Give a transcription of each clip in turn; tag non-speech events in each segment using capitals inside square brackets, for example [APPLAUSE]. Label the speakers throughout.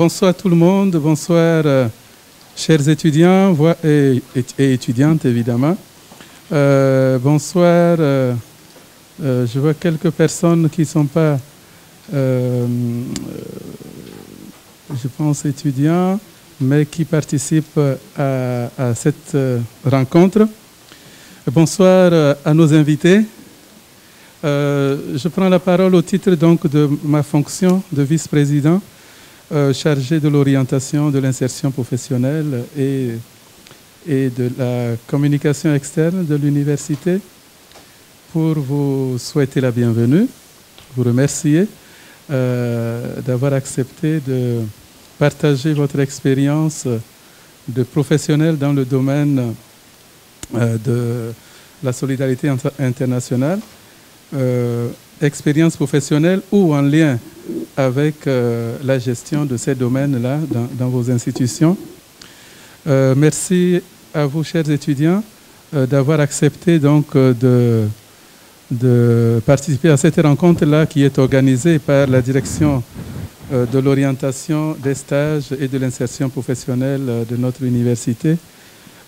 Speaker 1: bonsoir tout le monde, bonsoir euh, chers étudiants et, étudiantes évidemment. Euh, bonsoir, euh, je vois quelques personnes qui ne sont pas, je pense, étudiants, mais qui participent à cette rencontre. Bonsoir à nos invités. Je prends la parole au titre donc de ma fonction de vice-président chargé de l'orientation, de l'insertion professionnelle et, et de la communication externe de l'université. Pour vous souhaiter la bienvenue, vous remercier euh, d'avoir accepté de partager votre expérience de professionnel dans le domaine de la solidarité internationale. Euh, expérience professionnelle ou en lien avec euh, la gestion de ces domaines-là dans, vos institutions. Euh, merci à vous, chers étudiants, d'avoir accepté donc de, participer à cette rencontre-là qui est organisée par la direction de l'orientation des stages et de l'insertion professionnelle de notre université.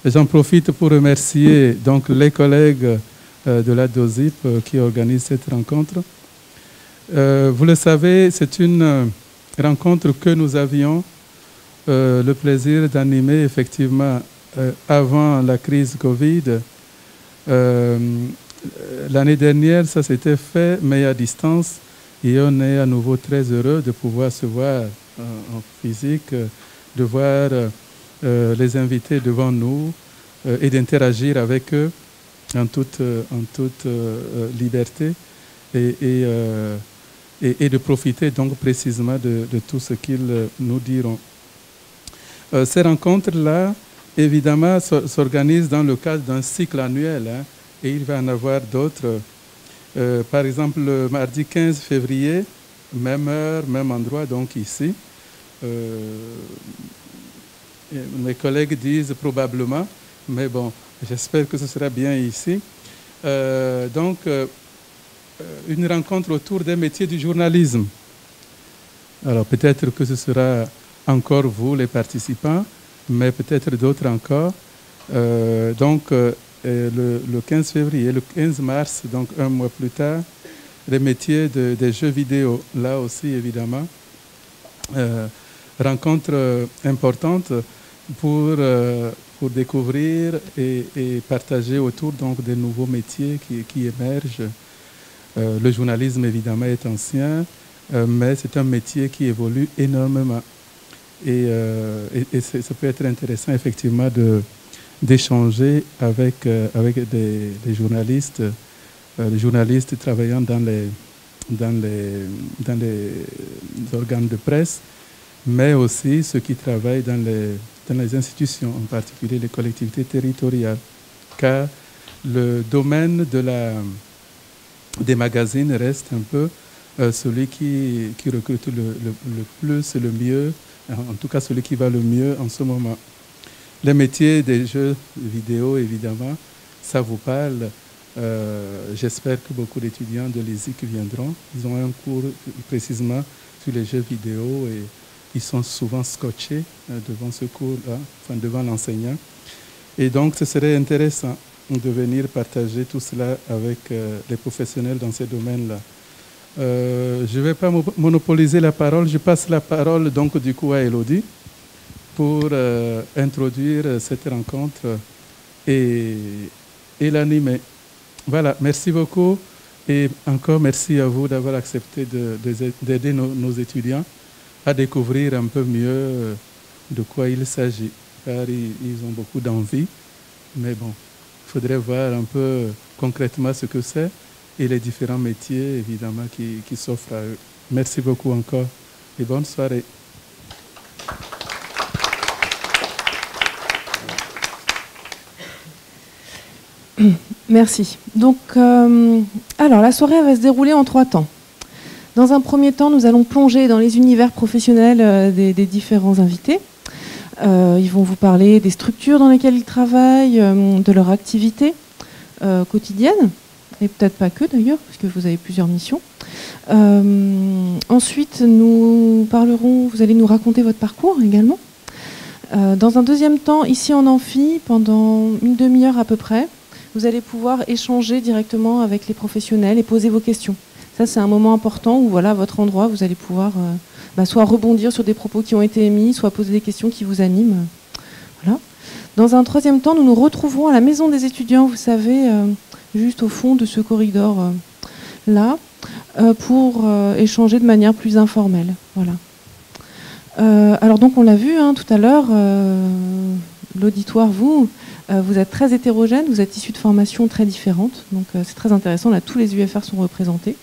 Speaker 1: J'en profite pour remercier donc les collègues euh, de la DOSIP euh, qui organise cette rencontre. Euh, vous le savez, c'est une rencontre que nous avions le plaisir d'animer effectivement avant la crise Covid. L'année dernière, ça s'était fait, mais à distance. Et on est à nouveau très heureux de pouvoir se voir en physique, de voir les invités devant nous et d'interagir avec eux en toute, euh, en toute euh, euh, liberté et, et, de profiter donc précisément de, tout ce qu'ils nous diront. ces rencontres-là, évidemment, s'organisent dans le cadre d'un cycle annuel hein, et il va en avoir d'autres. par exemple, le mardi 15 février, même heure, même endroit, donc ici. mes collègues disent probablement, mais bon, J'espère que ce sera bien ici. Euh, donc, euh, une rencontre autour des métiers du journalisme. Alors, peut-être que ce sera encore vous, les participants, mais peut-être d'autres encore. Euh, donc, le, le, 15 février, le 15 mars, donc un mois plus tard, les métiers de, des jeux vidéo, là aussi, évidemment. rencontre importante pour pour découvrir et, partager autour donc des nouveaux métiers qui, émergent. Euh, le journalisme évidemment est ancien, euh, mais c'est un métier qui évolue énormément. Et, euh, ça peut être intéressant effectivement d'échanger avec, avec des, journalistes, les journalistes travaillant dans les, dans, les, dans les organes de presse, mais aussi ceux qui travaillent dans les dans les institutions, en particulier les collectivités territoriales, car le domaine de la, des magazines reste un peu euh, celui qui, recrute le, plus le mieux, en tout cas celui qui va le mieux en ce moment. Les métiers des jeux vidéo, évidemment, ça vous parle. Euh, j'espère que beaucoup d'étudiants de l'ESIC viendront. Ils ont un cours précisément sur les jeux vidéo et ils sont souvent scotchés euh, devant ce cours-là, enfin devant l'enseignant. Et donc, ce serait intéressant de venir partager tout cela avec euh, les professionnels dans ces domaines-là. Euh, je ne vais pas monopoliser la parole, je passe la parole donc du coup à Elodie pour introduire cette rencontre et, et l'animer. Voilà, merci beaucoup et encore merci à vous d'avoir accepté d'aider nos étudiants à découvrir un peu mieux euh, de quoi il s'agit, car ils, ont beaucoup d'envie. Mais bon, faudrait voir un peu concrètement ce que c'est et les différents métiers, évidemment, qui, qui s'offrent à eux. Merci beaucoup encore et bonne soirée. [COUGHS]
Speaker 2: Merci. Donc, euh, alors, la soirée va se dérouler en trois temps. Dans un premier temps, nous allons plonger dans les univers professionnels euh, des, différents invités. Euh, ils vont vous parler des structures dans lesquelles ils travaillent, euh, de leur activité quotidienne, et peut-être pas que d'ailleurs, puisque vous avez plusieurs missions. ensuite, nous parlerons, vous allez nous raconter votre parcours également. dans un deuxième temps, ici en amphi, pendant une demi-heure à peu près, vous allez pouvoir échanger directement avec les professionnels et poser vos questions. Ça, c'est un moment important où, voilà, votre endroit, vous allez pouvoir bah, soit rebondir sur des propos qui ont été émis, soit poser des questions qui vous animent. Voilà. Dans un troisième temps, nous nous retrouverons à la maison des étudiants, vous savez, euh, juste au fond de ce corridor euh, là, euh, pour échanger de manière plus informelle. Voilà. alors donc on l'a vu hein, tout à l'heure, l'auditoire, vous, vous êtes très hétérogène, vous êtes issus de formations très différentes, donc c'est très intéressant. Là, tous les UFR sont représentés.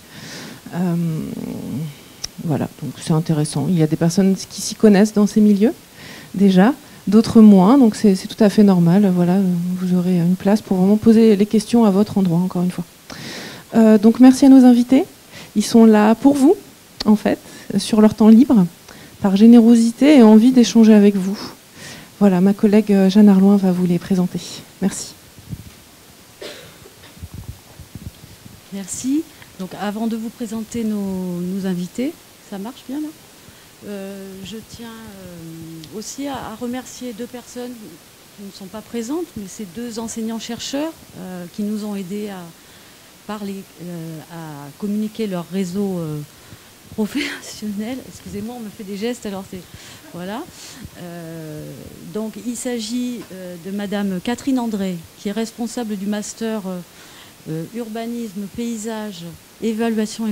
Speaker 2: Voilà, donc c'est intéressant. Il y a des personnes qui s'y connaissent dans ces milieux déjà, d'autres moins, donc c'est tout à fait normal. Voilà, vous aurez une place pour vraiment poser les questions à votre endroit, encore une fois. Euh, donc merci à nos invités. Ils sont là pour vous, en fait, sur leur temps libre, par générosité et envie d'échanger avec vous. Voilà, ma collègue Jeanne Arloin va vous les présenter. Merci.
Speaker 3: Merci. Donc avant de vous présenter nos invités, ça marche bien euh, Je tiens euh, aussi à, remercier deux personnes qui ne sont pas présentes, mais ces deux enseignants-chercheurs euh, qui nous ont aidés à parler, à communiquer leur réseau professionnel. [LAUGHS] Excusez-moi, on me fait des gestes, alors c'est. Voilà. donc il s'agit de Madame Catherine André, qui est responsable du master urbanisme, paysage évaluation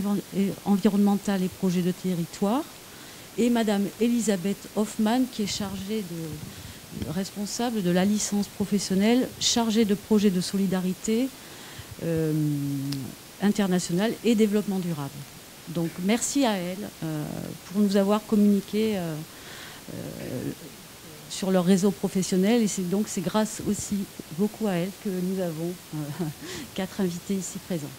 Speaker 3: environnementale et projets de territoire, et Madame Elisabeth Hoffman, qui est chargée de, responsable de la licence professionnelle, chargée de projets de solidarité euh, internationale et développement durable. Donc merci à elle euh, pour nous avoir communiqué euh, sur leur réseau professionnel et c'est donc c'est grâce aussi beaucoup à elle que nous avons [LAUGHS] quatre invités ici présents.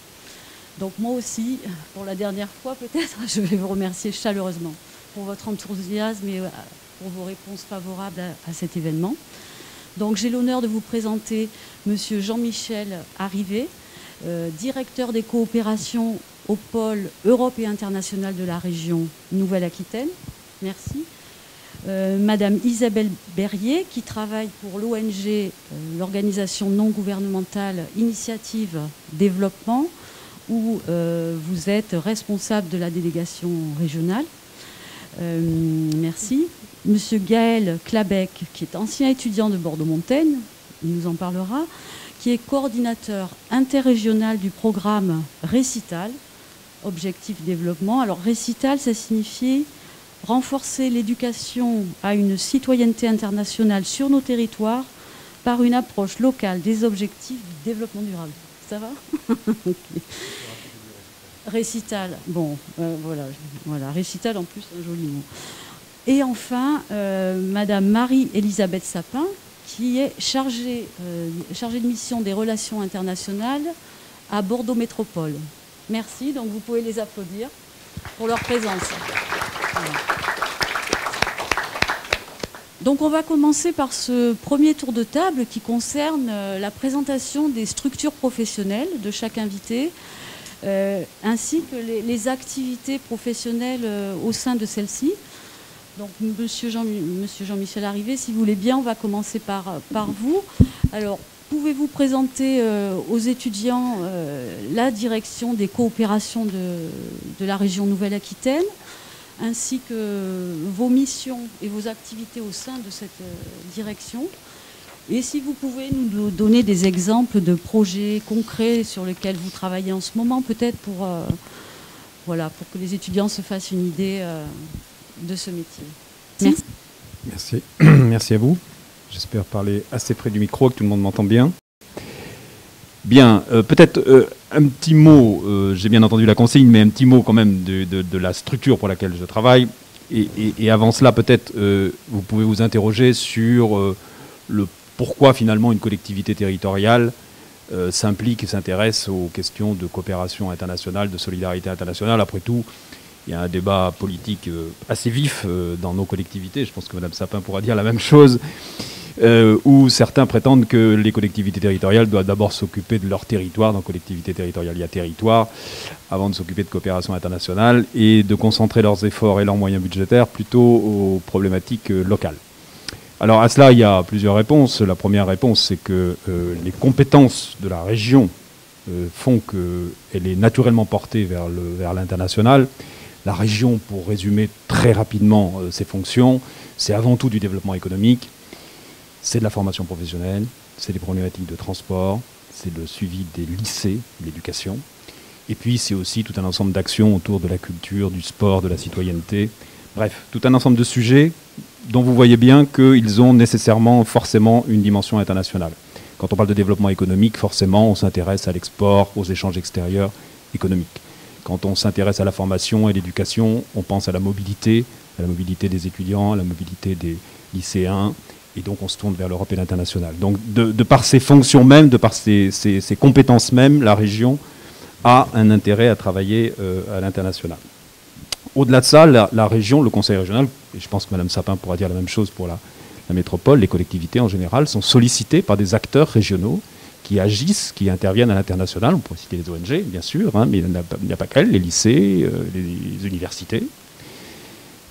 Speaker 3: Donc moi aussi, pour la dernière fois peut-être, [LAUGHS] je vais vous remercier chaleureusement pour votre enthousiasme et euh, pour vos réponses favorables à, cet événement. Donc j'ai l'honneur de vous présenter Monsieur Jean-Michel Arrivé, euh, directeur des coopérations au pôle Europe et international de la région Nouvelle-Aquitaine. Merci. Euh, Madame Isabelle Berrier, qui travaille pour l'ONG, l'organisation non gouvernementale Initiative Développement, où euh, vous êtes responsable de la délégation régionale. Euh, merci. Monsieur Gaël Clabec, qui est ancien étudiant de Bordeaux-Montaigne, il nous en parlera, qui est coordinateur interrégional du programme Récital, Objectif Développement. Alors Récital, ça signifie renforcer l'éducation à une citoyenneté internationale sur nos territoires par une approche locale des objectifs du développement durable. Ça va [LAUGHS] Récital. Bon, euh, voilà. Récital en plus, un joli mot. Et enfin, euh, Madame Marie-Elisabeth Sapin, qui est euh, chargée de mission des relations internationales à Bordeaux Métropole. Merci, donc vous pouvez les applaudir pour leur présence. Donc on va commencer par ce premier tour de table qui concerne euh, la présentation des structures professionnelles de chaque invité, euh, ainsi que les, activités professionnelles euh, au sein de celles-ci. Donc Monsieur Jean-Michel Arrivé, si vous voulez bien, on va commencer par, par vous. Alors, pouvez-vous présenter aux étudiants la direction des coopérations de la région Nouvelle-Aquitaine ainsi que vos missions et vos activités au sein de cette euh, direction. Et si vous pouvez nous donner des exemples de projets concrets sur lesquels vous travaillez en ce moment, peut-être pour, euh, voilà, pour que les étudiants se fassent une idée euh, de ce métier.
Speaker 4: Merci. Merci. Merci [CLEARS THROAT] à vous. J'espère parler assez près du micro, que tout le monde m'entend bien. Bien, euh, peut-être euh, un petit mot, euh, j'ai bien entendu la consigne, mais un petit mot quand même de, la structure pour laquelle je travaille. Et, avant cela, peut-être, vous pouvez vous interroger sur le pourquoi finalement une collectivité territoriale s'implique et s'intéresse aux questions de coopération internationale, de solidarité internationale. Après tout, il y a un débat politique assez vif dans nos collectivités. Je pense que Mme Sapin pourra dire la même chose. Euh, où certains prétendent que les collectivités territoriales doivent d'abord s'occuper de leur territoire. Dans collectivité territoriale, il y a territoire, avant de s'occuper de coopération internationale et de concentrer leurs efforts et leurs moyens budgétaires plutôt aux problématiques euh, locales. Alors à cela, il y a plusieurs réponses. La première réponse, c'est que euh, les compétences de la région font qu'elle est naturellement portée vers l'international. La région, pour résumer très rapidement ses fonctions, c'est avant tout du développement économique, c'est de la formation professionnelle, c'est des problématiques de transport, c'est le suivi des lycées, l'éducation. Et puis c'est aussi tout un ensemble d'actions autour de la culture, du sport, de la citoyenneté. Bref, tout un ensemble de sujets dont vous voyez bien qu'ils ont nécessairement, forcément, une dimension internationale. Quand on parle de développement économique, forcément, on s'intéresse à l'export, aux échanges extérieurs économiques. Quand on s'intéresse à la formation et l'éducation, on pense à la mobilité, à la mobilité des étudiants, à la mobilité des lycéens, et donc on se tourne vers l'Europe et l'international. Donc de, par ses fonctions mêmes, de par ses, compétences mêmes, la région a un intérêt à travailler euh, à l'international. Au-delà de ça, la, région, le conseil régional, et je pense que Mme Sapin pourra dire la même chose pour la, métropole, les collectivités en général, sont sollicitées par des acteurs régionaux qui agissent, qui interviennent à l'international. On pourrait citer les ONG, bien sûr, hein, mais il n'y a, pas qu'elles, les lycées, euh, les universités.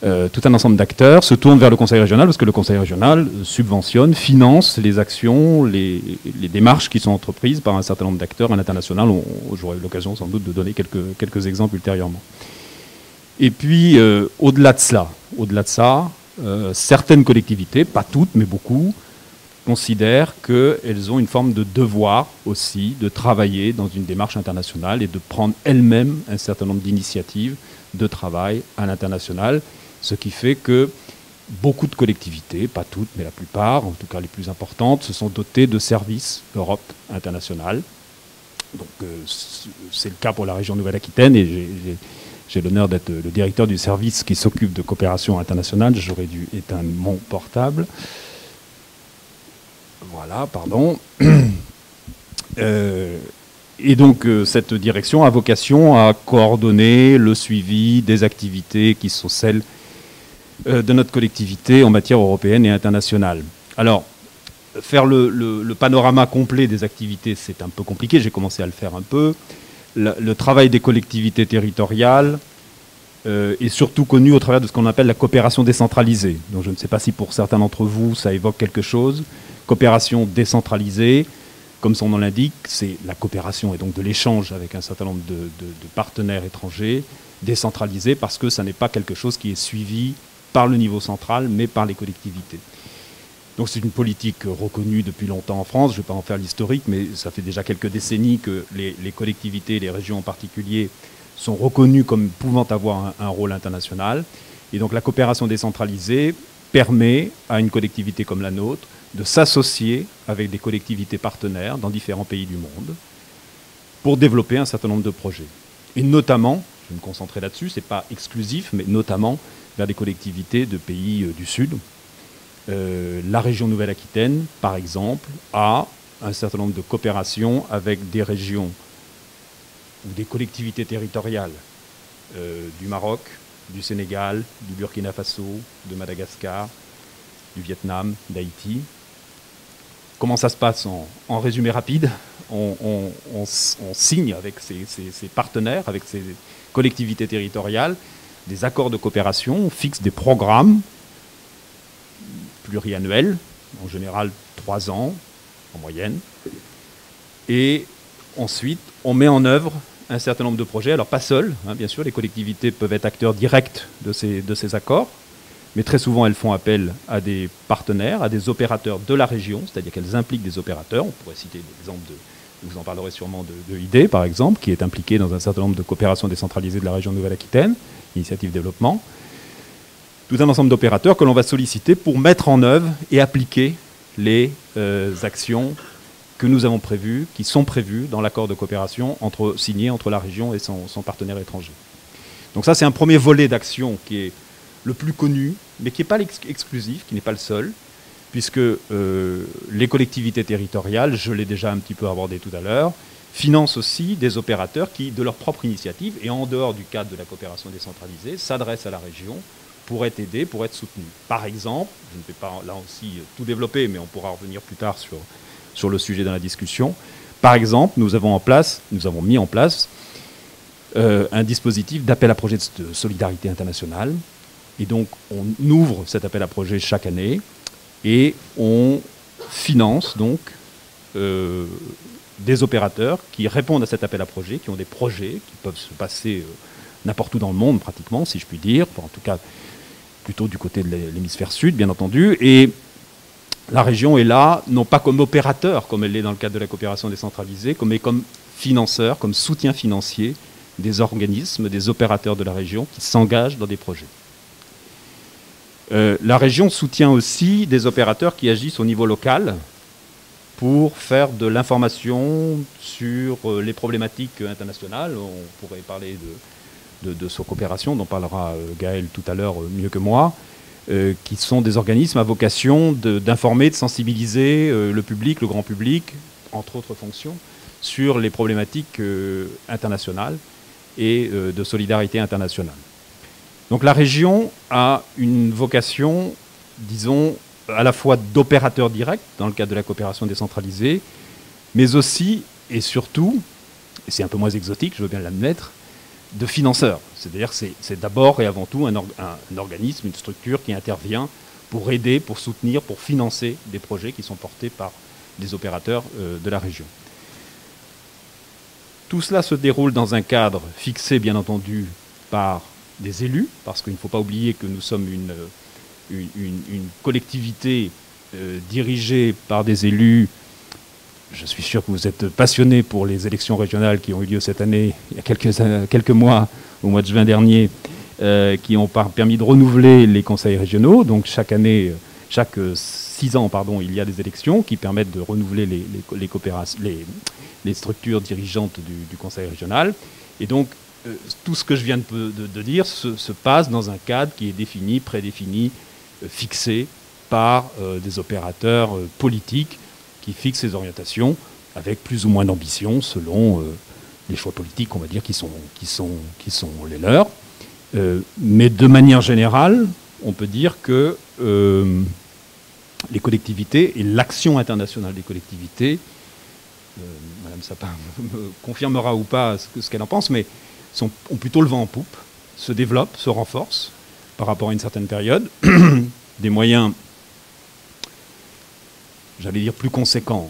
Speaker 4: Euh, tout un ensemble d'acteurs se tournent vers le Conseil régional parce que le Conseil régional subventionne, finance les actions, les, démarches qui sont entreprises par un certain nombre d'acteurs à l'international. J'aurai l'occasion sans doute de donner quelques, exemples ultérieurement. Et puis, euh, au-delà de cela, au-delà de ça, euh, certaines collectivités, pas toutes, mais beaucoup, considèrent qu'elles ont une forme de devoir aussi de travailler dans une démarche internationale et de prendre elles-mêmes un certain nombre d'initiatives de travail à l'international ce qui fait que beaucoup de collectivités, pas toutes, mais la plupart, en tout cas les plus importantes, se sont dotées de services Europe international. Donc euh, c'est le cas pour la région Nouvelle-Aquitaine et j'ai l'honneur d'être le directeur du service qui s'occupe de coopération internationale. J'aurais dû éteindre mon portable. Voilà, pardon. [CLEARS THROAT] Euh, et donc euh, cette direction a vocation à coordonner le suivi des activités qui sont celles de notre collectivité en matière européenne et internationale. Alors, faire le, panorama complet des activités, c'est un peu compliqué, j'ai commencé à le faire un peu. Le, travail des collectivités territoriales euh, est surtout connu au travers de ce qu'on appelle la coopération décentralisée. Je ne sais pas si pour certains d'entre vous ça évoque quelque chose. Coopération décentralisée, comme son nom l'indique, c'est la coopération et donc de l'échange avec un certain nombre de, de partenaires étrangers, décentralisée parce que ça n'est pas quelque chose qui est suivi par le niveau central, mais par les collectivités. Donc c'est une politique reconnue depuis longtemps en France. Je ne vais pas en faire l'historique, mais ça fait déjà quelques décennies que les, collectivités, les régions en particulier, sont reconnues comme pouvant avoir un, rôle international. Et donc la coopération décentralisée permet à une collectivité comme la nôtre de s'associer avec des collectivités partenaires dans différents pays du monde pour développer un certain nombre de projets. Et notamment, je vais me concentrer là-dessus, ce n'est pas exclusif, mais notamment vers des collectivités de pays euh, du Sud. Euh, la région Nouvelle-Aquitaine, par exemple, a un certain nombre de coopérations avec des régions ou des collectivités territoriales euh, du Maroc, du Sénégal, du Burkina Faso, de Madagascar, du Vietnam, d'Haïti. Comment ça se passe en, résumé rapide? On, signe avec ces partenaires, avec ces collectivités territoriales, des accords de coopération, on fixe des programmes pluriannuels, en général trois ans en moyenne, et ensuite on met en œuvre un certain nombre de projets. Alors pas seuls, hein, bien sûr, les collectivités peuvent être acteurs directs de ces, accords, mais très souvent elles font appel à des partenaires, à des opérateurs de la région, c'est-à-dire qu'elles impliquent des opérateurs. On pourrait citer l'exemple de, vous en parlerez sûrement de, de ID, par exemple, qui est impliqué dans un certain nombre de coopérations décentralisées de la région Nouvelle-Aquitaine initiative développement, tout un ensemble d'opérateurs que l'on va solliciter pour mettre en œuvre et appliquer les euh, actions que nous avons prévues, qui sont prévues dans l'accord de coopération entre, signé entre la région et son, partenaire étranger. Donc ça, c'est un premier volet d'action qui est le plus connu, mais qui n'est pas exclusif, qui n'est pas le seul, puisque euh, les collectivités territoriales, je l'ai déjà un petit peu abordé tout à l'heure, finance aussi des opérateurs qui, de leur propre initiative et en dehors du cadre de la coopération décentralisée, s'adressent à la région pourrait aider, pourrait être soutenu. Par exemple, je ne vais pas là aussi tout développer, mais on pourra revenir plus tard sur, sur le sujet dans la discussion. Par exemple, nous avons, en place, nous avons mis en place euh, un dispositif d'appel à projet de solidarité internationale. Et donc, on ouvre cet appel à projet chaque année et on finance donc euh, des opérateurs qui répondent à cet appel à projet, qui ont des projets qui peuvent se passer euh, n'importe où dans le monde pratiquement, si je puis dire, en tout cas plutôt du côté de l'hémisphère sud, bien entendu. Et la région est là, non pas comme opérateur, comme elle l'est dans le cadre de la coopération décentralisée, mais comme financeur, comme soutien financier des organismes, des opérateurs de la région qui s'engagent dans des projets. Euh, la région soutient aussi des opérateurs qui agissent au niveau local pour faire de l'information sur euh, les problématiques internationales. On pourrait parler de de, coopération, dont parlera euh, Gaël tout à l'heure euh, mieux que moi, qui sont des organismes à vocation d'informer, de, sensibiliser le public, le grand public, entre autres fonctions, sur les problématiques internationales et de solidarité internationale. Donc la région a une vocation, disons, à la fois d'opérateur direct dans le cadre de la coopération décentralisée, mais aussi et surtout, et c'est un peu moins exotique, je veux bien l'admettre, de financeurs. C'est-à-dire c'est, c'est d'abord et avant tout un, organisme, une structure qui intervient pour aider, pour soutenir, pour financer des projets qui sont portés par des opérateurs euh, de la région. Tout cela se déroule dans un cadre fixé, bien entendu, par des élus, parce qu'il ne faut pas oublier que nous sommes une, une, collectivité euh, dirigée par des élus je suis sûr que vous êtes passionné pour les élections régionales qui ont eu lieu cette année, il y a quelques, euh, quelques mois, au mois de juin dernier, euh, qui ont permis de renouveler les conseils régionaux. Donc chaque année, chaque six ans, pardon, il y a des élections qui permettent de renouveler les, structures dirigeantes du, conseil régional. Et donc tout ce que je viens de, dire se, passe dans un cadre qui est défini, prédéfini, fixé par des opérateurs politiques qui fixe ses orientations avec plus ou moins d'ambition selon euh, les choix politiques, on va dire, qui sont, les leurs. Euh, mais de manière générale, on peut dire que euh, les collectivités et l'action internationale des collectivités, Madame Sapin me confirmera ou pas ce qu'elle en pense, mais ont plutôt le vent en poupe, se développent, se renforcent par rapport à une certaine période, [CLEARS THROAT] des moyens j'allais dire plus conséquents,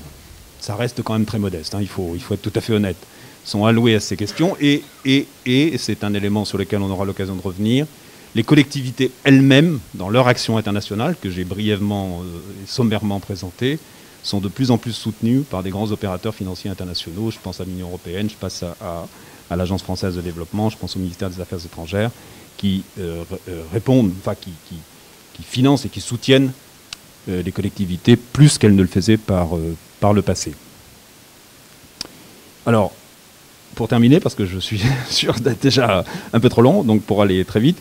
Speaker 4: ça reste quand même très modeste, hein, il, faut, il faut être tout à fait honnête, sont alloués à ces questions. Et, et, et c'est un élément sur lequel on aura l'occasion de revenir, les collectivités elles-mêmes, dans leur action internationale, que j'ai brièvement et sommairement présentée, sont de plus en plus soutenues par des grands opérateurs financiers internationaux. Je pense à l'Union européenne, je passe à, l'Agence française de développement, je pense au ministère des Affaires étrangères, qui euh, euh, répondent, enfin qui, financent et qui soutiennent euh, les collectivités plus qu'elles ne le faisaient par, le passé. Alors, pour terminer, parce que je suis [LAUGHS] sûr d'être déjà un peu trop long, donc pour aller très vite,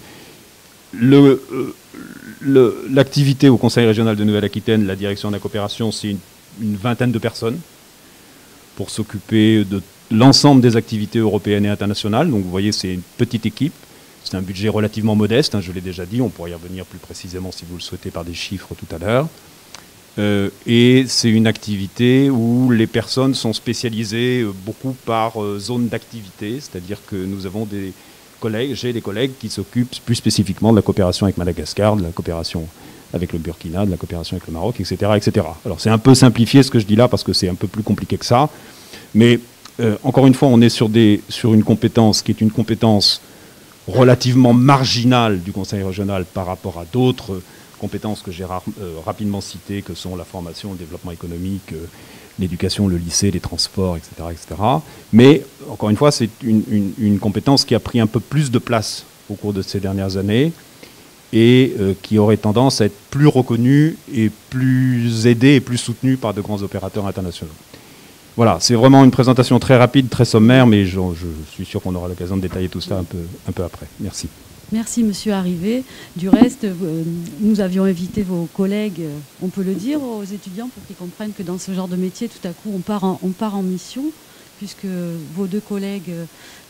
Speaker 4: l'activité au Conseil régional de Nouvelle-Aquitaine, la direction de la coopération, c'est une, vingtaine de personnes pour s'occuper de l'ensemble des activités européennes et internationales. Donc vous voyez, c'est une petite équipe. C'est un budget relativement modeste, hein, je l'ai déjà dit, on pourrait y revenir plus précisément si vous le souhaitez par des chiffres tout à l'heure. Euh, et c'est une activité où les personnes sont spécialisées euh, beaucoup par euh, zone d'activité, c'est-à-dire que nous avons des collègues, j'ai des collègues qui s'occupent plus spécifiquement de la coopération avec Madagascar, de la coopération avec le Burkina, de la coopération avec le Maroc, etc. etc. Alors c'est un peu simplifié ce que je dis là parce que c'est un peu plus compliqué que ça, mais encore une fois on est sur, des, sur une compétence qui est une compétence relativement marginale du Conseil régional par rapport à d'autres compétences que j'ai euh, rapidement citées, que sont la formation, le développement économique, euh, l'éducation, le lycée, les transports, etc. etc. Mais, encore une fois, c'est une, compétence qui a pris un peu plus de place au cours de ces dernières années et euh, qui aurait tendance à être plus reconnue et plus aidée et plus soutenue par de grands opérateurs internationaux. Voilà, c'est vraiment une présentation très rapide, très sommaire, mais je, suis sûr qu'on aura l'occasion de détailler tout cela un peu, un peu après. Merci.
Speaker 3: Merci, monsieur Arrivé. Du reste, euh, nous avions invité vos collègues, euh, on peut le dire aux étudiants pour qu'ils comprennent que dans ce genre de métier, tout à coup, on part en, on part en mission, puisque vos deux collègues euh,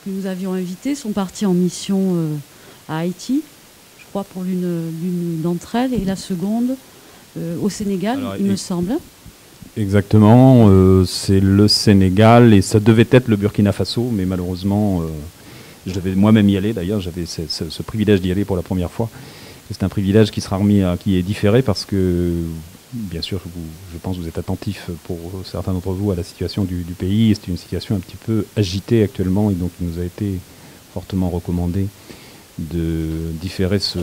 Speaker 3: que nous avions invités sont partis en mission à Haïti, crois, pour l'une d'entre elles, et la seconde au Sénégal, il me semble.
Speaker 4: Exactement, c'est le Sénégal, et ça devait être le Burkina Faso, mais malheureusement, je devais moi-même y aller. D'ailleurs, j'avais ce, privilège d'y aller pour la première fois. C'est un privilège qui sera remis, à, qui est différé parce que bien sûr, je pense que vous êtes attentif pour certains d'entre vous à la situation du, pays. C'est une situation un petit peu agitée actuellement et donc il nous a été fortement recommandé de différer ce,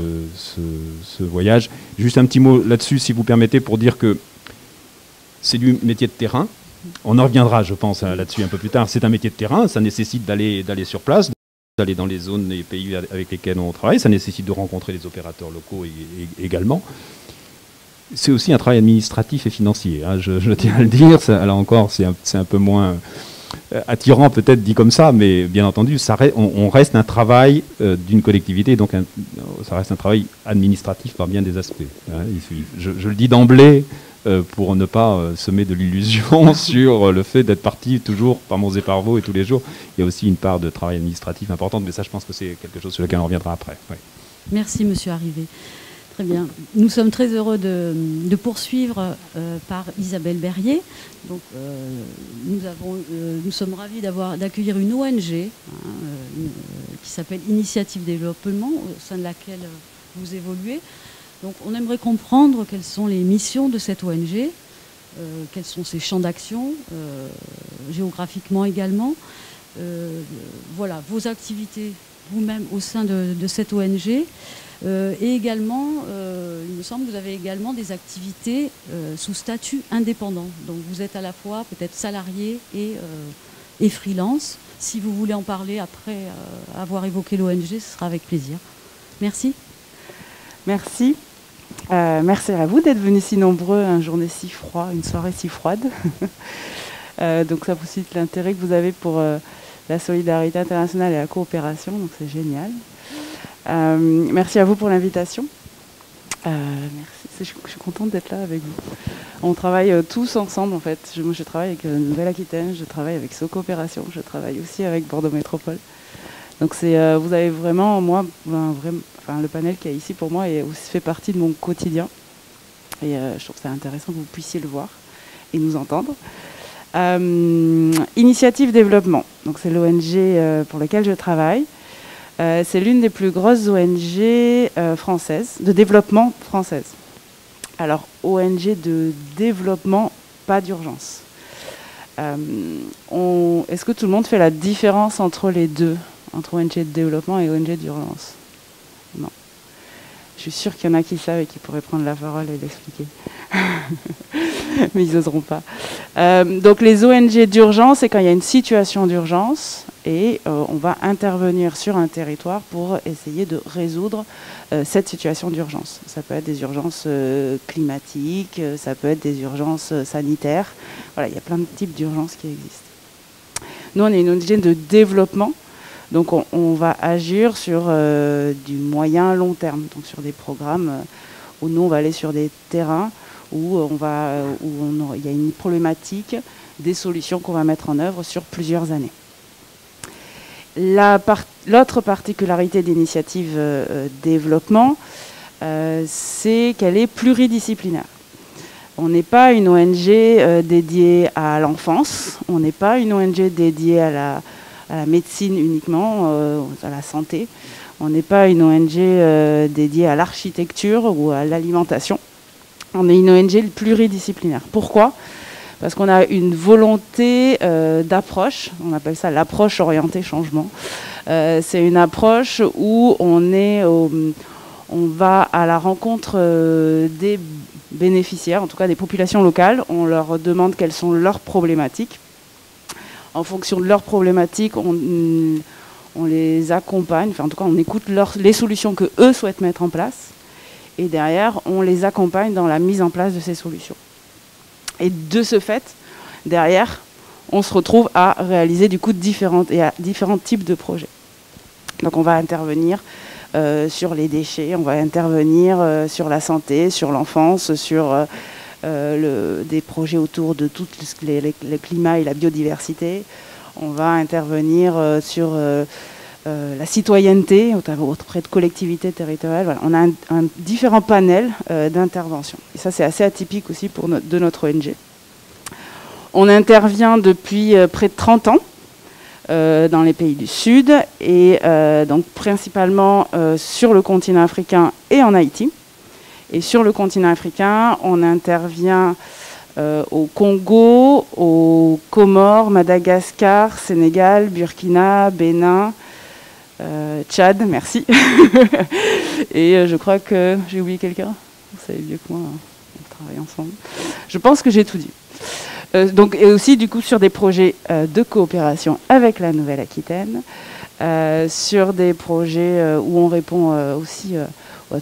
Speaker 4: voyage. Juste un petit mot là-dessus, si vous permettez, pour dire que c'est du métier de terrain. On en reviendra, je pense, là-dessus un peu plus tard. C'est un métier de terrain, ça nécessite d'aller sur place, d'aller dans les zones, les pays avec lesquels on travaille, ça nécessite de rencontrer les opérateurs locaux également c'est aussi un travail administratif et financier. Hein, je, tiens à le dire. Ça, là encore, c'est un, peu moins euh, attirant peut-être dit comme ça, mais bien entendu, on, reste un travail euh, d'une collectivité, donc ça reste un travail administratif par bien des aspects. Hein. je, le dis d'emblée euh, pour ne pas semer de l'illusion [LAUGHS] sur le fait d'être parti toujours par mon et par et tous les jours. Il y a aussi une part de travail administratif importante, mais ça, je pense que c'est quelque chose sur lequel on reviendra après.
Speaker 3: Merci, Monsieur Arrivé. Très bien. Nous sommes très heureux de, poursuivre euh, par Isabelle Berrier. Donc, euh, euh, nous, sommes ravis d'accueillir une ONG hein, qui s'appelle Initiative Développement, au sein de laquelle vous évoluez. Donc, on aimerait comprendre quelles sont les missions de cette ONG, quels sont ses champs d'action, géographiquement également. voilà, vos activités vous-même au sein de, cette ONG. Euh, et également, euh, il me semble que vous avez également des activités euh, sous statut indépendant. Donc vous êtes à la fois peut-être salarié et freelance. Si vous voulez en parler après avoir évoqué l'ONG, ce sera avec plaisir. Merci.
Speaker 5: Merci. Merci à vous d'être venus si nombreux un journée si froid, une soirée si froide. [LAUGHS] donc ça vous cite l'intérêt que vous avez pour la solidarité internationale et la coopération, donc c'est génial. Euh, merci à vous pour l'invitation. Euh. Je, suis contente d'être là avec vous. On travaille euh, tous ensemble en fait. Moi, je travaille avec Nouvelle-Aquitaine, je travaille avec So Coopération, je travaille aussi avec Bordeaux Métropole. Donc c'est, vous avez vraiment, moi, enfin, le panel qui est ici pour moi est aussi fait partie de mon quotidien. Et je trouve ça intéressant que vous puissiez le voir et nous entendre. Initiative Développement, donc c'est l'ONG pour laquelle je travaille. Euh, c'est l'une des plus grosses ONG euh, françaises, de développement française. Alors, ONG de développement, pas d'urgence. Euh, est-ce que tout le monde fait la différence entre les deux, entre ONG de développement et ONG d'urgence Non. Je suis sûre qu'il y en a qui savent et qui pourraient prendre la parole et l'expliquer. [LAUGHS] Mais ils n'oseront pas. donc les ONG d'urgence, c'est quand il y a une situation d'urgence et euh, on va intervenir sur un territoire pour essayer de résoudre euh, cette situation d'urgence. Ça peut être des urgences euh, climatiques, ça peut être des urgences sanitaires. Voilà, il y a plein de types d'urgences qui existent. Nous, on est une ONG de développement, donc on, va agir sur du moyen long terme, donc sur des programmes où nous, on va aller sur des terrains où où il y a une problématique, des solutions qu'on va mettre en œuvre sur plusieurs années. L'autre particularité d'initiative euh, euh, développement, euh, c'est qu'elle est pluridisciplinaire. On n'est pas une ONG dédiée à l'enfance, on n'est pas une ONG dédiée à la, médecine uniquement, à la santé, on n'est pas une ONG dédiée à l'architecture ou à l'alimentation. On est une ONG pluridisciplinaire. Pourquoi? Parce qu'on a une volonté euh, d'approche, on appelle ça l'approche orientée changement. Euh, c'est une approche où on, va à la rencontre euh, des bénéficiaires, en tout cas des populations locales, on leur demande quelles sont leurs problématiques. En fonction de leurs problématiques, on, on les accompagne, enfin en tout cas on écoute les solutions que eux souhaitent mettre en place, et derrière on les accompagne dans la mise en place de ces solutions. Et de ce fait, derrière, on se retrouve à réaliser du coup différents types de projets. Donc on va intervenir euh, sur les déchets, on va intervenir euh, sur la santé, sur l'enfance, sur euh, des projets autour de tout le climat et la biodiversité. On va intervenir sur euh, la citoyenneté auprès de collectivités territoriales. on a un, différent panel euh, d'intervention. Et ça, c'est assez atypique aussi de notre ONG. On intervient depuis euh, près de 30 ans dans les pays du Sud et donc principalement sur le continent africain et en Haïti. Et sur le continent africain, on intervient au Congo, aux Comores, Madagascar, Sénégal, Burkina, Bénin, euh, Tchad, merci. [LAUGHS] et euh, je crois que j'ai oublié quelqu'un. Vous savez mieux que moi, hein. on travaille ensemble. Je pense que j'ai tout dit. Euh, donc, et aussi du coup sur des projets de coopération avec la Nouvelle-Aquitaine, sur des projets où on répond aussi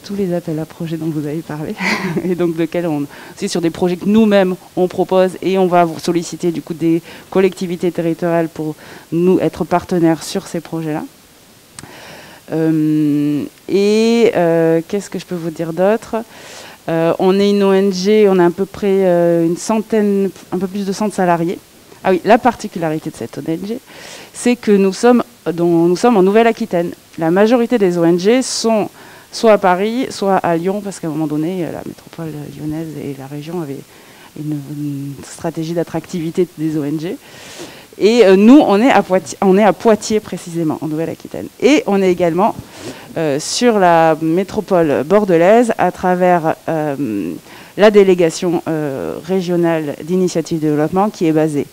Speaker 5: tous les appels à projets dont vous avez parlé, [LAUGHS] et donc lequel on, aussi sur des projets que nous-mêmes on propose et on va solliciter du coup des collectivités territoriales pour nous être partenaires sur ces projets-là. Euh, et euh, qu'est-ce que je peux vous dire d'autre? Euh, On est une ONG, on a à peu près une centaine, un peu plus de 100 salariés. Ah oui, la particularité de cette ONG, c'est que nous sommes, nous sommes en Nouvelle-Aquitaine. La majorité des ONG sont soit à Paris, soit à Lyon, parce qu'à un moment donné, la métropole lyonnaise et la région avaient une stratégie d'attractivité des ONG. Et euh, nous, on est, à Poitiers, précisément, en Nouvelle-Aquitaine. Et on est également euh, sur la métropole bordelaise à travers euh, la délégation régionale d'initiative de développement qui est basée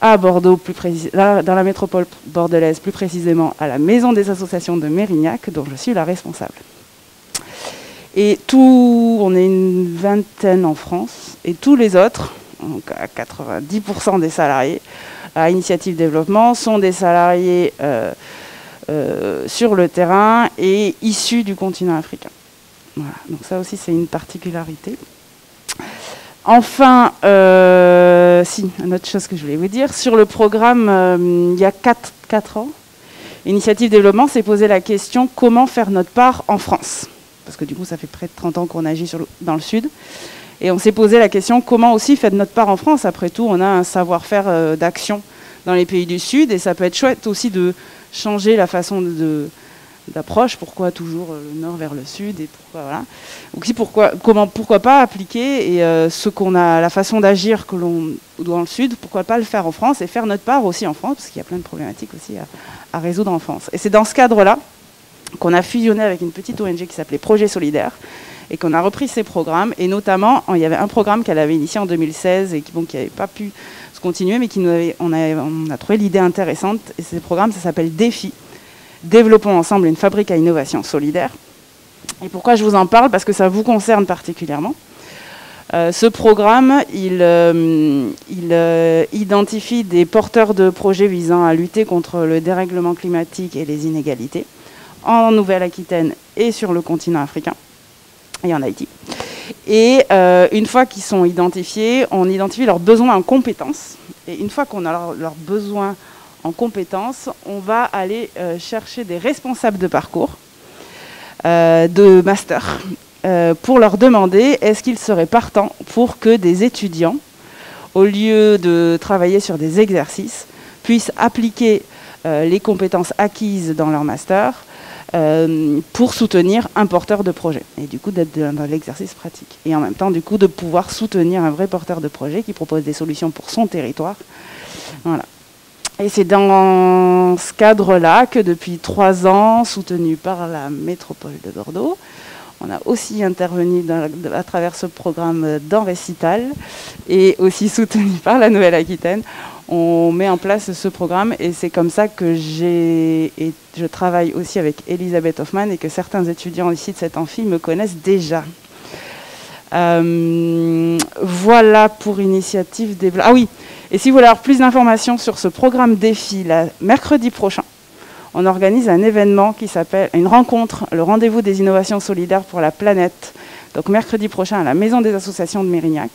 Speaker 5: à Bordeaux, plus dans la métropole bordelaise, plus précisément à la Maison des associations de Mérignac, dont je suis la responsable. Et tout, on est une vingtaine en France, et tous les autres, donc à 90% des salariés, à Initiative Développement sont des salariés euh, euh, sur le terrain et issus du continent africain. Voilà. Donc ça aussi c'est une particularité. Enfin, euh, si, une autre chose que je voulais vous dire, sur le programme, il y a 4, 4 ans, Initiative Développement s'est posé la question comment faire notre part en France? Parce que du coup, ça fait près de 30 ans qu'on agit dans le Sud. Et on s'est posé la question comment aussi faire notre part en France? Après tout, on a un savoir-faire euh, d'action dans les pays du Sud et ça peut être chouette aussi de changer la façon d'approche. Pourquoi toujours euh, le nord vers le sud et pourquoi voilà. Aussi pourquoi comment pourquoi pas appliquer et euh, ce qu'on a la façon d'agir que l'on dans le sud, pourquoi pas le faire en France et faire notre part aussi en France parce qu'il y a plein de problématiques aussi à résoudre en France. Et c'est dans ce cadre-là qu'on a fusionné avec une petite ONG qui s'appelait Projet Solidaire et qu'on a repris ces programmes. Et notamment, il y avait un programme qu'elle avait initié en 2016 et qui n'avait pas pu se continuer, mais qui nous avait, on, a, trouvé l'idée intéressante. Et ce programme, ça s'appelle Défi. Développons ensemble une fabrique à innovation solidaire. Et pourquoi je vous en parle? Parce que ça vous concerne particulièrement. Euh, ce programme, il, euh, euh, identifie des porteurs de projets visant à lutter contre le dérèglement climatique et les inégalités en Nouvelle-Aquitaine et sur le continent africain et en Haïti. Et euh, une fois qu'ils sont identifiés, on identifie leurs besoins en compétences. Et une fois qu'on a leurs besoins en compétences, on va aller euh, chercher des responsables de parcours, euh, de master, pour leur demander est-ce qu'ils seraient partants pour que des étudiants, au lieu de travailler sur des exercices, puissent appliquer les compétences acquises dans leur master euh, pour soutenir un porteur de projet. Et du coup, d'être dans l'exercice pratique. Et en même temps, du coup, de pouvoir soutenir un vrai porteur de projet qui propose des solutions pour son territoire. Voilà. Et c'est dans ce cadre-là que depuis trois ans, soutenu par la métropole de Bordeaux, on a aussi intervenu à travers ce programme dans Récital et aussi soutenu par la Nouvelle-Aquitaine on met en place ce programme et c'est comme ça que j'ai et je travaille aussi avec Elisabeth Hoffman et que certains étudiants ici de cette amphi me connaissent déjà. Euh, voilà pour initiative des... Ah oui, et si vous voulez avoir plus d'informations sur ce programme défi, mercredi prochain, on organise un événement qui s'appelle une rencontre, le rendez-vous des innovations solidaires pour la planète. Donc mercredi prochain à la Maison des associations de Mérignac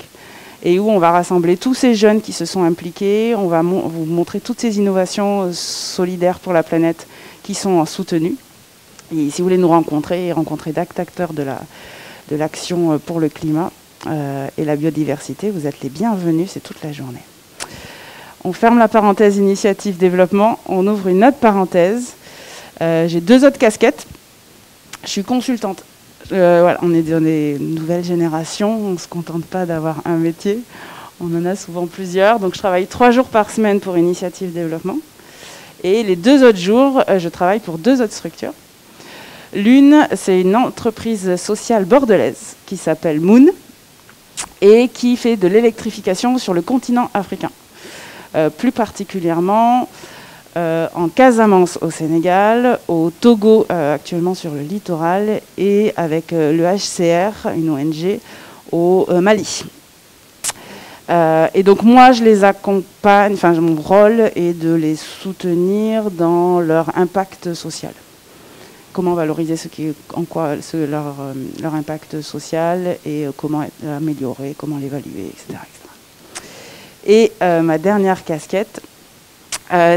Speaker 5: et où on va rassembler tous ces jeunes qui se sont impliqués, on va vous montrer toutes ces innovations euh, solidaires pour la planète qui sont soutenues. Et si vous voulez nous rencontrer et rencontrer d'actes acteurs de l'action euh, pour le climat euh, et la biodiversité, vous êtes les bienvenus, c'est toute la journée. On ferme la parenthèse initiative développement, on ouvre une autre parenthèse J'ai deux autres casquettes. Je suis consultante. Voilà, on est dans des nouvelles générations, on ne se contente pas d'avoir un métier, on en a souvent plusieurs. Donc je travaille trois jours par semaine pour Initiative Développement. Et les deux autres jours, je travaille pour deux autres structures. L'une, c'est une entreprise sociale bordelaise qui s'appelle Moon et qui fait de l'électrification sur le continent africain. Euh, plus particulièrement euh, en Casamance au Sénégal, au Togo euh, actuellement sur le littoral et avec le HCR, une ONG, au Mali. et donc moi, je les accompagne, enfin mon rôle est de les soutenir dans leur impact social comment valoriser ce qui, en quoi leur, euh, leur, impact social et euh, comment l'améliorer, comment l'évaluer, etc., Et euh, ma dernière casquette,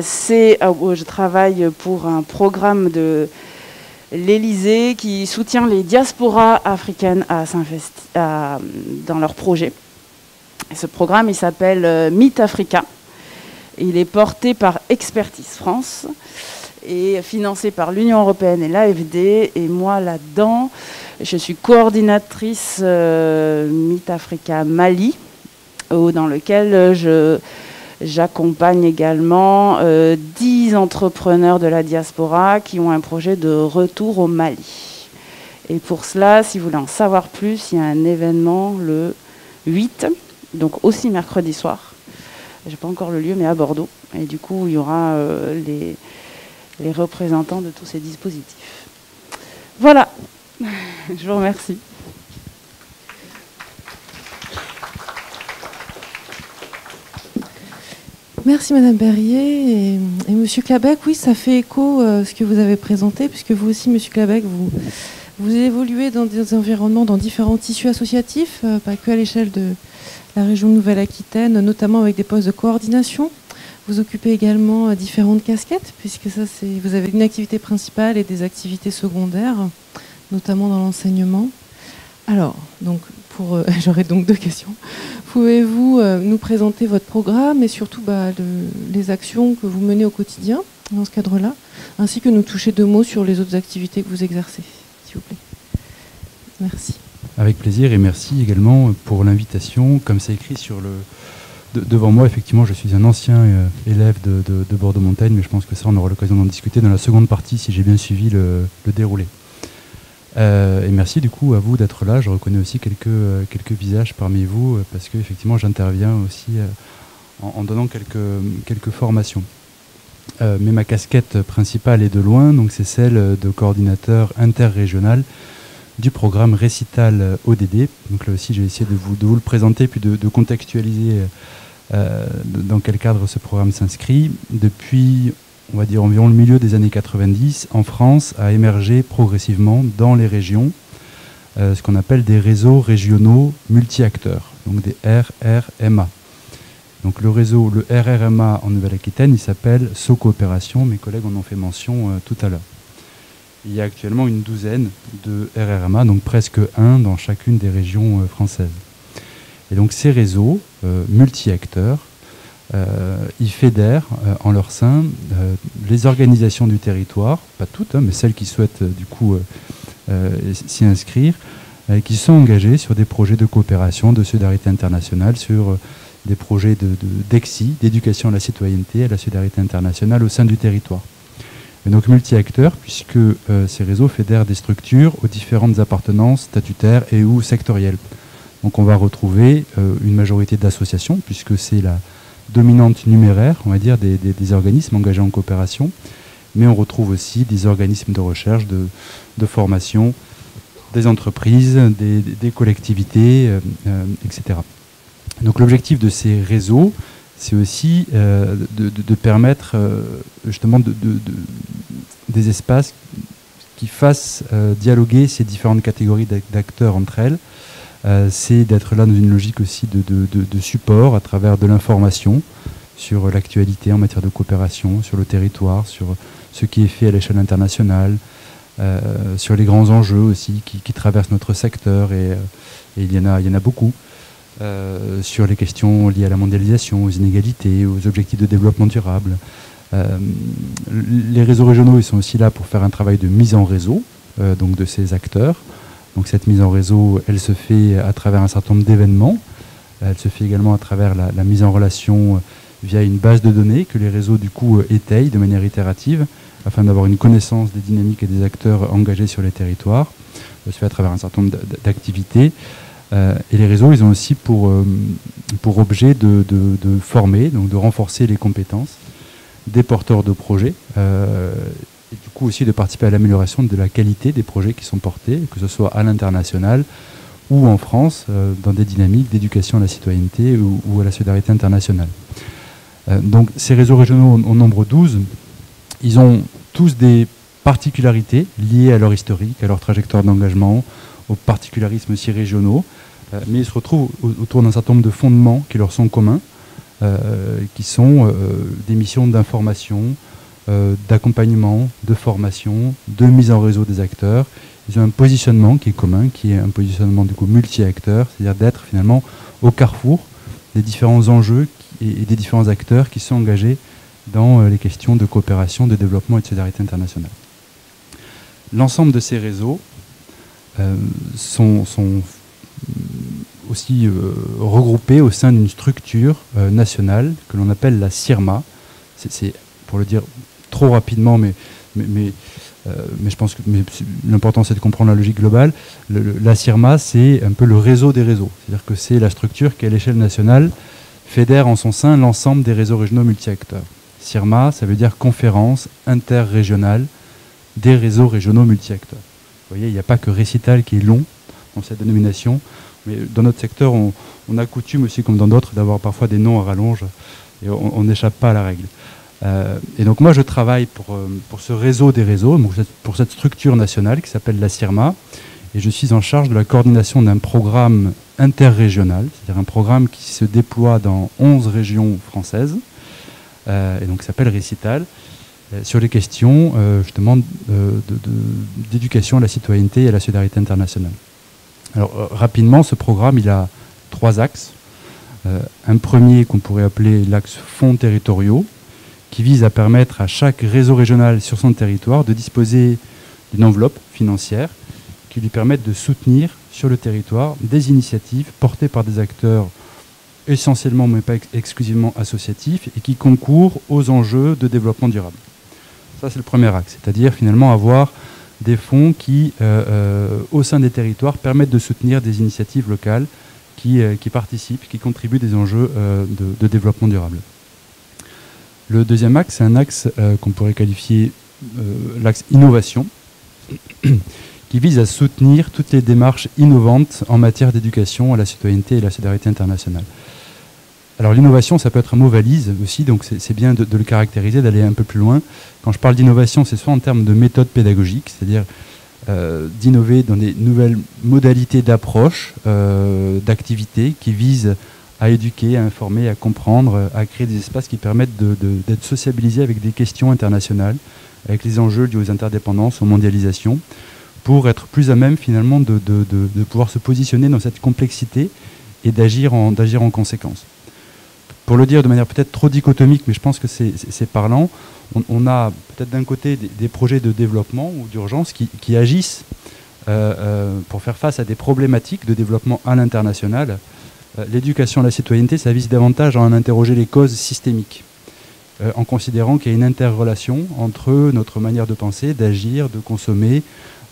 Speaker 5: c'est où je travaille pour un programme de l'Élysée qui soutient les diasporas africaines dans leurs projets. ce programme, il s'appelle Meet Africa. Il est porté par Expertise France et financé par l'Union européenne et l'AFD. Et moi, là-dedans, je suis coordinatrice euh, Africa Mali, dans lequel je, j'accompagne également euh, 10 entrepreneurs de la diaspora qui ont un projet de retour au Mali. Et pour cela, si vous voulez en savoir plus, il y a un événement le 8, donc aussi mercredi soir. Je n'ai pas encore le lieu, mais à Bordeaux. Et du coup, il y aura euh, les, les représentants de tous ces dispositifs. Voilà, [LAUGHS] je vous remercie.
Speaker 2: Merci Madame Berrier et, Monsieur Clabec. Oui, ça fait écho euh, ce que vous avez présenté, puisque vous aussi, Monsieur Clabec, vous, vous évoluez dans des environnements, dans différents tissus associatifs, euh, pas que à l'échelle de la région Nouvelle-Aquitaine, notamment avec des postes de coordination. Vous occupez également euh, différentes casquettes, puisque ça, c'est, vous avez une activité principale et des activités secondaires, notamment dans l'enseignement. Alors, donc, pour, euh, [LAUGHS] j'aurais donc deux questions. Pouvez-vous euh, nous présenter votre programme et surtout bah, les actions que vous menez au quotidien dans ce cadre-là, ainsi que nous toucher deux mots sur les autres activités que vous exercez, s'il vous plaît. Merci.
Speaker 6: Avec plaisir et merci également pour l'invitation. Comme c'est écrit sur le, devant moi, effectivement, je suis un ancien euh, élève de, Bordeaux Montagne, mais je pense que ça, on aura l'occasion d'en discuter dans la seconde partie si j'ai bien suivi le, déroulé. Euh, et merci du coup à vous d'être là. Je reconnais aussi quelques, euh, quelques visages parmi vous parce que effectivement j'interviens aussi en, donnant quelques, quelques formations. mais ma casquette principale est de loin, donc c'est celle de coordinateur interrégional du programme Récital ODD. Donc là aussi j'ai essayé de vous, de vous le présenter puis de, contextualiser euh, dans quel cadre ce programme s'inscrit. Depuis, on va dire, environ le milieu des années 90, en France, a émergé progressivement dans les régions euh, ce qu'on appelle des réseaux régionaux multi-acteurs, donc des RRMA. Donc le réseau, le RRMA en Nouvelle-Aquitaine, il s'appelle SoCoopération, mes collègues en ont fait mention euh, tout à l'heure. Il y a actuellement une douzaine de RRMA, donc presque un dans chacune des régions françaises. Et donc ces réseaux euh, multi-acteurs, euh, ils fédèrent euh, en leur sein les organisations du territoire, pas toutes, hein, mais celles qui souhaitent du coup s'y inscrire, qui sont engagées sur des projets de coopération, de solidarité internationale, sur des projets d'EXI, de, d'éducation à la citoyenneté, à la solidarité internationale au sein du territoire. Et donc multi-acteurs, puisque ces réseaux fédèrent des structures aux différentes appartenances statutaires et ou sectorielles. Donc on va retrouver euh, une majorité d'associations, puisque c'est la dominante numéraire, on va dire, des, organismes engagés en coopération. Mais on retrouve aussi des organismes de recherche, de, formation, des entreprises, des, collectivités, euh, euh, etc. Donc l'objectif de ces réseaux, c'est aussi de, permettre justement des espaces qui fassent dialoguer ces différentes catégories d'acteurs entre elles, euh, c'est d'être là dans une logique aussi de, support à travers de l'information sur l'actualité en matière de coopération, sur le territoire, sur ce qui est fait à l'échelle internationale, euh, sur les grands enjeux aussi qui, traversent notre secteur, et, euh, il, y en a, il y en a beaucoup, sur les questions liées à la mondialisation, aux inégalités, aux objectifs de développement durable, les réseaux régionaux, ils sont aussi là pour faire un travail de mise en réseau, donc de ces acteurs. Donc cette mise en réseau, elle se fait à travers un certain nombre d'événements. Elle se fait également à travers la, mise en relation via une base de données que les réseaux du coup étayent de manière itérative afin d'avoir une connaissance des dynamiques et des acteurs engagés sur les territoires. Ça se fait à travers un certain nombre d'activités. Euh, et les réseaux, ils ont aussi pour, euh, pour objet de, former, donc de renforcer les compétences des porteurs de projets, euh, et du coup aussi de participer à l'amélioration de la qualité des projets qui sont portés, que ce soit à l'international ou en France, dans des dynamiques d'éducation à la citoyenneté ou, à la solidarité internationale. donc ces réseaux régionaux au nombre 12, ils ont tous des particularités liées à leur historique, à leur trajectoire d'engagement, aux particularismes aussi régionaux, euh, mais ils se retrouvent autour d'un certain nombre de fondements qui leur sont communs, euh, qui sont euh, des missions d'information, d'accompagnement, de formation, de mise en réseau des acteurs. Ils ont un positionnement qui est commun, qui est un positionnement du coup multi-acteurs, c'est-à-dire d'être finalement au carrefour des différents enjeux et des différents acteurs qui sont engagés dans les questions de coopération, de développement et de solidarité internationale. L'ensemble de ces réseaux sont, sont, aussi euh, regroupés au sein d'une structure euh, nationale que l'on appelle la CIRMA. C'est, pour le dire trop rapidement, euh, mais, je pense que l'important c'est de comprendre la logique globale. la CIRMA, c'est un peu le réseau des réseaux. C'est-à-dire que c'est la structure qui, à l'échelle nationale, fédère en son sein l'ensemble des réseaux régionaux multi-acteurs. CIRMA, ça veut dire conférence interrégionale des réseaux régionaux multi-acteurs. Vous voyez, il n'y a pas que récital qui est long dans cette dénomination. Mais dans notre secteur, on, a coutume aussi, comme dans d'autres, d'avoir parfois des noms à rallonge et on n'échappe pas à la règle. Euh, et donc moi, je travaille pour, euh, pour ce réseau des réseaux, pour cette structure nationale qui s'appelle la CIRMA, et je suis en charge de la coordination d'un programme interrégional, c'est-à-dire un programme qui se déploie dans 11 régions françaises, euh, et donc s'appelle Récital, sur les questions justement d'éducation à la citoyenneté et à la solidarité internationale. Alors rapidement, ce programme, il a trois axes. Un premier qu'on pourrait appeler l'axe fonds territoriaux, qui vise à permettre à chaque réseau régional sur son territoire de disposer d'une enveloppe financière qui lui permette de soutenir sur le territoire des initiatives portées par des acteurs essentiellement mais pas exclusivement associatifs et qui concourent aux enjeux de développement durable. Ça c'est le premier axe, c'est-à-dire finalement avoir des fonds qui, euh, euh, au sein des territoires, permettent de soutenir des initiatives locales qui, euh, participent, qui contribuent des enjeux de, développement durable. Le deuxième axe, c'est un axe qu'on pourrait qualifier l'axe innovation, [CLEARS THROAT] qui vise à soutenir toutes les démarches innovantes en matière d'éducation à la citoyenneté et à la solidarité internationale. Alors l'innovation, ça peut être un mot valise aussi, donc c'est bien de, le caractériser, d'aller un peu plus loin. Quand je parle d'innovation, c'est soit en termes de méthode pédagogique, c'est-à-dire euh, d'innover dans des nouvelles modalités d'approche, euh, d'activité qui visent à éduquer, à informer, à comprendre, à créer des espaces qui permettent d'être sociabilisés avec des questions internationales, avec les enjeux liés aux interdépendances, aux mondialisations, pour être plus à même finalement de, pouvoir se positionner dans cette complexité et d'agir en, en conséquence pour le dire de manière peut-être trop dichotomique, mais je pense que c'est parlant, on, a peut-être d'un côté des, projets de développement ou d'urgence qui, agissent euh, euh, pour faire face à des problématiques de développement à l'international. Euh, l'éducation à la citoyenneté, ça vise davantage à en interroger les causes systémiques, en considérant qu'il y a une interrelation entre notre manière de penser, d'agir, de consommer,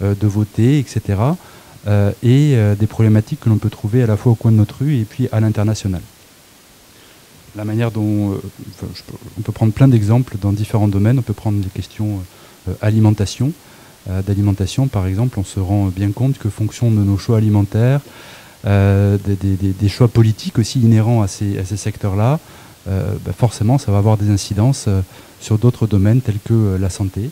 Speaker 6: de voter, etc., et des problématiques que l'on peut trouver à la fois au coin de notre rue et puis à l'international la manière dont euh, on peut prendre plein d'exemples dans différents domaines. On peut prendre des questions euh, alimentation. Euh, d'alimentation, par exemple, on se rend bien compte que fonction de nos choix alimentaires, des, choix politiques aussi inhérents à ces, secteurs-là, bah, forcément, ça va avoir des incidences sur d'autres domaines tels que la santé,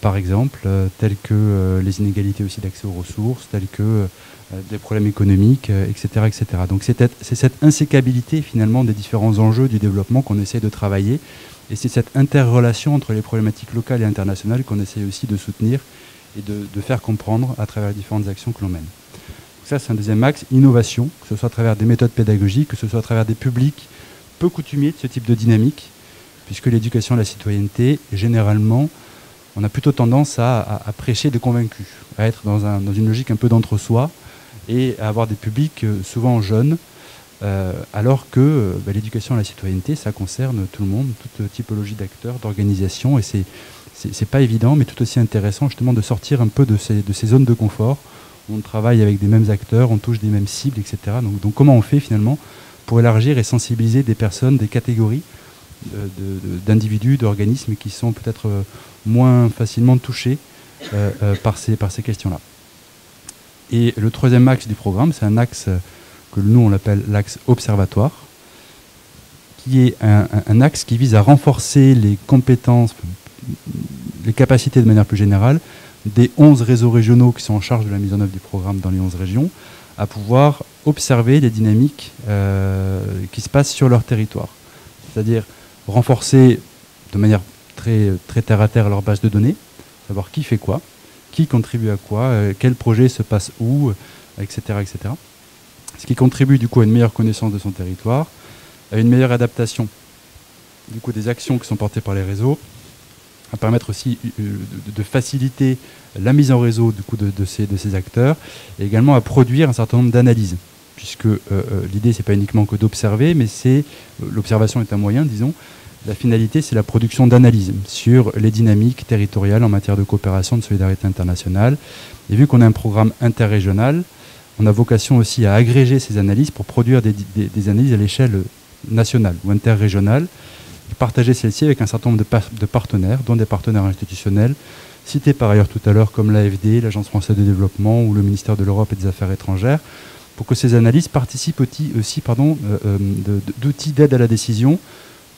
Speaker 6: par exemple, tels que les inégalités aussi d'accès aux ressources, tels que euh, des problèmes économiques, etc., euh, etc. Donc c'est cette insécabilité finalement des différents enjeux du développement qu'on essaie de travailler, et c'est cette interrelation entre les problématiques locales et internationales qu'on essaie aussi de soutenir et de, faire comprendre à travers les différentes actions que l'on mène. C'est un deuxième axe, innovation, que ce soit à travers des méthodes pédagogiques, que ce soit à travers des publics peu coutumiers de ce type de dynamique, puisque l'éducation à la citoyenneté, généralement, on a plutôt tendance à, prêcher des convaincus, à être dans, une logique un peu d'entre-soi et à avoir des publics euh, souvent jeunes, euh, alors que euh, bah, l'éducation à la citoyenneté, ça concerne tout le monde, toute typologie d'acteurs, d'organisations, et c'est c'est pas évident, mais tout aussi intéressant justement de sortir un peu de ces zones de confort. On travaille avec des mêmes acteurs, on touche des mêmes cibles, etc. Donc, comment on fait finalement pour élargir et sensibiliser des personnes, des catégories d'individus, d'organismes qui sont peut-être moins facilement touchés euh, euh, par ces, par ces questions-là? Et le troisième axe du programme, c'est un axe que nous on l'appelle l'axe observatoire, qui est un, axe qui vise à renforcer les compétences, les capacités de manière plus générale des 11 réseaux régionaux qui sont en charge de la mise en œuvre du programme dans les 11 régions, à pouvoir observer les dynamiques euh, qui se passent sur leur territoire. C'est-à-dire renforcer de manière très, très terre à terre leur base de données, savoir qui fait quoi, qui contribue à quoi, euh, quel projet se passe où, etc., euh, etc. Ce qui contribue du coup à une meilleure connaissance de son territoire, à une meilleure adaptation du coup des actions qui sont portées par les réseaux, à permettre aussi euh, de, faciliter la mise en réseau du coup de, ces, de ces acteurs, et également à produire un certain nombre d'analyses, puisque l'idée, ce l'idée c'est pas uniquement que d'observer, mais c'est l'observation est un moyen, disons, la finalité, c'est la production d'analyses sur les dynamiques territoriales en matière de coopération, de solidarité internationale. Et vu qu'on a un programme interrégional, on a vocation aussi à agréger ces analyses pour produire des, analyses à l'échelle nationale ou interrégionale, partager celles-ci avec un certain nombre de, partenaires, dont des partenaires institutionnels, cités par ailleurs tout à l'heure comme l'AFD, l'Agence française de développement ou le ministère de l'Europe et des Affaires étrangères, pour que ces analyses participent aussi, euh, euh, d'outils d'aide à la décision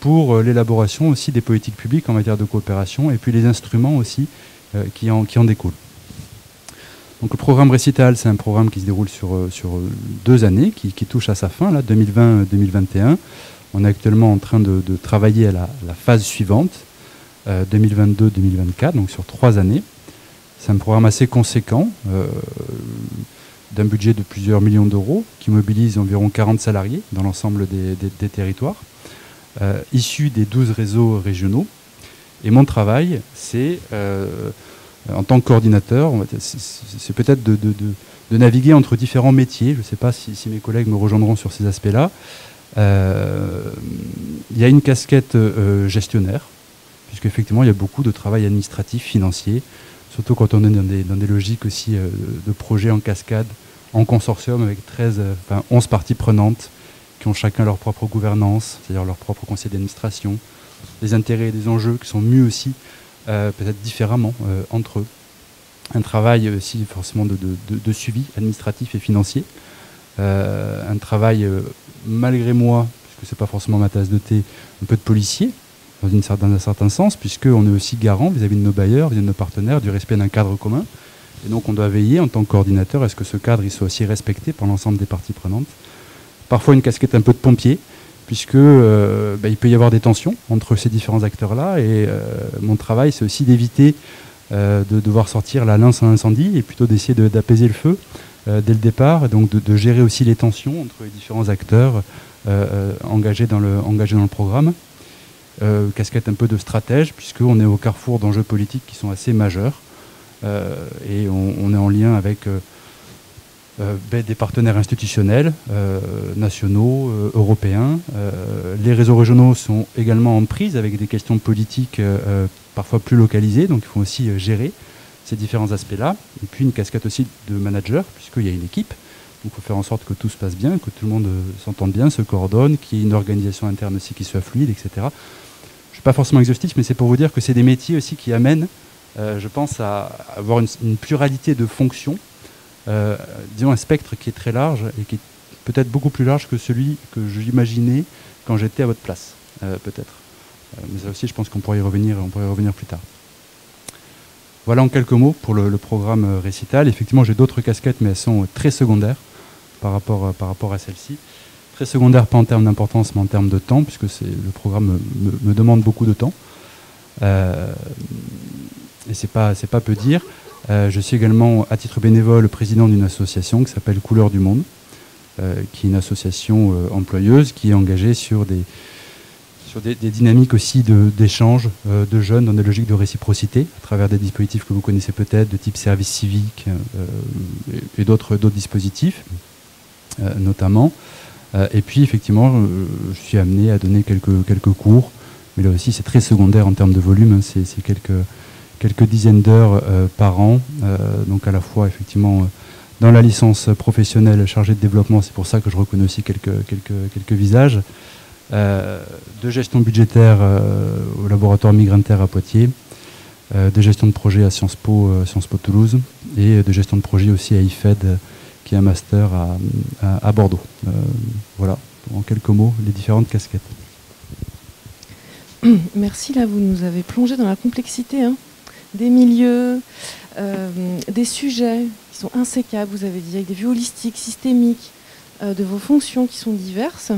Speaker 6: pour euh, l'élaboration aussi des politiques publiques en matière de coopération et puis les instruments aussi qui, en, qui en découlent. Donc le programme Récital, c'est un programme qui se déroule sur, deux années, qui, touche à sa fin, là, 2020-2021. On est actuellement en train de, travailler à la, phase suivante, 2022-2024, donc sur trois années. C'est un programme assez conséquent, d'un budget de plusieurs millions d'euros, qui mobilise environ 40 salariés dans l'ensemble des territoires. Euh, issus des 12 réseaux régionaux. Et mon travail, c'est, euh, en tant que coordinateur, c'est peut-être de, naviguer entre différents métiers. Je ne sais pas si, mes collègues me rejoindront sur ces aspects-là. Euh, il y a une casquette gestionnaire, puisqu'effectivement, il y a beaucoup de travail administratif, financier, surtout quand on est dans des, dans des logiques aussi de projets en cascade, en consortium avec 13, enfin, 11 parties prenantes, qui ont chacun leur propre gouvernance, c'est-à-dire leur propre conseil d'administration, des intérêts et des enjeux qui sont mieux aussi, euh, peut-être différemment euh, entre eux. Un travail aussi forcément de, suivi administratif et financier. Euh, un travail, malgré moi, puisque ce n'est pas forcément ma tasse de thé, un peu de policier, dans, une, un certain sens, puisqu'on est aussi garant vis-à-vis de nos bailleurs, vis-à-vis de nos partenaires, du respect d'un cadre commun. Et donc on doit veiller en tant que coordinateur à ce que ce cadre soit aussi respecté par l'ensemble des parties prenantes parfois une casquette un peu de pompier, puisque euh, bah, il peut y avoir des tensions entre ces différents acteurs-là. Et euh, mon travail, c'est aussi d'éviter euh, de devoir sortir la lance en incendie et plutôt d'essayer d'apaiser le feu dès le départ, donc de, gérer aussi les tensions entre les différents acteurs engagés, dans le, engagés dans le programme. casquette un peu de stratège, puisqu'on est au carrefour d'enjeux politiques qui sont assez majeurs. et on, est en lien avec euh, ben, des partenaires institutionnels, euh, nationaux, euh, européens. les réseaux régionaux sont également en prise avec des questions politiques parfois plus localisées, donc il faut aussi gérer ces différents aspects-là. Et puis une casquette aussi de manager, puisqu'il y a une équipe. Donc il faut faire en sorte que tout se passe bien, que tout le monde s'entende bien, se coordonne, qu'il y ait une organisation interne aussi qui soit fluide, etc. Je ne suis pas forcément exhaustif, mais c'est pour vous dire que c'est des métiers aussi qui amènent, je pense, à avoir une pluralité de fonctions euh, disons, un spectre qui est très large et qui est peut-être beaucoup plus large que celui que j'imaginais quand j'étais à votre place, euh, peut-être. Euh, mais ça aussi, je pense qu'on pourrait y revenir, on pourrait y revenir plus tard. Voilà en quelques mots pour le, programme récital. Effectivement, j'ai d'autres casquettes, mais elles sont très secondaires par rapport, par rapport à celle-ci. Très secondaires, pas en termes d'importance, mais en termes de temps, puisque le programme me, demande beaucoup de temps. et c'est pas, pas peu dire. Euh, je suis également, à titre bénévole, président d'une association qui s'appelle Couleur du Monde, euh, qui est une association euh, employeuse qui est engagée sur des, sur des, dynamiques aussi d'échange de, de, jeunes dans des logiques de réciprocité, à travers des dispositifs que vous connaissez peut-être, de type service civique et, et d'autres dispositifs, notamment. et puis, effectivement, je suis amené à donner quelques, cours, mais là aussi, c'est très secondaire en termes de volume, hein. c'est quelques, quelques dizaines d'heures par an, donc à la fois, effectivement, dans la licence professionnelle chargée de développement, c'est pour ça que je reconnais aussi quelques, quelques, quelques visages, euh, de gestion budgétaire euh, au laboratoire Migrantaire à Poitiers, euh, de gestion de projet à Sciences Po, Sciences Po Toulouse, et de gestion de projet aussi à IFED, qui est un master à, Bordeaux. voilà, en quelques mots, les différentes casquettes. [COUGHS]
Speaker 2: Merci, là vous nous avez plongé dans la complexité hein, des milieux, des sujets, qui sont insécables, vous avez dit, avec des vues holistiques, systémiques, euh, de vos fonctions qui sont diverses.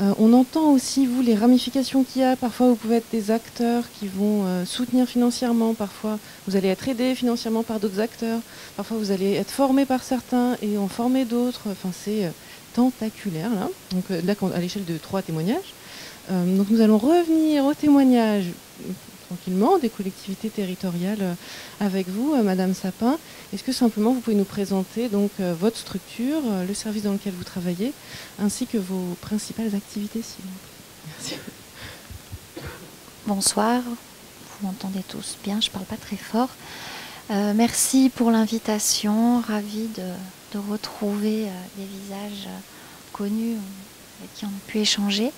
Speaker 2: Euh, on entend aussi, vous, les ramifications qu'il y a. Parfois, vous pouvez être des acteurs qui vont euh, soutenir financièrement. Parfois, vous allez être aidé financièrement par d'autres acteurs. Parfois, vous allez être formé par certains et en former d'autres. Enfin, c'est tentaculaire, là. Donc, là, à l'échelle de trois témoignages. donc, nous allons revenir aux témoignages tranquillement des collectivités territoriales euh, avec vous, euh, Madame Sapin. Est-ce que simplement vous pouvez nous présenter donc euh, votre structure, le service dans lequel vous travaillez, ainsi que vos principales activités, s'il vous plaît? Merci.
Speaker 7: Bonsoir, vous m'entendez tous bien, je ne parle pas très fort. merci pour l'invitation, ravie de, retrouver des visages connus avec qui on a pu échanger.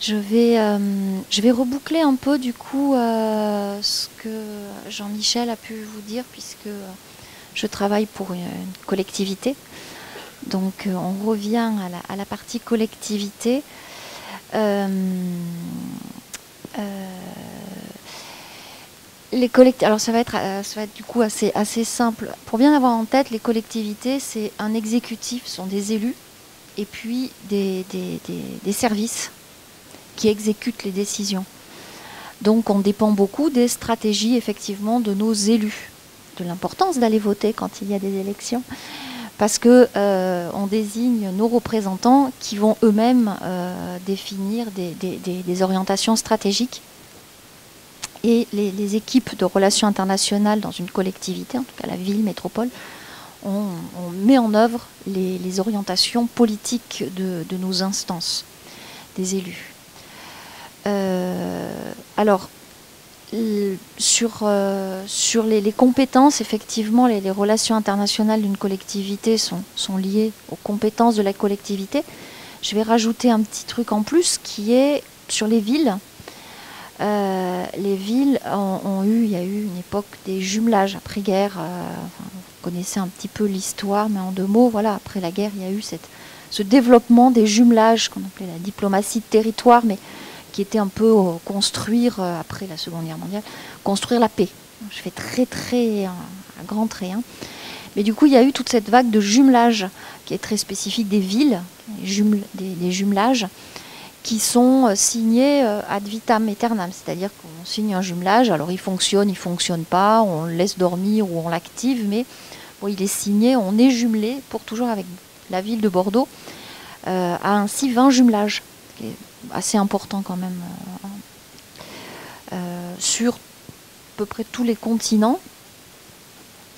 Speaker 7: Je vais, euh, je vais reboucler un peu du coup euh, ce que Jean-Michel a pu vous dire puisque je travaille pour une, collectivité. Donc euh, on revient à la, partie collectivité. les alors ça va être, ça va être du coup assez, simple. Pour bien avoir en tête, les collectivités, c'est un exécutif, ce sont des élus, et puis des services qui exécutent les décisions. Donc on dépend beaucoup des stratégies effectivement de nos élus, de l'importance d'aller voter quand il y a des élections, parce que euh, on désigne nos représentants qui vont eux-mêmes euh, définir des, orientations stratégiques. Et les, équipes de relations internationales dans une collectivité, en tout cas la ville, métropole, on, met en œuvre les, orientations politiques de nos instances, des élus. Euh, alors, sur, euh, les, compétences, effectivement, les, relations internationales d'une collectivité sont, liées aux compétences de la collectivité. Je vais rajouter un petit truc en plus qui est sur les villes. Euh, les villes ont, eu, il y a eu une époque des jumelages après-guerre. vous connaissez un petit peu l'histoire, mais en deux mots, voilà, après la guerre, il y a eu ce développement des jumelages qu'on appelait la diplomatie de territoire, mais qui était un peu euh, construire, euh, après la Seconde Guerre mondiale, construire la paix. Je fais très très un, grand trait. Hein. Mais du coup, il y a eu toute cette vague de jumelage qui est très spécifique des villes, des, jumelages, qui sont euh, signés ad vitam aeternam, c'est-à-dire qu'on signe un jumelage, alors il fonctionne, il fonctionne pas, on le laisse dormir ou on l'active, mais il est signé, on est jumelé pour toujours avec la ville de Bordeaux, à ainsi 20 jumelages, assez important quand même euh, euh, sur à peu près tous les continents.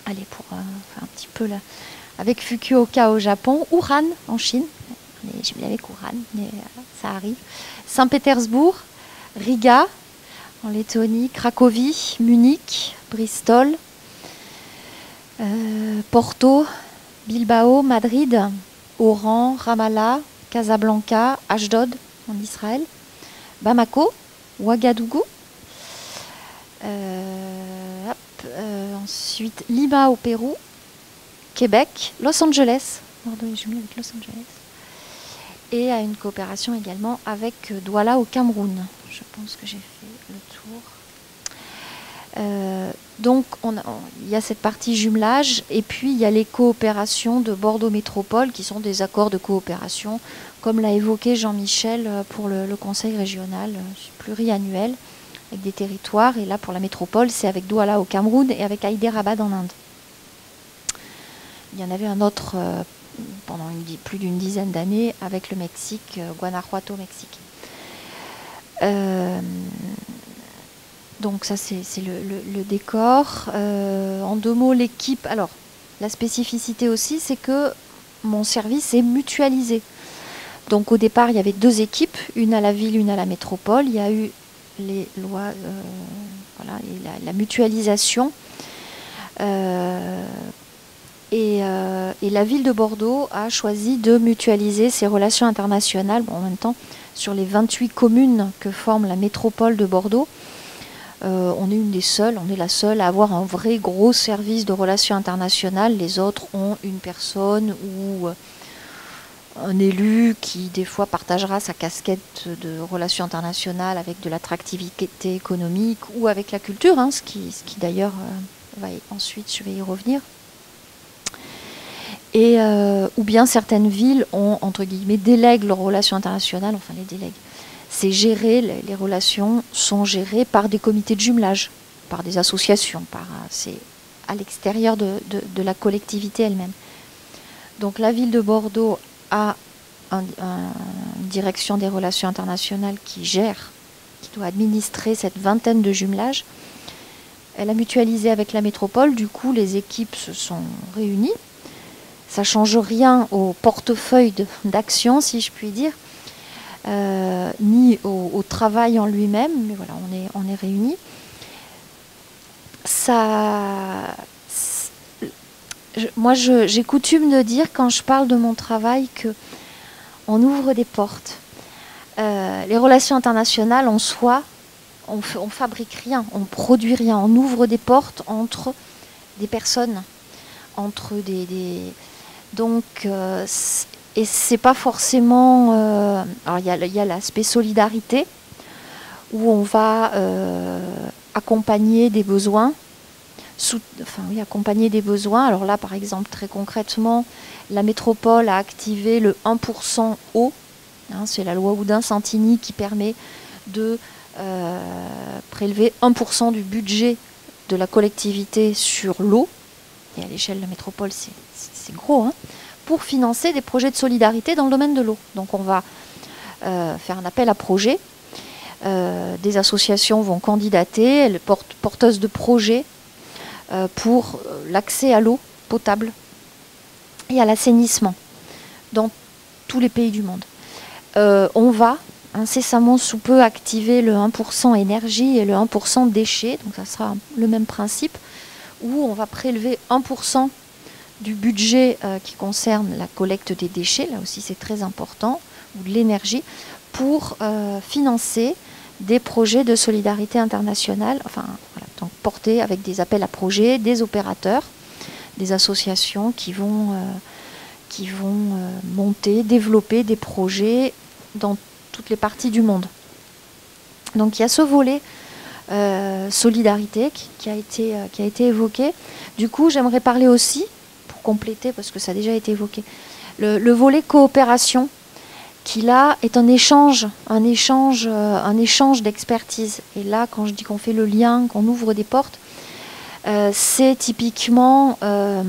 Speaker 7: Allez, pour euh, un petit peu là. Avec Fukuoka au Japon, Wuhan en Chine. Je vais avec Wuhan, mais ça arrive. Saint-Pétersbourg, Riga en Lettonie, Cracovie, Munich, Bristol, Porto, Bilbao, Madrid, Oran, Ramallah, Casablanca, Ashdod, en Israël, Bamako, Ouagadougou, euh, euh, ensuite Lima au Pérou, Québec, Los Angeles, Bordeaux est jumelé avec Los Angeles, et à une coopération également avec Douala au Cameroun. Je pense que j'ai fait le tour. Euh, donc il y a cette partie jumelage et puis il y a les coopérations de Bordeaux Métropole qui sont des accords de coopération comme l'a évoqué Jean-Michel euh, pour le, conseil régional euh, pluriannuel avec des territoires. Et là, pour la métropole, c'est avec Douala au Cameroun et avec Hyderabad en Inde. Il y en avait un autre euh, pendant plus d'une dizaine d'années avec le Mexique, Guanajuato, Mexique. Donc ça c'est le, décor. En deux mots, l'équipe. Alors la spécificité aussi, c'est que mon service est mutualisé. Donc au départ, il y avait deux équipes, une à la ville, une à la métropole. Il y a eu les lois, euh, voilà, la, mutualisation. Et, et, la ville de Bordeaux a choisi de mutualiser ses relations internationales. Bon, en même temps, sur les 28 communes que forme la métropole de Bordeaux, euh, on est une des seules, on est la seule à avoir un vrai gros service de relations internationales. Les autres ont une personne ou euh, un élu qui des fois partagera sa casquette de relations internationales avec de l'attractivité économique ou avec la culture, hein, ce qui, d'ailleurs euh, va ensuite, je vais y revenir. Et, ou bien certaines villes ont, entre guillemets, délèguent leurs relations internationales, enfin les délèguent, c'est géré, les, relations sont gérées par des comités de jumelage, par des associations, par, c'est à l'extérieur de, la collectivité elle-même. Donc la ville de Bordeaux a une direction des relations internationales qui gère, qui doit administrer cette vingtaine de jumelages. Elle a mutualisé avec la métropole, du coup les équipes se sont réunies. Ça ne change rien au portefeuille d'action, si je puis dire. Euh, ni au, travail en lui-même, mais voilà, on est, on est réunis. Ça, moi, j'ai coutume de dire quand je parle de mon travail que on ouvre des portes. Euh, les relations internationales en soi, on, on fabrique rien, on produit rien, on ouvre des portes entre des personnes, entre des, donc euh, et c'est pas forcément. Euh, alors il y a, l'aspect solidarité où on va euh, accompagner des besoins. Enfin oui, accompagner des besoins. Alors là, par exemple, très concrètement, la métropole a activé le 1% eau. Hein, c'est la loi Houdin-Santini qui permet de euh, prélever 1% du budget de la collectivité sur l'eau. Et à l'échelle de la métropole, c'est gros. Hein pour financer des projets de solidarité dans le domaine de l'eau. Donc on va euh, faire un appel à projets. Euh, des associations vont candidater, elles portent porteuses de projets pour l'accès à l'eau potable et à l'assainissement dans tous les pays du monde. on va incessamment sous peu activer le 1% énergie et le 1% déchets, donc ça sera le même principe, où on va prélever 1% du budget euh, qui concerne la collecte des déchets, là aussi c'est très important, ou de l'énergie, pour euh, financer des projets de solidarité internationale, enfin, avec des appels à projets, des opérateurs, des associations qui vont, euh, qui vont monter, développer des projets dans toutes les parties du monde. Donc il y a ce volet solidarité qui, a été, qui a été évoqué. Du coup, j'aimerais parler aussi compléter parce que ça a déjà été évoqué. Le, volet coopération, qui là est un échange, un échange, euh, un échange d'expertise. Et là, quand je dis qu'on fait le lien, qu'on ouvre des portes, euh, c'est typiquement euh,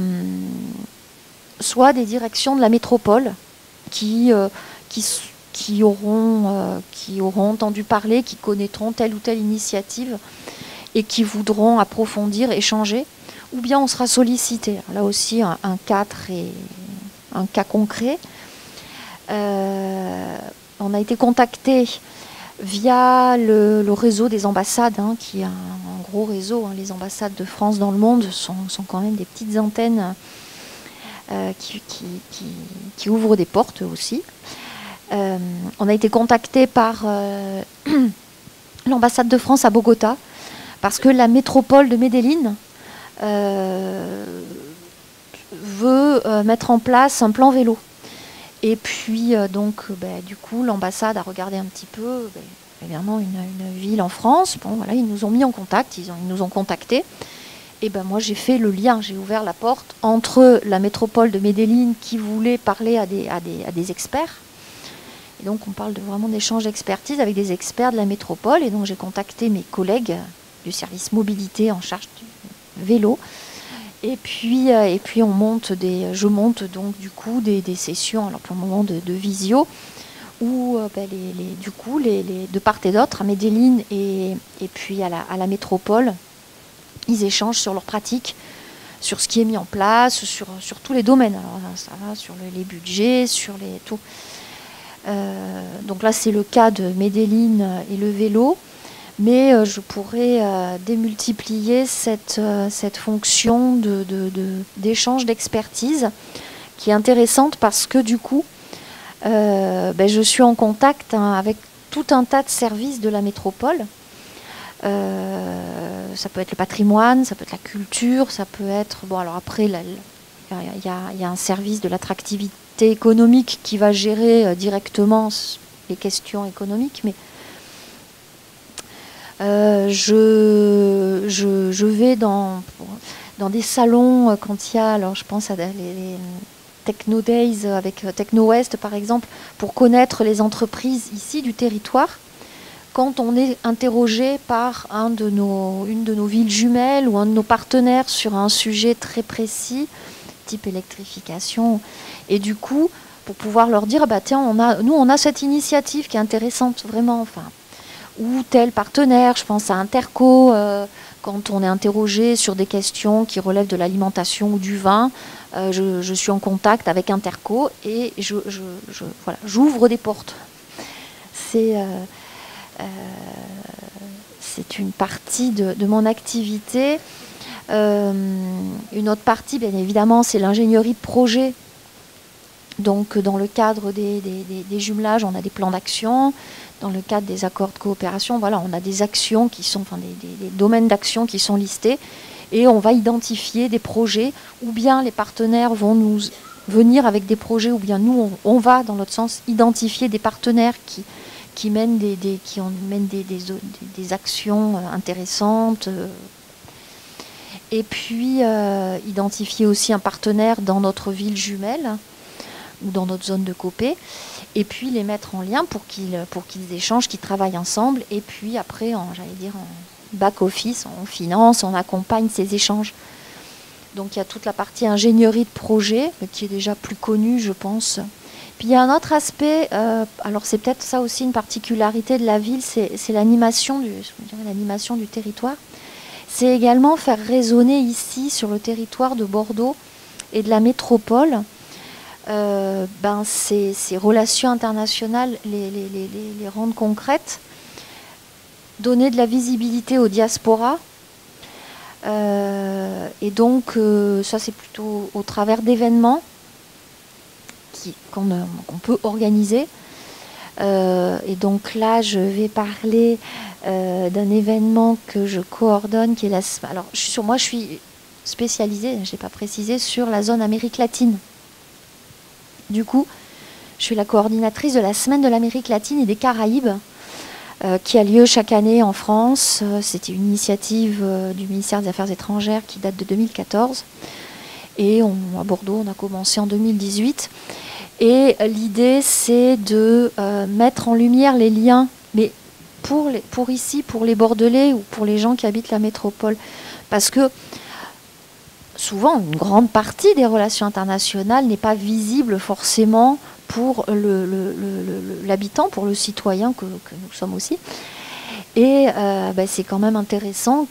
Speaker 7: soit des directions de la métropole qui auront entendu parler, qui connaîtront telle ou telle initiative et qui voudront approfondir, échanger ou bien on sera sollicité. là aussi, un, cas un cas concret. Euh, on a été contacté via le, réseau des ambassades, hein, qui est un, gros réseau. Hein. Les ambassades de France dans le monde sont, quand même des petites antennes euh, qui, ouvrent des portes aussi. Euh, on a été contacté par [CLEARS THROAT] l'ambassade de France à Bogota, parce que la métropole de Medellín euh, veut mettre en place un plan vélo. Et puis, euh, donc, ben, du coup, l'ambassade a regardé un petit peu, ben, évidemment, une, ville en France. Bon, voilà, ils nous ont mis en contact, ils, nous ont contactés. Et ben moi, j'ai fait le lien, j'ai ouvert la porte entre la métropole de Medellín qui voulait parler à des, à des, à des experts. Et donc, on parle de vraiment d'échange d'expertise avec des experts de la métropole. Et donc, j'ai contacté mes collègues du service mobilité en charge du vélo. Et puis, euh, et puis on monte des, je monte donc du coup des, sessions, alors pour le moment de, visio, où ben, du coup, les, de part et d'autre, à Medellin et, et puis à la, à la, métropole, ils échangent sur leurs pratiques, sur ce qui est mis en place, sur, sur tous les domaines. Alors ça va sur les budgets, sur les tout. donc là, c'est le cas de Medellin et le vélo mais euh, je pourrais euh, démultiplier cette, euh, cette fonction d'échange de, d'expertise qui est intéressante parce que du coup, ben, je suis en contact hein, avec tout un tas de services de la métropole. ça peut être le patrimoine, ça peut être la culture, ça peut être... Bon, alors après, il y, y, a un service de l'attractivité économique qui va gérer directement les questions économiques, mais euh, je, vais dans, des salons euh, quand il y a, alors je pense à les, Techno Days avec euh, Techno West par exemple, pour connaître les entreprises ici du territoire. Quand on est interrogé par une de nos villes jumelles ou un de nos partenaires sur un sujet très précis, type électrification, et du coup, pour pouvoir leur dire, bah tiens, nous on a cette initiative qui est intéressante vraiment, enfin ou tel partenaire, je pense à Interco, euh, quand on est interrogé sur des questions qui relèvent de l'alimentation ou du vin, euh, je, suis en contact avec Interco et je, voilà, j'ouvre des portes. C'est euh, c'est une partie de, mon activité. une autre partie, bien évidemment, c'est l'ingénierie de projet. Donc, dans le cadre des, des jumelages, on a des plans d'action, dans le cadre des accords de coopération, voilà, on a des actions qui sont, enfin, des, domaines d'action qui sont listés et on va identifier des projets ou bien les partenaires vont nous venir avec des projets ou bien nous on, va dans l'autre sens identifier des partenaires qui, qui mènent des, qui mènent des, des, actions euh, intéressantes euh. et puis euh, identifier aussi un partenaire dans notre ville jumelle ou dans notre zone de copé et puis les mettre en lien pour qu'ils pour qu'ils échangent, qu'ils travaillent ensemble, et puis après, j'allais dire en back office, en finance, on accompagne ces échanges. Donc il y a toute la partie ingénierie de projet qui est déjà plus connue, je pense. Puis il y a un autre aspect, euh, alors c'est peut-être ça aussi une particularité de la ville, c'est l'animation du, l'animation du territoire. C'est également faire résonner ici sur le territoire de Bordeaux et de la métropole euh, ben, ces, relations internationales les, les, rendre concrètes, donner de la visibilité aux diasporas. Euh, et donc, euh, ça, c'est plutôt au travers d'événements qu'on peut organiser. et donc là, je vais parler d'un événement que je coordonne, qui est la. Alors, sur moi, je suis spécialisée, je n'ai pas précisé, sur la zone Amérique latine. Du coup, je suis la coordinatrice de la Semaine de l'Amérique latine et des Caraïbes, euh, qui a lieu chaque année en France. Euh, c'était une initiative euh, du ministère des Affaires étrangères qui date de 2014. Et à Bordeaux, on a commencé en 2018. Et l'idée, c'est de mettre en lumière les liens, mais pour, les, pour ici, pour les Bordelais ou pour les gens qui habitent la métropole. Parce que souvent une grande partie des relations internationales n'est pas visible forcément pour l'habitant, pour le citoyen que, nous sommes aussi. Et euh, ben, c'est quand même intéressant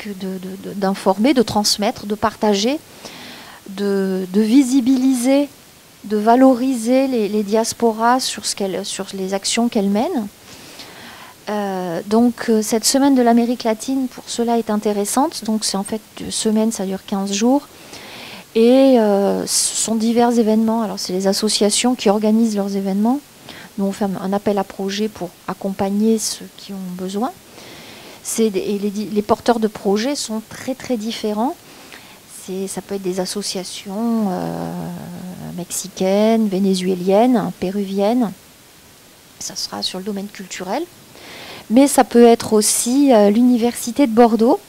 Speaker 7: d'informer, de, transmettre, de partager, de, visibiliser, de valoriser les, diasporas sur les actions qu'elles mènent. Euh, donc euh, cette semaine de l'Amérique latine pour cela est intéressante. Donc c'est en fait une semaine, ça dure 15 jours. Et euh, ce sont divers événements. Alors, c'est les associations qui organisent leurs événements. Nous, on fait un appel à projet pour accompagner ceux qui ont besoin. Et les, porteurs de projets sont très, très différents. Ça peut être des associations euh, mexicaines, vénézuéliennes, péruviennes. Ça sera sur le domaine culturel. Mais ça peut être aussi euh, l'Université de Bordeaux,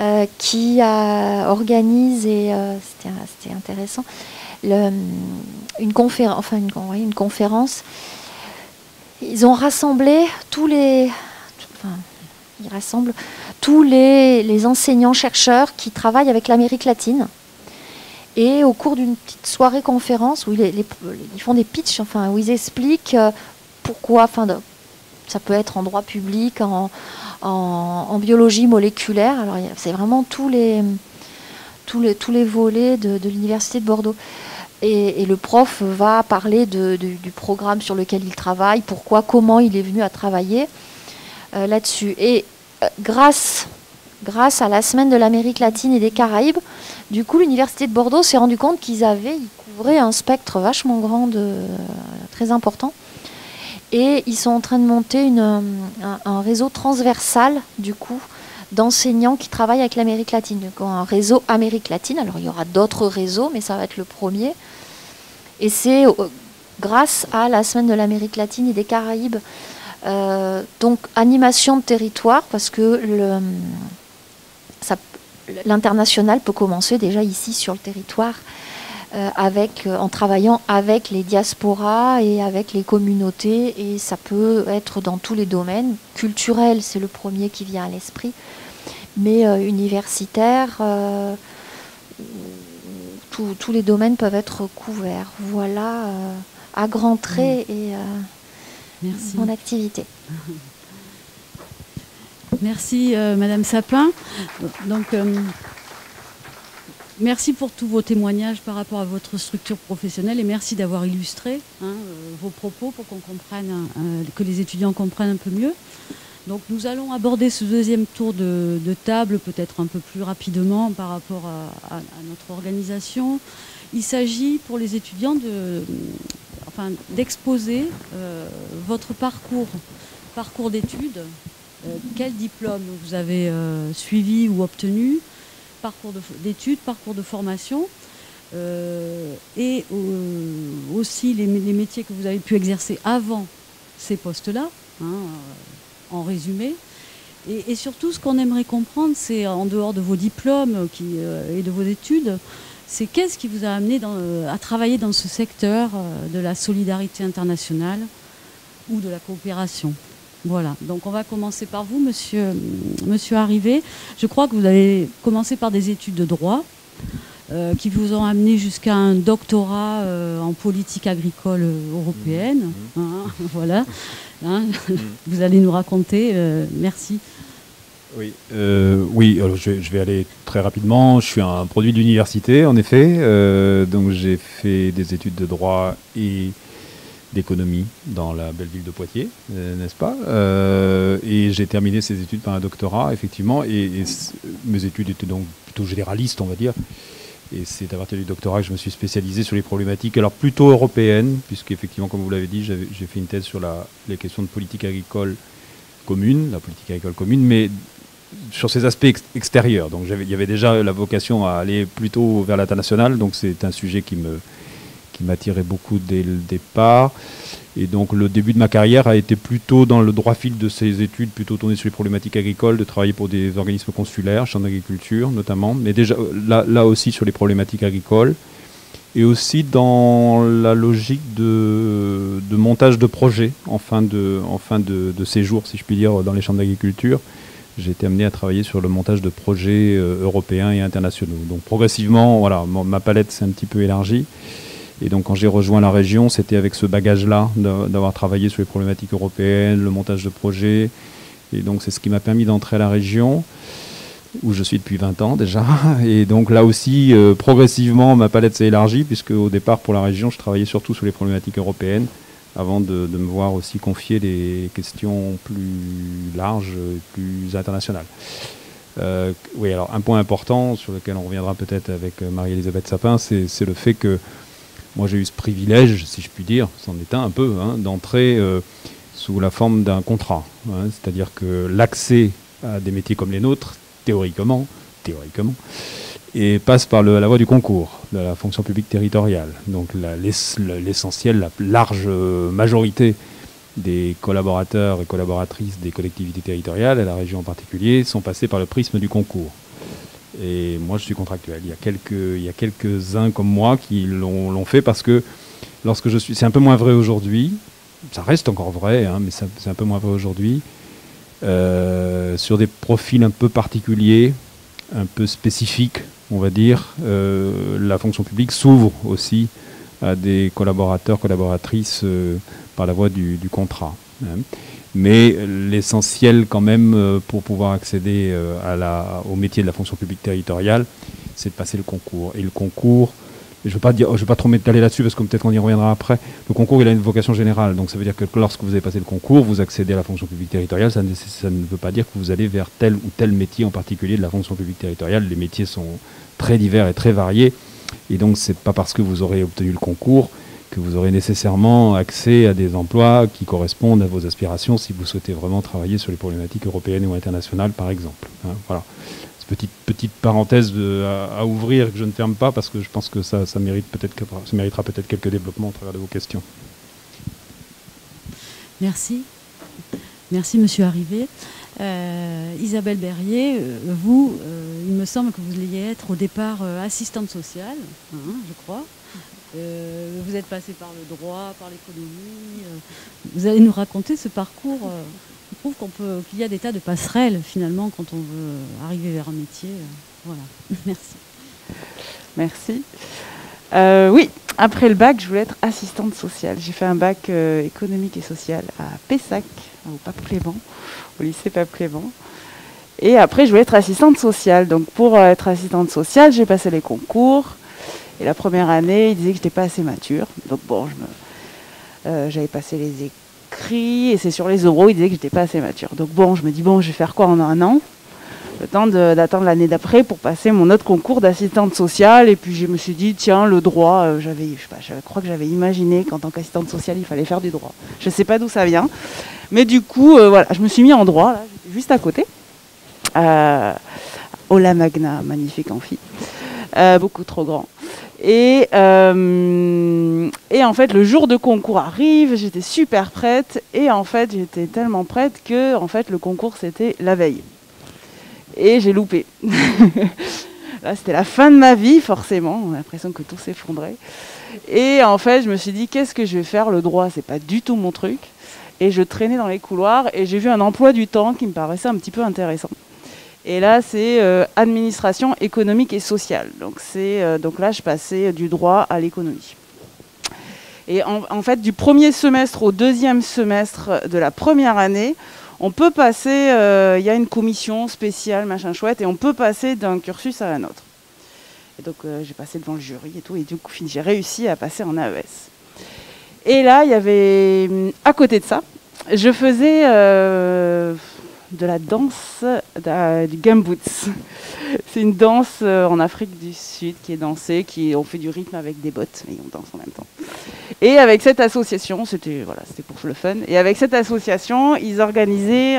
Speaker 7: euh, qui organise, et euh, c'était intéressant, une, conférence, enfin une, conférence. Ils ont rassemblé tous les. Enfin, ils rassemblent tous les, les enseignants-chercheurs qui travaillent avec l'Amérique latine. Et au cours d'une petite soirée conférence où ils, ils, font des pitchs, enfin, où ils expliquent euh, pourquoi, enfin, ça peut être en droit public, en, en, biologie moléculaire. Alors c'est vraiment tous les, tous les, tous les volets de, l'université de Bordeaux. Et, le prof va parler de, du programme sur lequel il travaille, pourquoi, comment il est venu à travailler euh, là-dessus. Et euh, grâce, grâce à la semaine de l'Amérique latine et des Caraïbes, du coup, l'université de Bordeaux s'est rendu compte qu'ils avaient, ils couvraient un spectre vachement grand, de, très important. Et ils sont en train de monter une, un, réseau transversal, du coup, d'enseignants qui travaillent avec l'Amérique latine. Donc, un réseau Amérique latine. Alors, il y aura d'autres réseaux, mais ça va être le premier. Et c'est euh, grâce à la semaine de l'Amérique latine et des Caraïbes. Euh, donc, animation de territoire, parce que l'international peut commencer déjà ici sur le territoire euh, avec, euh, en travaillant avec les diasporas et avec les communautés. Et ça peut être dans tous les domaines. Culturel, c'est le premier qui vient à l'esprit. Mais euh, universitaire, tous les domaines peuvent être couverts. Voilà à grands traits et mon activité. [LAUGHS]
Speaker 3: Merci Madame Sapin. Donc Merci pour tous vos témoignages par rapport à votre structure professionnelle et merci d'avoir illustré hein, euh, vos propos pour qu'on comprenne, euh, que les étudiants comprennent un peu mieux. Donc nous allons aborder ce deuxième tour de, table peut-être un peu plus rapidement par rapport à, notre organisation. Il s'agit pour les étudiants de, enfin, d'exposer euh, votre parcours, parcours d'études, quel diplôme vous avez suivi ou obtenu, parcours d'études, parcours de formation, euh, et euh, aussi les, métiers que vous avez pu exercer avant ces postes-là, hein, euh, en résumé. Et, surtout, ce qu'on aimerait comprendre, c'est en dehors de vos diplômes qui, et de vos études, c'est qu'est-ce qui vous a amené à travailler dans ce secteur de la solidarité internationale ou de la coopération? Voilà, donc on va commencer par vous, monsieur, monsieur Arrivé. Je crois que vous avez commencé par des études de droit euh, qui vous ont amené jusqu'à un doctorat euh, en politique agricole européenne. Mmh. Hein, [LAUGHS] voilà, hein, mmh. [LAUGHS] vous allez nous raconter. Euh, merci.
Speaker 4: Oui, oui je, vais aller très rapidement. Je suis un produit de l'université, en effet. donc j'ai fait des études de droit et d'économie dans la belle ville de Poitiers, euh, n'est-ce pas euh, Et j'ai terminé ces études par un doctorat, effectivement, et, mes études étaient donc plutôt généralistes, on va dire. Et c'est à partir du doctorat que je me suis spécialisé sur les problématiques, alors plutôt européennes, puisque effectivement, comme vous l'avez dit, j'ai fait une thèse sur la, les questions de politique agricole commune, la politique agricole commune, mais sur ces aspects extérieurs. Donc il y avait déjà la vocation à aller plutôt vers l'international, donc c'est un sujet qui me, qui m'attirait beaucoup dès le départ. Et donc le début de ma carrière a été plutôt dans le droit fil de ces études, plutôt tourné sur les problématiques agricoles, de travailler pour des organismes consulaires, champs d'agriculture notamment, mais déjà là, là, aussi sur les problématiques agricoles, et aussi dans la logique de, montage de projets en fin de, en fin de, séjour, si je puis dire, dans les champs d'agriculture. J'ai été amené à travailler sur le montage de projets euh, européens et internationaux. Donc progressivement, voilà, ma palette s'est un petit peu élargie. Et donc quand j'ai rejoint la région, c'était avec ce bagage-là d'avoir travaillé sur les problématiques européennes, le montage de projets. Et donc c'est ce qui m'a permis d'entrer à la région, où je suis depuis 20 ans déjà. [LAUGHS] Et donc là aussi, euh, progressivement, ma palette s'est élargie, puisque au départ pour la région, je travaillais surtout sur les problématiques européennes, avant de, me voir aussi confier des questions plus larges, plus internationales. Euh, oui, alors un point important sur lequel on reviendra peut-être avec euh, Marie-Elisabeth Sapin, c'est le fait que moi, j'ai eu ce privilège, si je puis dire, c'en est un peu, hein, d'entrer euh, sous la forme d'un contrat. Hein. C'est-à-dire que l'accès à des métiers comme les nôtres, théoriquement, théoriquement, passe par la voie du concours, de la fonction publique territoriale. Donc l'essentiel, la large majorité des collaborateurs et collaboratrices des collectivités territoriales, et la région en particulier, sont passés par le prisme du concours. Et moi, je suis contractuel. Il y a quelques-uns comme moi qui l'ont fait parce que lorsque je suis, c'est un peu moins vrai aujourd'hui. Ça reste encore vrai, hein, mais c'est un peu moins vrai aujourd'hui. Euh, sur des profils un peu particuliers, un peu spécifiques, on va dire, euh, la fonction publique s'ouvre aussi à des collaborateurs, collaboratrices euh, par la voie du, contrat. Hein. Mais l'essentiel quand même euh, pour pouvoir accéder euh, au métier de la fonction publique territoriale, c'est de passer le concours. Et le concours, je ne veux pas vais pas trop m'étaler là-dessus parce que peut-être qu'on y reviendra après. Le concours, il a une vocation générale. Donc ça veut dire que lorsque vous avez passé le concours, vous accédez à la fonction publique territoriale. Ça ne, ça ne veut pas dire que vous allez vers tel ou tel métier en particulier de la fonction publique territoriale. Les métiers sont très divers et très variés. Et donc c'est pas parce que vous aurez obtenu le concours que vous aurez nécessairement accès à des emplois qui correspondent à vos aspirations si vous souhaitez vraiment travailler sur les problématiques européennes ou internationales, par exemple. Hein, voilà petite, petite parenthèse à, ouvrir que je ne ferme pas parce que je pense que ça, ça, mérite peut-être, ça méritera peut-être quelques développements au travers de vos questions.
Speaker 3: Merci. Merci, monsieur Arrivé. Euh, Isabelle Berrier, euh, vous, euh, il me semble que vous alliez être au départ assistante sociale, hein, je crois. Vous êtes passée par le droit, par l'économie. vous allez nous raconter ce parcours je trouve qu'on peut, qu'il y a des tas de passerelles finalement quand on veut arriver vers un métier. Euh, voilà. [LAUGHS] Merci.
Speaker 5: Merci. Euh, oui, après le bac, je voulais être assistante sociale. J'ai fait un bac euh, économique et social à Pessac, au Pape Clément, au lycée Pape Clément. Et après, je voulais être assistante sociale. Donc, pour être assistante sociale, j'ai passé les concours. Et la première année, ils disaient que je n'étais pas assez mature. Donc, bon, j'avais passé les écoles et c'est sur les euros, il disait que j'étais pas assez mature. Donc bon, je me dis bon, je vais faire quoi en un an? Le temps d'attendre l'année d'après pour passer mon autre concours d'assistante sociale. Et puis je me suis dit, tiens, le droit, euh, j'avais, je, je crois que j'avais imaginé qu'en tant qu'assistante sociale, il fallait faire du droit. Je sais pas d'où ça vient. Mais du coup, euh, voilà, je me suis mis en droit, juste à côté. Euh, Ola Magna, magnifique amphi. Euh, beaucoup trop grand. Et, euh, et en fait, le jour de concours arrive, j'étais super prête. Et en fait, j'étais tellement prête que en fait, le concours, c'était la veille. Et j'ai loupé. [LAUGHS] Là, c'était la fin de ma vie, forcément. On a l'impression que tout s'effondrait. Et en fait, je me suis dit, qu'est-ce que je vais faire? Le droit, c'est pas du tout mon truc. Et je traînais dans les couloirs et j'ai vu un emploi du temps qui me paraissait un petit peu intéressant. Et là, c'est euh, administration économique et sociale. Donc, euh, donc là, je passais du droit à l'économie. Et en, fait, du premier semestre au deuxième semestre de la première année, on peut passer, euh, il y a une commission spéciale, machin chouette, et on peut passer d'un cursus à un autre. Et donc, j'ai passé devant le jury et tout, et du coup, [LAUGHS] j'ai réussi à passer en AES. Et là, il y avait, à côté de ça, je faisais de la danse du gumboots. C'est une danse euh, en Afrique du Sud qui est dansée, qui on fait du rythme avec des bottes, mais on danse en même temps. Et avec cette association, c'était voilà, c'était pour le fun. Et avec cette association, ils organisaient,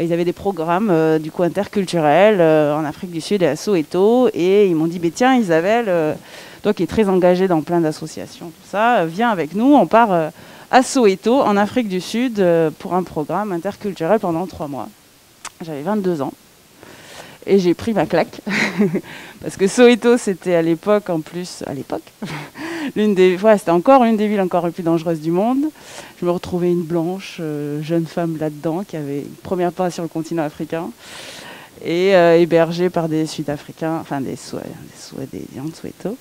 Speaker 5: ils avaient des programmes euh, du coup interculturels euh, en Afrique du Sud et à Soweto, et ils m'ont dit, mais tiens Isabelle, toi qui es très engagée dans plein d'associations, tout ça, viens avec nous, on part à Soweto, en Afrique du Sud, euh, pour un programme interculturel pendant trois mois. J'avais 22 ans. Et j'ai pris ma claque. [LAUGHS] Parce que Soweto, c'était à l'époque, en plus, à l'époque, [LAUGHS] l'une des, c'était encore une des villes encore les plus dangereuses du monde. Je me retrouvais une blanche, euh, jeune femme là-dedans, qui avait une première pas sur le continent africain, et euh, hébergée par des Sud-Africains, enfin des, des, des, des de Soweto.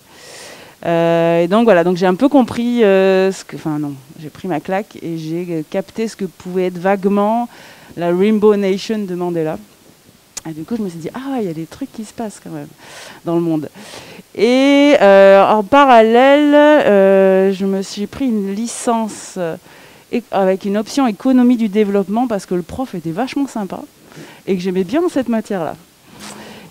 Speaker 5: Euh, et donc voilà, donc j'ai un peu compris euh, ce que, enfin non, j'ai pris ma claque et j'ai capté ce que pouvait être vaguement la Rainbow Nation de Mandela. Et du coup, je me suis dit, ah, il y a des trucs qui se passent quand même dans le monde. Et euh, en parallèle, je me suis pris une licence avec une option économie du développement parce que le prof était vachement sympa et que j'aimais bien cette matière-là.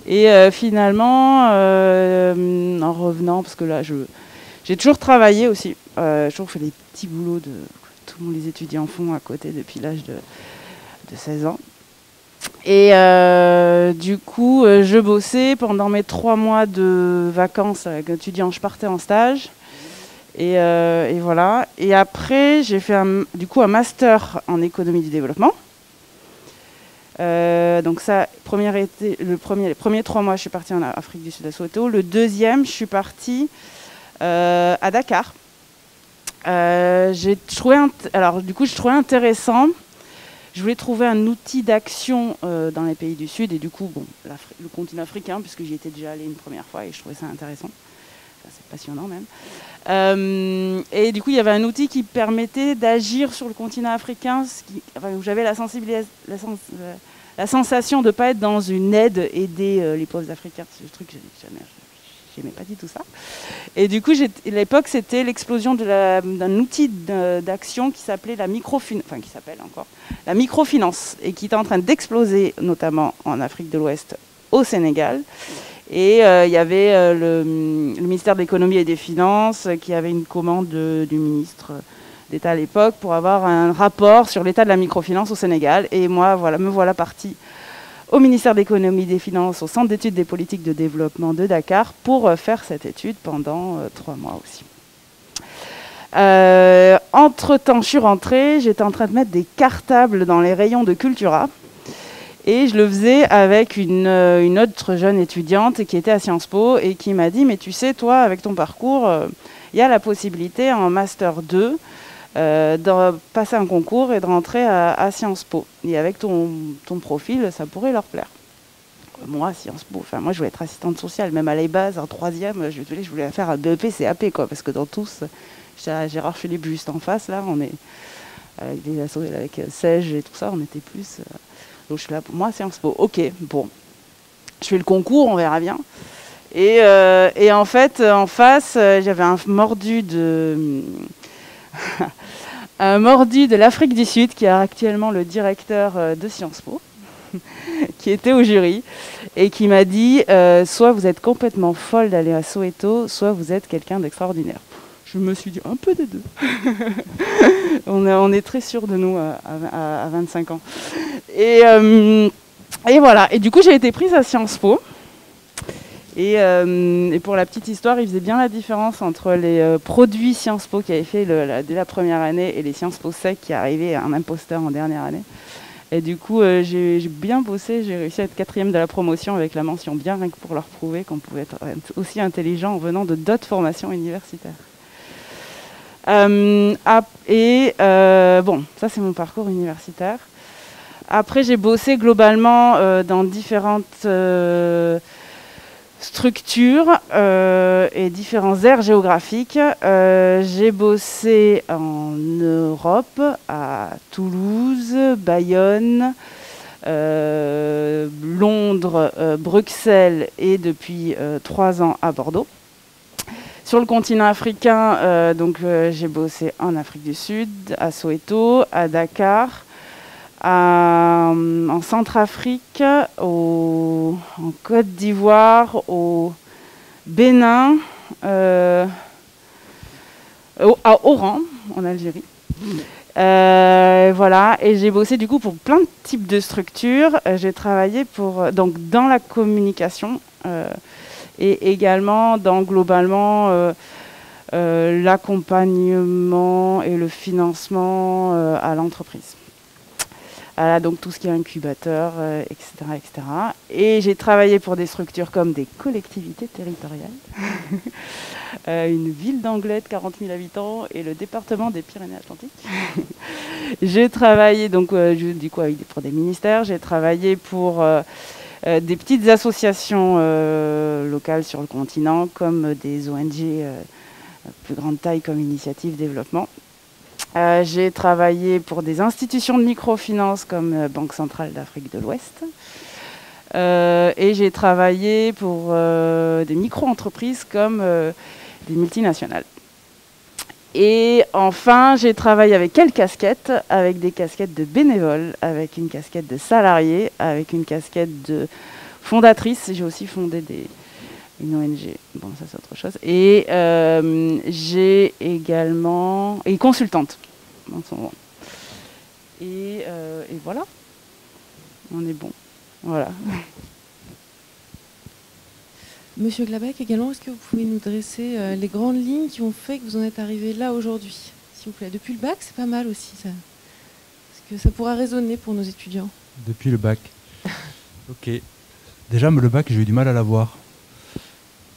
Speaker 5: Et euh, finalement, euh, en revenant, parce que là, j'ai toujours travaillé aussi, euh, j'ai toujours fait les petits boulots de tous les étudiants font à côté depuis l'âge de, 16 ans. Et du coup, je bossais pendant mes trois mois de vacances avec étudiants, je partais en stage. Et, voilà. Et après, j'ai fait un, du coup un master en économie du développement. Euh, donc ça, première été, le premier, les premiers trois mois, je suis partie en Afrique du Sud à Soweto. Le deuxième, je suis partie euh, à Dakar. Euh, j'ai trouvé, alors du coup, je trouvais intéressant. Je voulais trouver un outil d'action dans les pays du Sud et du coup, bon, le continent africain, puisque j'y étais déjà allée une première fois et je trouvais ça intéressant. c'est passionnant même. Et du coup, il y avait un outil qui permettait d'agir sur le continent africain, où j'avais la, la, la, sensation de ne pas être dans une aide, aider les pauvres africains. C'est le truc que j'aimais pas dit tout ça. Et du coup, l'époque, c'était l'explosion d'un outil d'action qui s'appelait la microfinance, enfin qui s'appelle encore la microfinance, et qui était en train d'exploser, notamment en Afrique de l'Ouest, au Sénégal. Et euh, il y avait euh, le, ministère de l'économie et des finances qui avait une commande du ministre d'État à l'époque pour avoir un rapport sur l'état de la microfinance au Sénégal. Et moi, voilà, me voilà partie au ministère et des finances, au Centre d'études des politiques de développement de Dakar, pour euh, faire cette étude pendant euh, trois mois aussi. Euh, entre-temps, je suis rentrée, j'étais en train de mettre des cartables dans les rayons de Cultura. Et je le faisais avec une, une, autre jeune étudiante qui était à Sciences Po et qui m'a dit, mais tu sais, toi, avec ton parcours, il y a la possibilité en Master 2 euh, de passer un concours et de rentrer à, Sciences Po. Et avec ton, ton, profil, ça pourrait leur plaire. Moi, Sciences Po, enfin, moi je voulais être assistante sociale, même à la base, en troisième, je voulais, je voulais faire un BEP, CAP, quoi, parce que dans tous, à Gérard Philippe juste en face, là, on est avec des avec Sège et tout ça, on était plus. Euh, donc je suis là, pour moi, Sciences Po. Ok, bon. Je fais le concours, on verra bien. Et, euh, et en fait, en face, j'avais un mordu de [LAUGHS] un mordu de l'Afrique du Sud, qui est actuellement le directeur euh, de Sciences Po, [LAUGHS] qui était au jury, et qui m'a dit euh, soit vous êtes complètement folle d'aller à Soweto, soit vous êtes quelqu'un d'extraordinaire. Je me suis dit un peu des deux. [LAUGHS] on, est, très sûr de nous euh, à, 25 ans. Et, et voilà. Et du coup, j'ai été prise à Sciences Po. Euh, et, pour la petite histoire, il faisait bien la différence entre les euh, produits Sciences Po qui avaient fait dès la première année et les Sciences Po sec qui arrivaient un imposteur en dernière année. Et du coup, euh, j'ai bien bossé, j'ai réussi à être quatrième de la promotion avec la mention bien, rien que pour leur prouver qu'on pouvait être aussi intelligent en venant de d'autres formations universitaires. et bon, ça c'est mon parcours universitaire. Après, j'ai bossé globalement dans différentes structures euh, et différents aires géographiques. Euh, j'ai bossé en Europe, à Toulouse, Bayonne, euh, Londres, Bruxelles et depuis trois ans à Bordeaux. Sur le continent africain, donc j'ai bossé en Afrique du Sud, à Soweto, à Dakar, en Centrafrique, en Côte d'Ivoire, au Bénin, euh, à Oran, en Algérie. Euh, voilà, et j'ai bossé du coup pour plein de types de structures. Euh, j'ai travaillé pour donc dans la communication et également dans globalement l'accompagnement et le financement à l'entreprise. Voilà, donc tout ce qui est incubateur, etc., euh, etc. Et j'ai travaillé pour des structures comme des collectivités territoriales, [LAUGHS] euh, une ville d'Anglais de 40 000 habitants et le département des Pyrénées-Atlantiques. [LAUGHS] j'ai travaillé donc euh, du coup pour des ministères, j'ai travaillé pour des petites associations locales sur le continent comme des ONG plus grande taille comme Initiative Développement. Euh, j'ai travaillé pour des institutions de microfinance comme euh, Banque centrale d'Afrique de l'Ouest. Euh, et j'ai travaillé pour des micro-entreprises comme des multinationales. Et enfin, j'ai travaillé avec quelles casquettes? Avec des casquettes de bénévoles, avec une casquette de salarié, avec une casquette de fondatrice. J'ai aussi fondé des, une ONG. Bon, ça c'est autre chose. Et euh, j'ai également. Et consultante en ce moment. Et, euh, et, voilà. On est bon. Voilà. [LAUGHS]
Speaker 2: Monsieur Glabec, également, est-ce que vous pouvez nous dresser euh, les grandes lignes qui ont fait que vous en êtes arrivé là aujourd'hui S'il vous plaît? Depuis le bac, c'est pas mal aussi, ça. Parce que ça pourra résonner pour nos étudiants?
Speaker 6: Depuis le bac. [LAUGHS] ok. Déjà, le bac, j'ai eu du mal à l'avoir.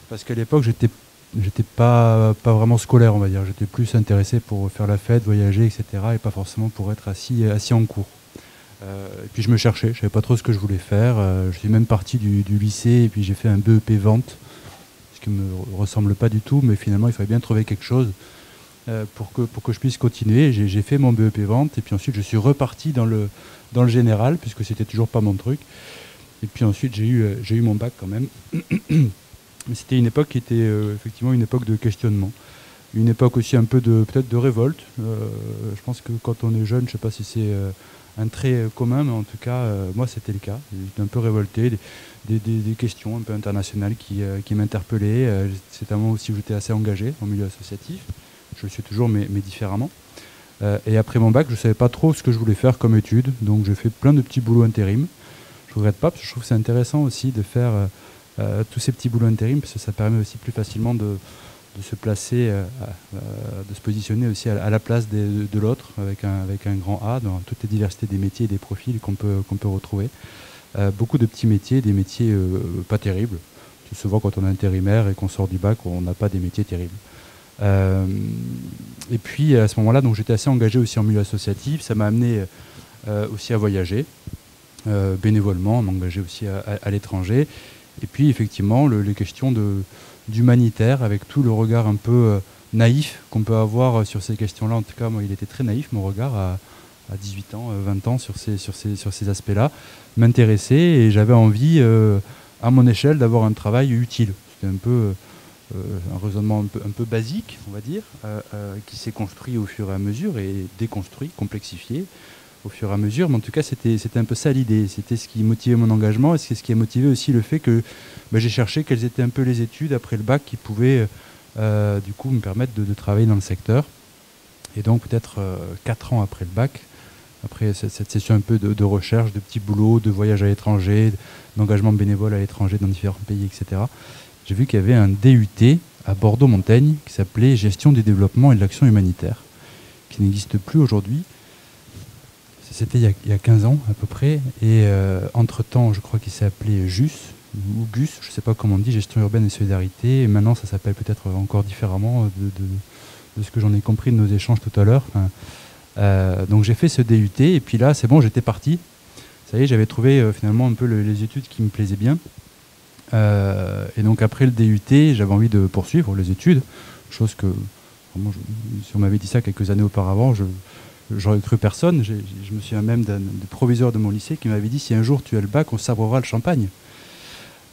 Speaker 6: Parce qu'à l'époque, j'étais j'étais pas, vraiment scolaire, on va dire. J'étais plus intéressé pour faire la fête, voyager, etc. et pas forcément pour être assis, en cours. Euh, et puis je me cherchais, je savais pas trop ce que je voulais faire. Euh, je suis même parti du, lycée et puis j'ai fait un BEP vente, ce qui ne me ressemble pas du tout, mais finalement, il fallait bien trouver quelque chose pour, que, pour que je puisse continuer. J'ai fait mon BEP vente, et puis ensuite, je suis reparti dans le, général, puisque c'était toujours pas mon truc. Et puis ensuite, j'ai eu mon bac quand même. [CLEARS THROAT] C'était une époque qui était effectivement une époque de questionnement une époque aussi un peu de peut-être de révolte. Euh, je pense que quand on est jeune, je ne sais pas si c'est euh, un trait commun, mais en tout cas, euh, moi c'était le cas. J'étais un peu révolté, des, questions un peu internationales qui, qui m'interpellaient. c'est un moment aussi où j'étais assez engagé en milieu associatif. Je le suis toujours, mais, mais différemment. et après mon bac, je ne savais pas trop ce que je voulais faire comme étude, donc j'ai fait plein de petits boulots intérim. Je ne regrette pas, parce que je trouve que c'est intéressant aussi de faire tous ces petits boulots intérim, parce que ça permet aussi plus facilement de se placer, euh, euh, de se positionner aussi à, la place de, l'autre avec un, grand A dans toute la diversité des métiers et des profils qu'on peut, retrouver. Euh, beaucoup de petits métiers, des métiers pas terribles. Souvent quand on est intérimaire et qu'on sort du bac, on n'a pas des métiers terribles. et puis à ce moment-là, j'étais assez engagé aussi en milieu associatif. Ça m'a amené aussi à voyager bénévolement, m'engager aussi à, l'étranger. Et puis effectivement, les questions d'humanitaire, avec tout le regard un peu euh, naïf qu'on peut avoir euh, sur ces questions-là. En tout cas, moi, il était très naïf, mon regard, à, 18 ans, 20 euh, ans, sur ces, sur ces, sur ces aspects-là, m'intéressait et j'avais envie, à mon échelle, d'avoir un travail utile. C'était un peu un raisonnement un peu, basique, on va dire, qui s'est construit au fur et à mesure et déconstruit, complexifié au fur et à mesure. Mais en tout cas, c'était un peu ça l'idée. C'était ce qui motivait mon engagement et c'est ce qui a motivé aussi le fait que bah, j'ai cherché quelles étaient un peu les études après le bac qui pouvaient euh, du coup me permettre de, travailler dans le secteur. Et donc peut-être euh, quatre ans après le bac, après cette, session un peu de, recherche, de petits boulots, de voyage à l'étranger, d'engagement bénévole à l'étranger dans différents pays, etc., j'ai vu qu'il y avait un DUT à Bordeaux-Montaigne qui s'appelait Gestion du développement et de l'action humanitaire, qui n'existe plus aujourd'hui, c'était il, y a 15 ans à peu près. Et euh, entre-temps, je crois qu'il s'est appelé JUS, ou GUS, je ne sais pas comment on dit, Gestion urbaine et solidarité. Et maintenant, ça s'appelle peut-être encore différemment de, ce que j'en ai compris de nos échanges tout à l'heure. Euh, donc j'ai fait ce DUT, et puis là, c'est bon, j'étais parti. Ça y est, j'avais trouvé euh, finalement un peu les études qui me plaisaient bien. et donc après le DUT, j'avais envie de poursuivre les études, chose que, si on m'avait dit ça quelques années auparavant, je j'aurais cru personne. Je me souviens même d'un proviseur de mon lycée qui m'avait dit si un jour tu as le bac, on sabrera le champagne.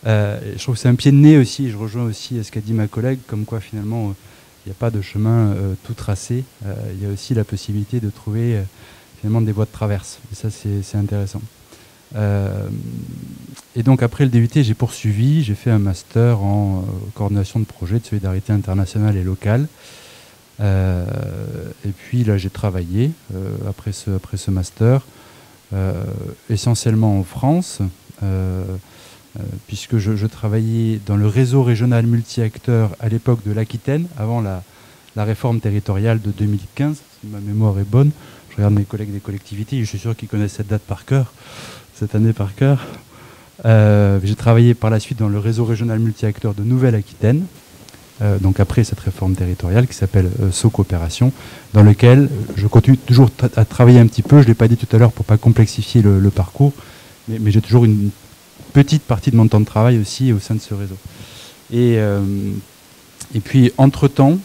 Speaker 6: Euh, je trouve que c'est un pied de nez aussi. Je rejoins aussi ce qu'a dit ma collègue, comme quoi finalement il n'y a pas de chemin euh, tout tracé. Euh, il y a aussi la possibilité de trouver finalement des voies de traverse. Et ça, c'est intéressant. et donc après le DUT, j'ai poursuivi. J'ai fait un master en coordination de projets de solidarité internationale et locale. Euh, et puis là, j'ai travaillé euh, après, ce, après ce master, euh, essentiellement en France, puisque je, travaillais dans le réseau régional multi-acteurs à l'époque de l'Aquitaine, avant la, la, réforme territoriale de 2015, si ma mémoire est bonne. Je regarde mes collègues des collectivités, je suis sûr qu'ils connaissent cette date par cœur, cette année par cœur. j'ai travaillé par la suite dans le réseau régional multi-acteurs de Nouvelle-Aquitaine, euh, donc après cette réforme territoriale qui s'appelle euh, SOCOopération, dans lequel je continue toujours à travailler un petit peu, je ne l'ai pas dit tout à l'heure pour ne pas complexifier le, parcours, mais, j'ai toujours une petite partie de mon temps de travail aussi au sein de ce réseau. Et, euh, puis, entre-temps,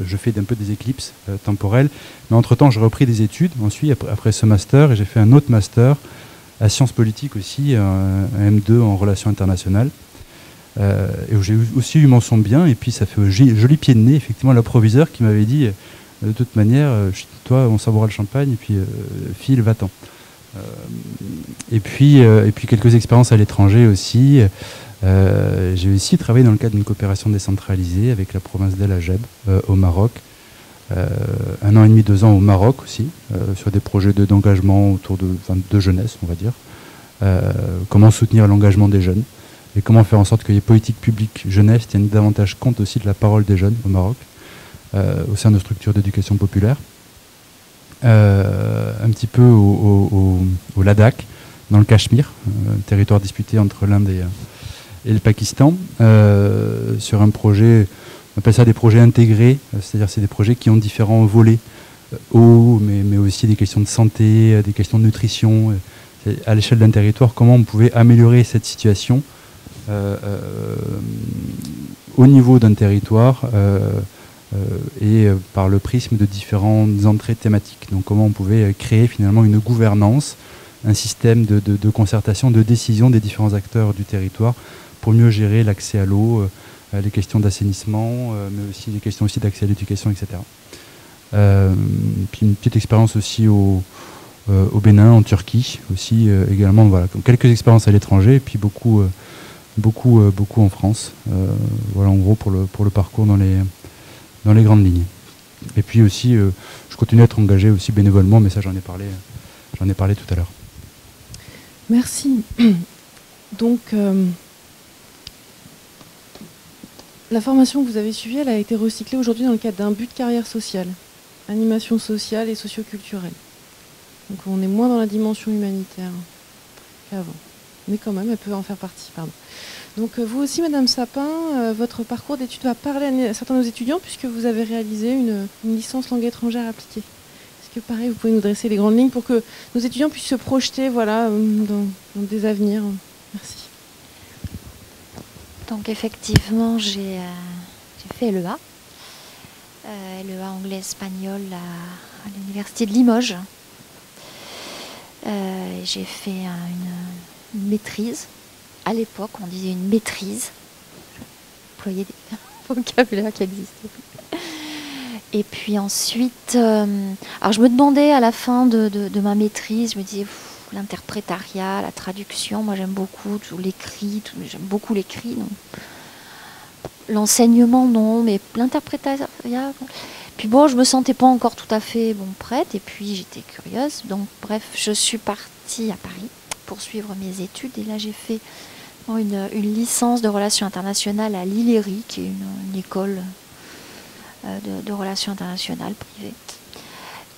Speaker 6: je fais un peu des éclipses temporelles, mais entre-temps, j'ai repris des études ensuite, après, après ce master, et j'ai fait un autre master à sciences politiques aussi, un M2 en relations internationales. Euh, et j'ai aussi eu mon son bien, et puis ça fait un joli pied de nez, effectivement, l'approviseur qui m'avait dit, euh, de toute manière, euh, toi, on savoura le champagne, et puis file, va-t'en. et, puis, et puis quelques expériences à l'étranger aussi. j'ai aussi travaillé dans le cadre d'une coopération décentralisée avec la province d'El Ajeb au Maroc. un an et demi, deux ans au Maroc aussi, sur des projets d'engagement autour de, de jeunesse, on va dire. comment soutenir l'engagement des jeunes et comment faire en sorte que les politiques publiques jeunesse tiennent davantage compte aussi de la parole des jeunes au Maroc, euh, au sein de structures d'éducation populaire. Euh, un petit peu au, Ladakh, dans le Cachemire, euh, territoire disputé entre l'Inde et, le Pakistan, sur un projet, on appelle ça des projets intégrés, c'est-à-dire c'est des projets qui ont différents volets, eau, mais, mais, aussi des questions de santé, des questions de nutrition, à l'échelle d'un territoire, comment on pouvait améliorer cette situation au niveau d'un territoire et par le prisme de différentes entrées thématiques. Donc comment on pouvait créer finalement une gouvernance, un système de, concertation, de décision des différents acteurs du territoire pour mieux gérer l'accès à l'eau, les questions d'assainissement, mais aussi les questions aussi d'accès à l'éducation, etc. Euh, puis une petite expérience aussi au, euh, au, Bénin, en Turquie aussi euh, également. Voilà, quelques expériences à l'étranger puis beaucoup, beaucoup, beaucoup en France. voilà en gros pour le, pour le parcours dans les, dans les grandes lignes. Et puis aussi, je continue à être engagé aussi bénévolement, mais ça j'en ai parlé, j'en ai parlé tout à l'heure.
Speaker 2: Merci. [CLEARS THROAT] Donc, la formation que vous avez suivie, elle a été recyclée aujourd'hui dans le cadre d'un but de carrière sociale animation sociale et socioculturelle. Donc on est moins dans la dimension humanitaire qu'avant. Mais quand même, elle peut en faire partie. Pardon. Donc euh, vous aussi, Madame Sapin, euh, votre parcours d'études va parler à certains de nos étudiants puisque vous avez réalisé une, licence langue étrangère appliquée. Est-ce que pareil, vous pouvez nous dresser les grandes lignes pour que nos étudiants puissent se projeter voilà, euh, dans, des avenirs? Merci.
Speaker 7: Donc effectivement, j'ai fait LEA euh, le anglais-espagnol à, l'université de Limoges. J'ai fait une, maîtrise. À l'époque, on disait une maîtrise. J'employais des [LAUGHS] vocabulaires qui existaient. Et puis ensuite, euh, alors je me demandais à la fin de, ma maîtrise, je me disais l'interprétariat, la traduction, moi j'aime beaucoup l'écrit, j'aime beaucoup l'écrit. L'enseignement, non, mais l'interprétariat. Puis bon, je me sentais pas encore tout à fait bon prête, et puis j'étais curieuse. Donc bref, je suis partie à Paris pour suivre mes études, et là j'ai fait une, licence de relations internationales à l'Iléry, qui est une, école euh, de, relations internationales privée.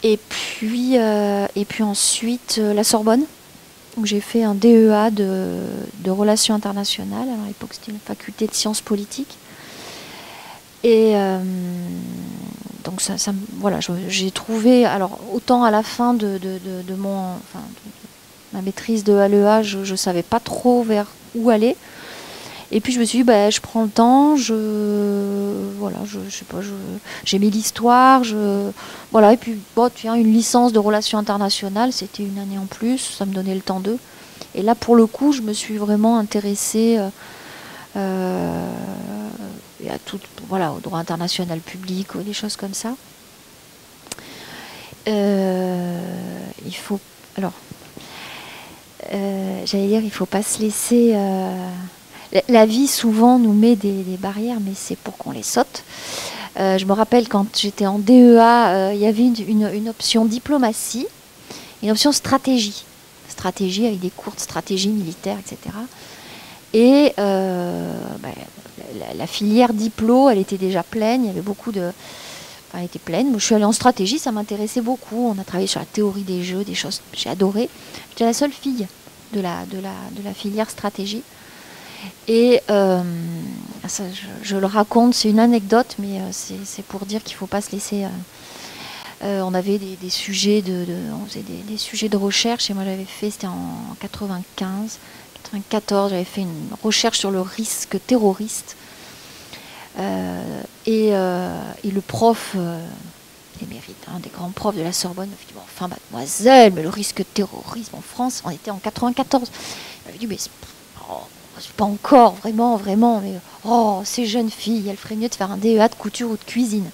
Speaker 7: Et puis, euh, et puis ensuite euh, la Sorbonne, où j'ai fait un DEA de, de relations internationales. à l'époque, c'était une faculté de sciences politiques. Et donc ça, voilà, j'ai trouvé, alors autant à la fin de, mon, enfin, ma maîtrise de LEA, je ne savais pas trop vers où aller. Et puis je me suis dit, bah, je prends le temps, je, voilà, je, sais pas, j'aimais l'histoire, je, voilà, et puis bon, tu une licence de relations internationales, c'était une année en plus, ça me donnait le temps d'eux. Et là, pour le coup, je me suis vraiment intéressée. Euh, euh, à tout, voilà, au droit international public, des choses comme ça. Euh, il faut, alors, euh, j'allais dire, il faut pas se laisser. Euh, la, vie souvent nous met des, barrières, mais c'est pour qu'on les saute. je me rappelle quand j'étais en DEA, il y avait une, option diplomatie, une option stratégie, stratégie avec des courtes stratégies militaires, etc. Et ben, la, filière diplo, elle était déjà pleine, il y avait beaucoup de... Enfin, était pleine. Moi, je suis allée en stratégie, ça m'intéressait beaucoup. On a travaillé sur la théorie des jeux, des choses, j'ai adoré. J'étais la seule fille de la, de la, de la filière stratégie. Et euh, je, le raconte, c'est une anecdote, mais euh, c'est pour dire qu'il ne faut pas se laisser... Euh, on avait des, sujets de, on faisait des, des, sujets de recherche et moi j'avais fait, c'était en 95, 94, j'avais fait une recherche sur le risque terroriste. Euh, euh, et, le prof, euh, émérite, un des grands profs de la Sorbonne, m'a dit Enfin, mademoiselle, mais le risque terrorisme en France, on était en 94. Il m'avait dit Mais oh, c'est pas encore, vraiment, vraiment, mais oh, ces jeunes filles, elles feraient mieux de faire un DEA de couture ou de cuisine.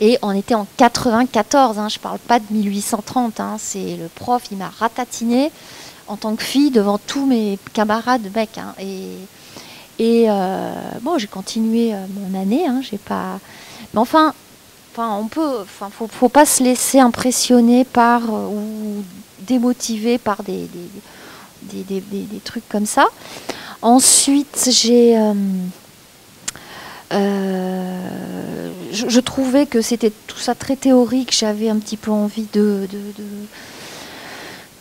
Speaker 7: Et on était en 94, hein, je parle pas de 1830, hein, c'est le prof, il m'a ratatiné en tant que fille devant tous mes camarades mecs. Hein. Et euh, bon, j'ai continué euh, mon année. Hein, j'ai pas. Mais enfin, enfin, on peut. Enfin, faut, faut pas se laisser impressionner par euh, ou démotiver par des des, des, des, trucs comme ça. Ensuite, j'ai. je, trouvais que c'était tout ça très théorique. J'avais un petit peu envie de, de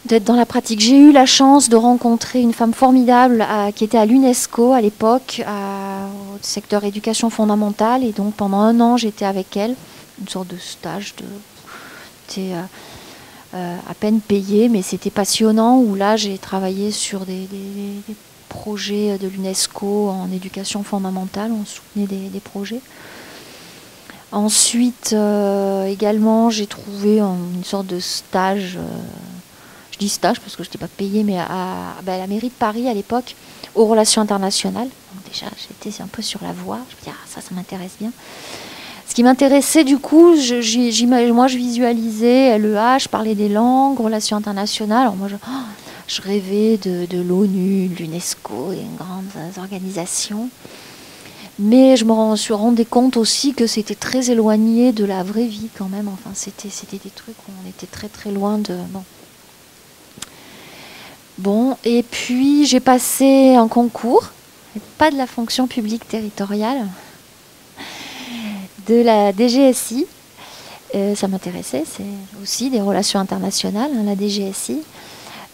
Speaker 7: d'être dans la pratique. J'ai eu la chance de rencontrer une femme formidable qui était à l'UNESCO à l'époque, au secteur éducation fondamentale. Et donc pendant un an, j'étais avec elle, une sorte de stage de. Euh, euh, à peine payé, mais c'était passionnant. Où là, j'ai travaillé sur des, projets de l'UNESCO en éducation fondamentale, on soutenait des, projets. Ensuite, euh, également, j'ai trouvé une sorte de stage, je dis stage parce que je n'étais pas payée, mais à, ben, la mairie de Paris à l'époque, aux relations internationales. Donc déjà, j'étais un peu sur la voie, je me dis, ah, ça, ça m'intéresse bien. Ce qui m'intéressait du coup, moi je visualisais LEH, je parlais des langues, relations internationales. Alors moi je, oh, rêvais de, l'ONU, de l'UNESCO, des grandes organisations. Mais je me suis rendu compte aussi que c'était très éloigné de la vraie vie quand même. Enfin, c'était, des trucs où on était très très loin de. Bon, et puis j'ai passé un concours, pas de la fonction publique territoriale, de la DGSI. Euh, ça m'intéressait, c'est aussi des relations internationales, hein, la DGSI.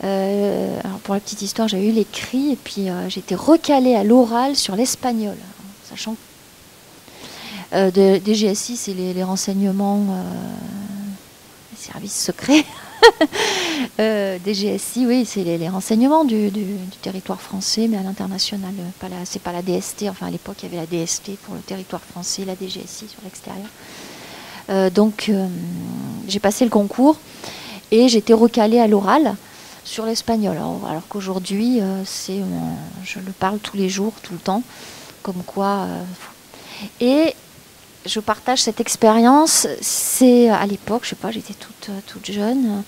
Speaker 7: Euh, alors pour la petite histoire, j'ai eu l'écrit et puis euh, j'ai été recalée à l'oral sur l'espagnol, sachant que DGSI, c'est les, renseignements, les services secrets. [LAUGHS] DGSI, oui, c'est les, renseignements du, territoire français, mais à l'international. Pas c'est pas la DST. Enfin, à l'époque, il y avait la DST pour le territoire français, la DGSI sur l'extérieur. Euh, donc, euh, j'ai passé le concours et j'étais recalée à l'oral sur l'espagnol. Alors, qu'aujourd'hui, euh, c'est, je le parle tous les jours, tout le temps, comme quoi. et je partage cette expérience. C'est à l'époque, je sais pas, j'étais toute, toute jeune.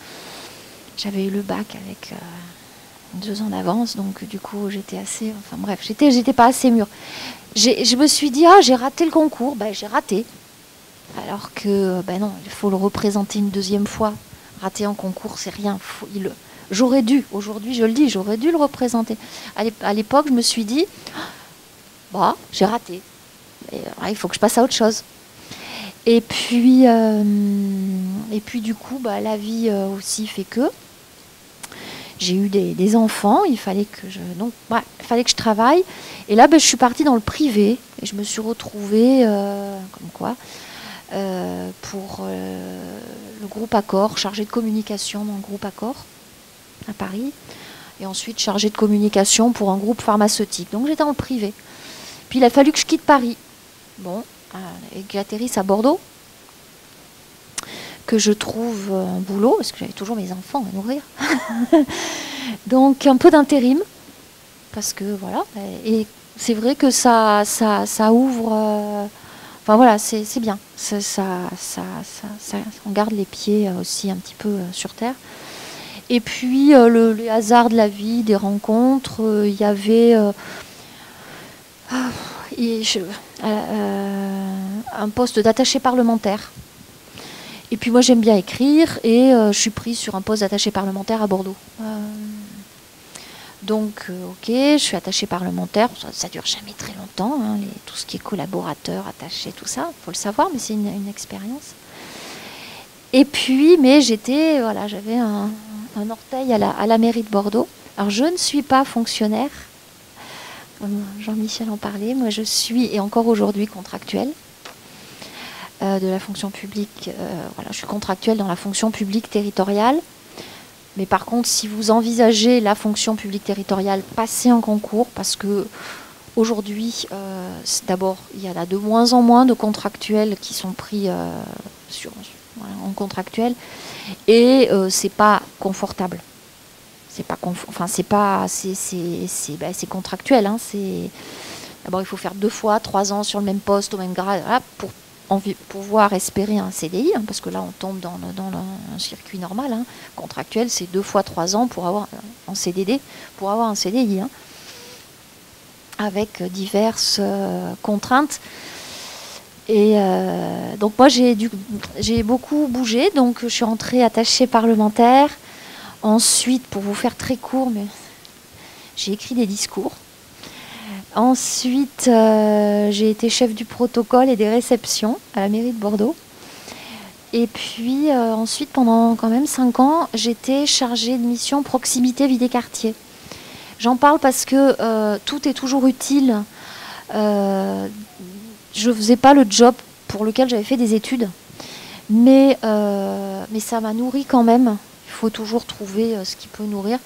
Speaker 7: J'avais eu le bac avec deux ans d'avance, donc du coup j'étais assez. Enfin bref, j'étais, j'étais pas assez mûre. je me suis dit, ah, j'ai raté le concours. Ben, j'ai raté. Alors que, ben non, il faut le représenter une deuxième fois. Rater un concours, c'est rien. j'aurais dû, aujourd'hui je le dis, j'aurais dû le représenter. À l'époque, je me suis dit, bah, j'ai raté. il faut que je passe à autre chose. Et puis, euh, et puis du coup, bah, la vie euh, aussi fait que j'ai eu des, enfants, il fallait que je donc fallait que je travaille. Et là, ben, je suis partie dans le privé et je me suis retrouvée euh, comme quoi euh, pour euh, le groupe Accor, chargée de communication dans le groupe Accor à Paris, et ensuite chargée de communication pour un groupe pharmaceutique. Donc j'étais dans le privé. Puis il a fallu que je quitte Paris. Bon, et que j'atterrisse à Bordeaux que je trouve un boulot, parce que j'avais toujours mes enfants à nourrir. [LAUGHS] Donc un peu d'intérim, parce que voilà, et c'est vrai que ça, ça, ouvre. Euh, enfin voilà, c'est bien. Ça, ça, ça, on garde les pieds euh, aussi un petit peu euh, sur terre. Et puis le, les hasards de la vie, des rencontres, il y avait ah, un poste d'attaché parlementaire et puis moi j'aime bien écrire et euh, je suis prise sur un poste d'attaché parlementaire à Bordeaux. Euh, donc euh, ok, je suis attachée parlementaire, ça, ne dure jamais très longtemps, hein, tout ce qui est collaborateur, attaché, tout ça, il faut le savoir, mais c'est une, expérience. Et puis, mais j'étais, voilà, j'avais un, orteil à la, à la mairie de Bordeaux. Alors je ne suis pas fonctionnaire, Jean-Michel en parlait, moi je suis, et encore aujourd'hui, contractuelle. Euh, de la fonction publique. Euh, voilà, je suis contractuelle dans la fonction publique territoriale. Mais par contre, si vous envisagez la fonction publique territoriale, passez un concours parce que aujourd'hui, euh, d'abord, il y en a de moins en moins de contractuels qui sont pris sur, en contractuel et c'est pas confortable. C'est pas enfin c'est pas c'est c'est ben, contractuel. Hein, c'est d'abord il faut faire deux fois trois ans sur le même poste au même grade pour pouvoir espérer un CDI, hein, parce que là on tombe dans, un circuit normal, hein. contractuel, c'est deux fois trois ans pour avoir en CDD, pour avoir un CDI, hein, avec diverses euh, contraintes. Et euh, donc moi j'ai beaucoup bougé, donc je suis rentrée attachée parlementaire. Ensuite, pour vous faire très court, j'ai écrit des discours Ensuite, euh, j'ai été chef du protocole et des réceptions à la mairie de Bordeaux. Et puis euh, ensuite, pendant quand même cinq ans, j'étais chargée de mission proximité vie des quartiers. J'en parle parce que euh, tout est toujours utile. je ne faisais pas le job pour lequel j'avais fait des études, mais, mais ça m'a nourri quand même. Il faut toujours trouver ce qui peut nourrir.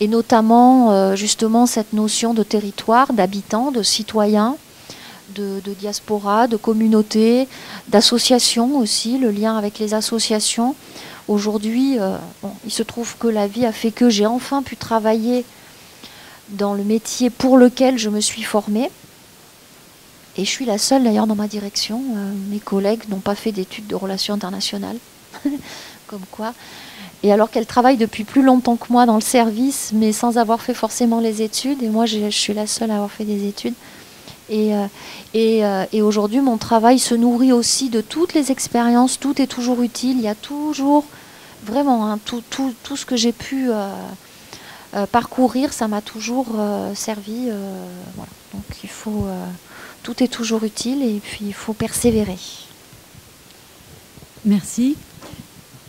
Speaker 7: Et notamment justement cette notion de territoire, d'habitants, de citoyens, de, diaspora, de communauté, d'associations aussi, le lien avec les associations. Aujourd'hui, il se trouve que la vie a fait que j'ai enfin pu travailler dans le métier pour lequel je me suis formée. Et je suis la seule d'ailleurs dans ma direction. Euh, mes collègues n'ont pas fait d'études de relations internationales. [LAUGHS] Comme quoi. Et alors qu'elles travaillent depuis plus longtemps que moi dans le service, mais sans avoir fait forcément les études. Et moi, je, suis la seule à avoir fait des études. Et, euh, euh, et, aujourd'hui, mon travail se nourrit aussi de toutes les expériences. Tout est toujours utile. Il y a toujours, vraiment, hein, tout, ce que j'ai pu parcourir, ça m'a toujours servi. Donc il faut tout est toujours utile et puis il faut persévérer.
Speaker 3: Merci.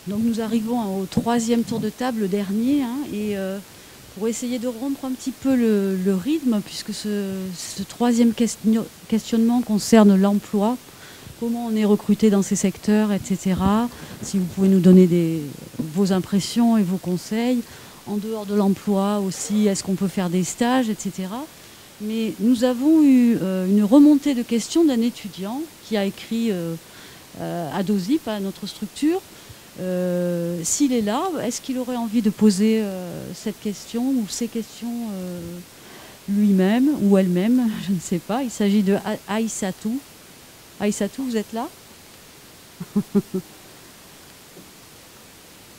Speaker 3: Donc nous arrivons au troisième tour de table, le dernier, hein, et euh, pour essayer de rompre un petit peu le, rythme, puisque ce, troisième questionnement concerne l'emploi, comment on est recruté dans ces secteurs, etc. Si vous pouvez nous donner vos impressions et vos conseils. En dehors de l'emploi aussi, est-ce qu'on peut faire des stages, etc mais nous avons eu euh, une remontée de questions d'un étudiant qui a écrit euh, à DOSIP, à notre structure. S'il est là, est-ce qu'il aurait envie de poser cette question ou ces questions lui-même ou elle-même? Je ne sais pas. Il s'agit de Aïssatou. Aïssatou, vous êtes là? [LAUGHS]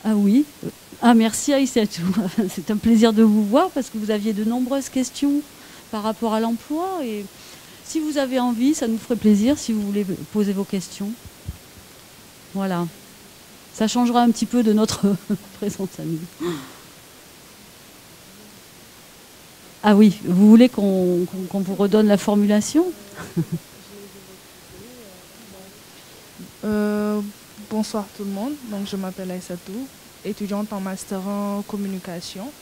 Speaker 3: Ah oui. Ah merci Aïssatou. [LAUGHS] C'est un plaisir de vous voir parce que vous aviez de nombreuses questions par rapport à l'emploi. Et si vous avez envie, ça nous ferait plaisir si vous voulez poser vos questions. Voilà. Ça changera un petit peu de notre [LAUGHS] présence à. Ah oui, vous voulez qu'on vous redonne la formulation? [LAUGHS]
Speaker 8: Euh, Bonsoir tout le monde. Je m'appelle Aïssatou, étudiante en master en communication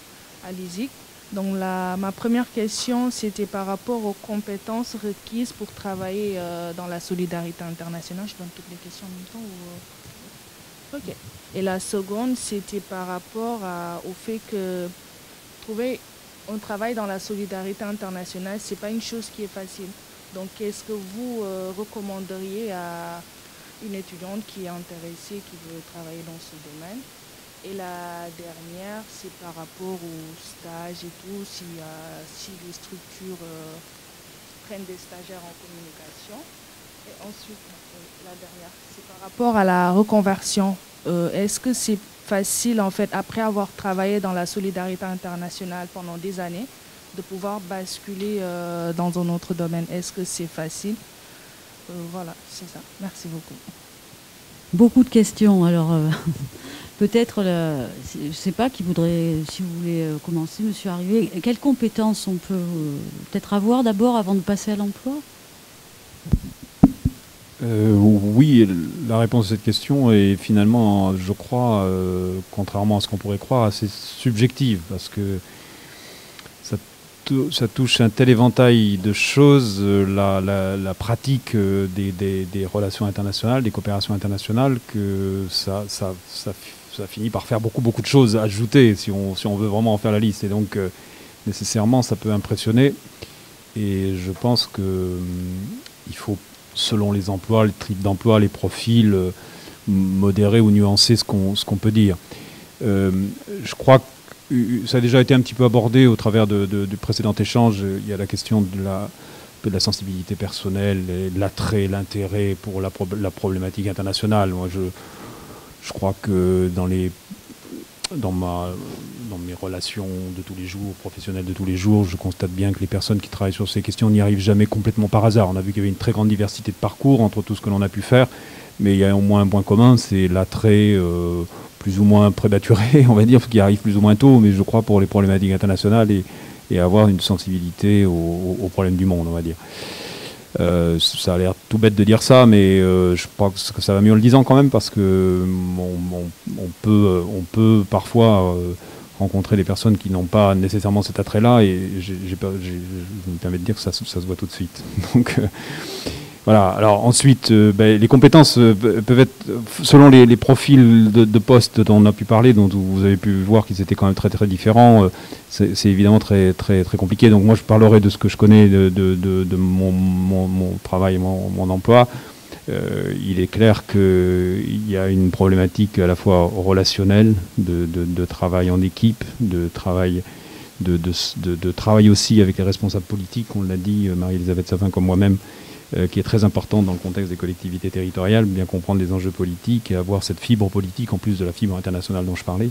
Speaker 8: à l'ISIC. Donc ma première question, c'était par rapport aux compétences requises pour travailler euh, dans la solidarité internationale. Je donne toutes les questions en même temps. Euh? Ok. Et la seconde, c'était par rapport au fait que trouver un travail dans la solidarité internationale, ce n'est pas une chose qui est facile. Donc qu'est-ce que vous euh, recommanderiez à une étudiante qui est intéressée, qui veut travailler dans ce domaine? Et la dernière, c'est par rapport au stage et tout, si, si les structures euh, prennent des stagiaires en communication. Et ensuite, c'est par rapport à la reconversion. Euh, est-ce que c'est facile, en fait, après avoir travaillé dans la solidarité internationale pendant des années, de pouvoir basculer euh, dans un autre domaine? Est-ce que c'est facile? Voilà, c'est ça. Merci beaucoup.
Speaker 3: Beaucoup de questions. Alors, [LAUGHS] peut-être, je ne sais pas qui voudrait, si vous voulez euh, commencer, monsieur Arrivé, quelles compétences on peut euh, peut-être avoir d'abord avant de passer à l'emploi?
Speaker 4: Euh, oui, la réponse à cette question est finalement, je crois, contrairement à ce qu'on pourrait croire, assez subjective, parce que ça, touche un tel éventail de choses, la, pratique des, relations internationales, des coopérations internationales, que ça, finit par faire beaucoup, beaucoup de choses à ajouter si on, veut vraiment en faire la liste. Et donc, euh, nécessairement, ça peut impressionner. Et je pense que hum, faut, selon les emplois, le type d'emploi, les profils, euh, modérer ou nuancer ce qu'on qu'on peut dire. Euh, je crois que ça a déjà été un petit peu abordé au travers de, du précédent échange. Il y a la question de la, de la sensibilité personnelle, l'attrait, l'intérêt pour la, la, problématique internationale. Moi, je, je crois que dans les dans, ma, dans mes relations de tous les jours, professionnelles de tous les jours, je constate bien que les personnes qui travaillent sur ces questions n'y arrivent jamais complètement par hasard. On a vu qu'il y avait une très grande diversité de parcours entre tout ce que l'on a pu faire, mais il y a au moins un point commun, c'est l'attrait euh, plus ou moins prématuré, [LAUGHS] on va dire, qui arrive plus ou moins tôt, mais je crois pour les problématiques internationales et, avoir une sensibilité aux problèmes du monde, on va dire. Euh, ça a l'air tout bête de dire ça, mais euh, je pense que ça va mieux en le disant quand même parce que on, peut, on peut parfois rencontrer des personnes qui n'ont pas nécessairement cet attrait-là et je me permets de dire que ça, ça, se voit tout de suite. [LAUGHS] Donc Voilà. Alors ensuite, euh, ben, les compétences euh, peuvent être selon les, profils de, de, postes dont on a pu parler, dont vous avez pu voir qu'ils étaient quand même très très différents. Euh, c'est évidemment très très très compliqué. Donc moi, je parlerai de ce que je connais de, de, mon, mon, travail, mon, mon emploi. Il est clair qu'il y a une problématique à la fois relationnelle, de, travail en équipe, de travail aussi avec les responsables politiques, on l'a dit, Marie-Elisabeth Savin comme moi-même, euh, qui est très important dans le contexte des collectivités territoriales, bien comprendre les enjeux politiques et avoir cette fibre politique en plus de la fibre internationale dont je parlais.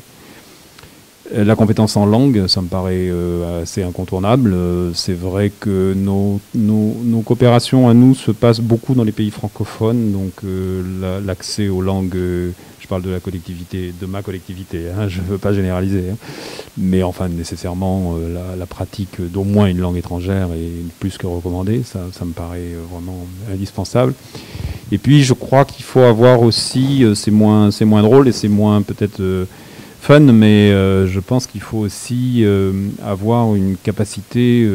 Speaker 4: Euh, la compétence en langue, ça me paraît euh, assez incontournable. c'est vrai que nos, nos, coopérations à nous se passent beaucoup dans les pays francophones, donc l'accès aux langues je parle de la collectivité, de ma collectivité, hein, je ne veux pas généraliser, hein. mais enfin nécessairement euh, la, pratique d'au moins une langue étrangère est plus que recommandée, ça, me paraît euh, vraiment indispensable. Et puis je crois qu'il faut avoir aussi, euh, c'est moins, moins drôle et c'est moins peut-être fun, mais je pense qu'il faut aussi avoir une capacité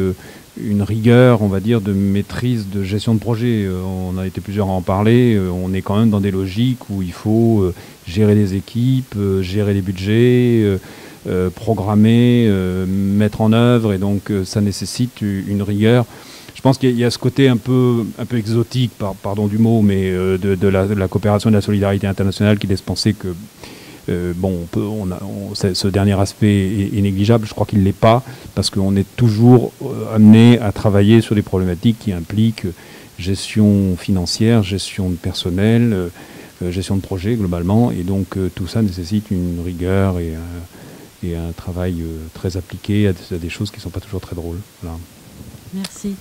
Speaker 4: une rigueur, on va dire, de maîtrise de gestion de projet. on a été plusieurs à en parler. on est quand même dans des logiques où il faut gérer des équipes, euh, gérer les budgets, euh, euh, programmer, mettre en œuvre, et donc ça nécessite une rigueur. Je pense qu'il y a ce côté un peu, un peu exotique, pardon du mot, mais de, la, coopération et de la solidarité internationale qui laisse penser que bon, on a, ce dernier aspect est, négligeable. Je crois qu'il ne l'est pas parce qu'on est toujours amené à travailler sur des problématiques qui impliquent gestion financière, gestion de personnel, euh, gestion de projet globalement. Et donc euh, tout ça nécessite une rigueur et, un travail euh, très appliqué à, des choses qui ne sont pas toujours très drôles.
Speaker 3: Merci.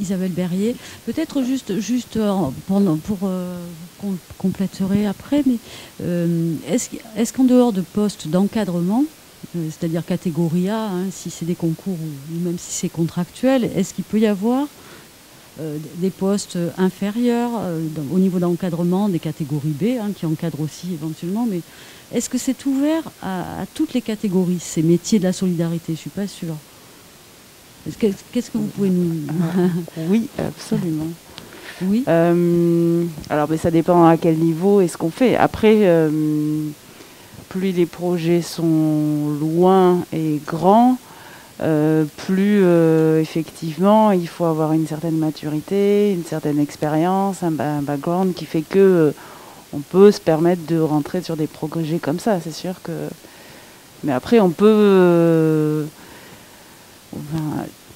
Speaker 3: Isabelle Berrier. Peut-être juste, juste pendant, pour qu'on compléterait après, mais est-ce qu'en dehors de postes d'encadrement, c'est-à-dire catégorie A, hein, si c'est des concours ou, même si c'est contractuel, est-ce qu'il peut y avoir euh, des postes inférieurs euh, au niveau d'encadrement des catégories B, hein, qui encadrent aussi éventuellement, mais est-ce que c'est ouvert à, toutes les catégories, ces métiers de la solidarité? Je ne suis pas sûre. Qu'est-ce que vous pouvez nous...
Speaker 5: oui, absolument. Oui? Euh, alors, mais ça dépend à quel niveau et ce qu'on fait. Après, plus les projets sont loin et grands, euh, plus euh, effectivement il faut avoir une certaine maturité, une certaine expérience, un, background qui fait que euh, on peut se permettre de rentrer sur des projets comme ça, c'est sûr que. Mais après on peut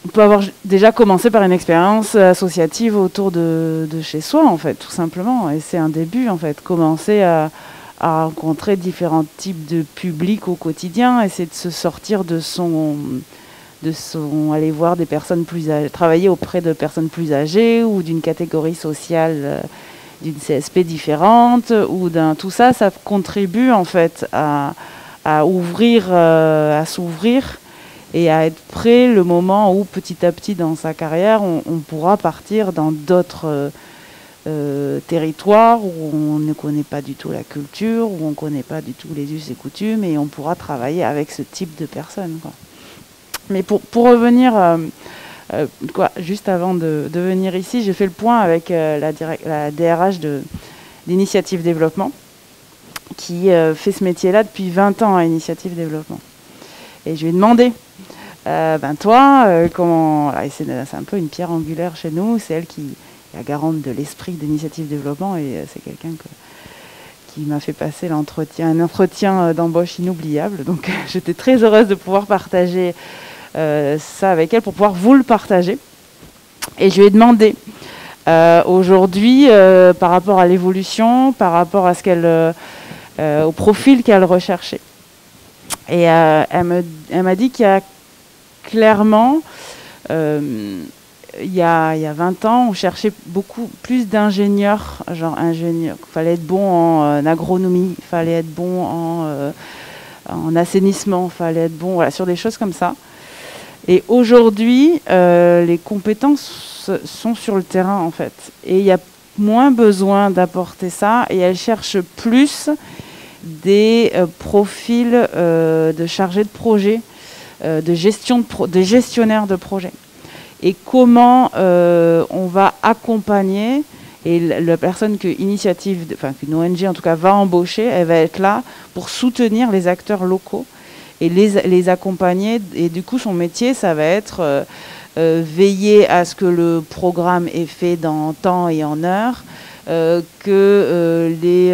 Speaker 5: on peut avoir déjà commencé par une expérience associative autour de, chez soi en fait, tout simplement. Et c'est un début en fait, commencer à, à rencontrer différents types de publics au quotidien, essayer de se sortir de son de son, aller voir des personnes plus âgées, travailler auprès de personnes plus âgées ou d'une catégorie sociale euh, d'une CSP différente ou d'un tout ça, ça contribue en fait à, à ouvrir, euh, à s'ouvrir et à être prêt le moment où petit à petit dans sa carrière on, pourra partir dans d'autres euh, territoires où on ne connaît pas du tout la culture, où on ne connaît pas du tout les us et coutumes et on pourra travailler avec ce type de personnes. Mais pour, pour revenir, euh, euh, quoi, juste avant de, venir ici, j'ai fait le point avec euh, la, la, DRH d'Initiative Développement, qui fait ce métier-là depuis 20 ans à Initiative Développement. Et je lui ai demandé, ben toi, comment... C'est un peu une pierre angulaire chez nous, c'est elle qui est la garante de l'esprit d'Initiative Développement, et c'est quelqu'un qui m'a fait passer un entretien d'embauche inoubliable. Donc [LAUGHS] j'étais très heureuse de pouvoir partager euh, ça avec elle pour pouvoir vous le partager. Et je lui ai demandé euh, aujourd'hui, euh, par rapport à l'évolution, par rapport à ce qu'elle, au profil qu'elle recherchait. Et elle, m'a dit qu'il y a clairement, il y, a, il y a 20 ans, on cherchait beaucoup plus d'ingénieurs, genre ingénieurs. Il fallait être bon en agronomie, il fallait être bon en, en assainissement, il fallait être bon sur des choses comme ça. Et aujourd'hui, euh, les compétences sont sur le terrain en fait. Et il y a moins besoin d'apporter ça et elles cherchent plus des euh, profils euh, de chargés de projet, de, gestion de, gestionnaires de projet. et comment on va accompagner et la, personne que Initiative, enfin qu'une ONG en tout cas va embaucher, elle va être là pour soutenir les acteurs locaux et les, accompagner. Et du coup, son métier, ça va être euh, euh, veiller à ce que le programme est fait dans temps et en heure, euh, que les,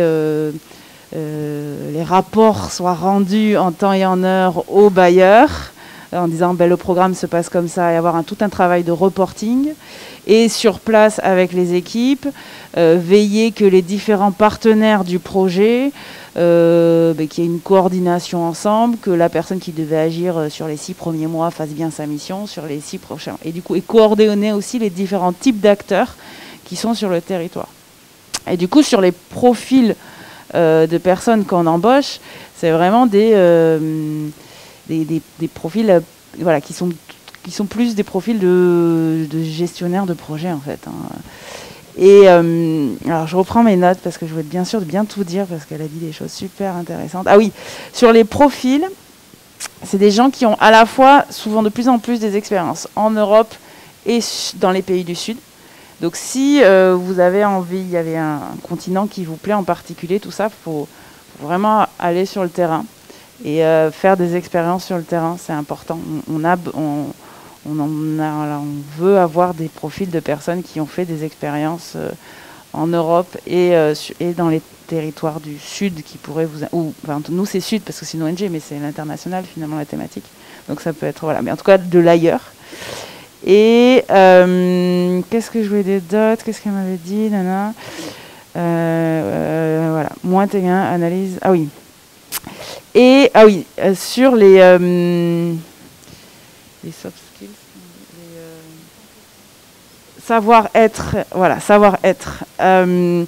Speaker 5: les rapports soient rendus en temps et en heure aux bailleurs en disant ben, le programme se passe comme ça et avoir tout un travail de reporting et sur place avec les équipes, euh, veiller que les différents partenaires du projet, euh, ben, qu'il y ait une coordination ensemble, que la personne qui devait agir euh, sur les six premiers mois fasse bien sa mission sur les six prochains. Et du coup, et coordonner aussi les différents types d'acteurs qui sont sur le territoire. Et du coup, sur les profils de personnes qu'on embauche, c'est vraiment des, des, profils voilà, qui sont plus des profils de, gestionnaires de projet en fait. Hein. Et euh, alors je reprends mes notes parce que je être bien sûr de bien tout dire parce qu'elle a dit des choses super intéressantes. Ah oui, sur les profils, c'est des gens qui ont à la fois souvent de plus en plus des expériences en Europe et dans les pays du Sud. Donc si euh, vous avez envie, il y avait un, continent qui vous plaît en particulier, tout ça, il faut, vraiment aller sur le terrain et euh, faire des expériences sur le terrain, c'est important. On, a, on, on, veut avoir des profils de personnes qui ont fait des expériences euh, en Europe et, euh, et, dans les territoires du Sud qui pourraient vous... Ou, nous, c'est Sud parce que c'est une ONG, mais c'est l'international finalement la thématique. Donc ça peut être... Voilà, mais en tout cas de l'ailleurs. Et euh, qu'est-ce que je voulais dire d'autre? Qu'est-ce qu'elle m'avait dit? Nana Voilà, moins T1, analyse... Ah oui. Et, ah oui, sur les... les soft savoir-être, voilà, savoir-être. Euh,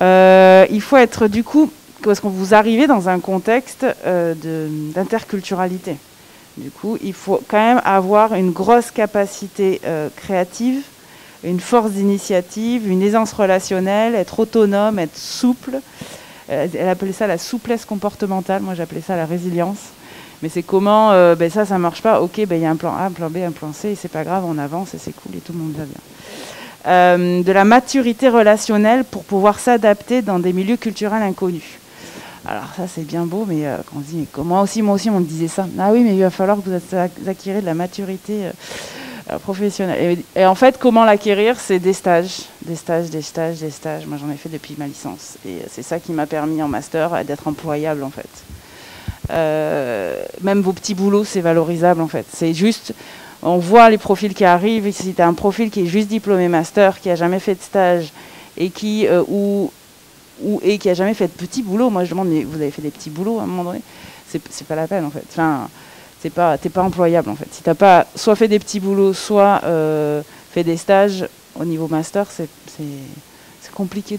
Speaker 5: euh, il faut être du coup, parce qu'on vous arrivez dans un contexte euh, d'interculturalité. Du coup, il faut quand même avoir une grosse capacité créative, une force d'initiative, une aisance relationnelle, être autonome, être souple. Elle appelait ça la souplesse comportementale, moi j'appelais ça la résilience. Mais c'est comment, euh, ben ça, ça marche pas. Ok, ben il y a un plan A, un plan B, un plan C, et c'est pas grave, on avance et c'est cool et tout le monde va bien. Euh, de la maturité relationnelle pour pouvoir s'adapter dans des milieux culturels inconnus. Alors ça c'est bien beau, mais euh, quand on dit comment aussi moi aussi on me disait ça. Ah oui, mais il va falloir que vous acquirez de la maturité professionnelle. Et, et, en fait, comment l'acquérir C'est des stages, des stages, des stages, des stages. Moi j'en ai fait depuis ma licence, et c'est ça qui m'a permis en master d'être employable en fait. Euh, même vos petits boulots, c'est valorisable en fait. C'est juste, on voit les profils qui arrivent. Si tu as un profil qui est juste diplômé master, qui a jamais fait de stage et qui euh, ou, jamais fait de petits boulots, moi je demande, mais vous avez fait des petits boulots à un moment donné? C'est pas la peine en fait. Enfin, c'est pas, t'es pas employable en fait. Si t'as pas soit fait des petits boulots, soit euh, fait des stages au niveau master, c'est compliqué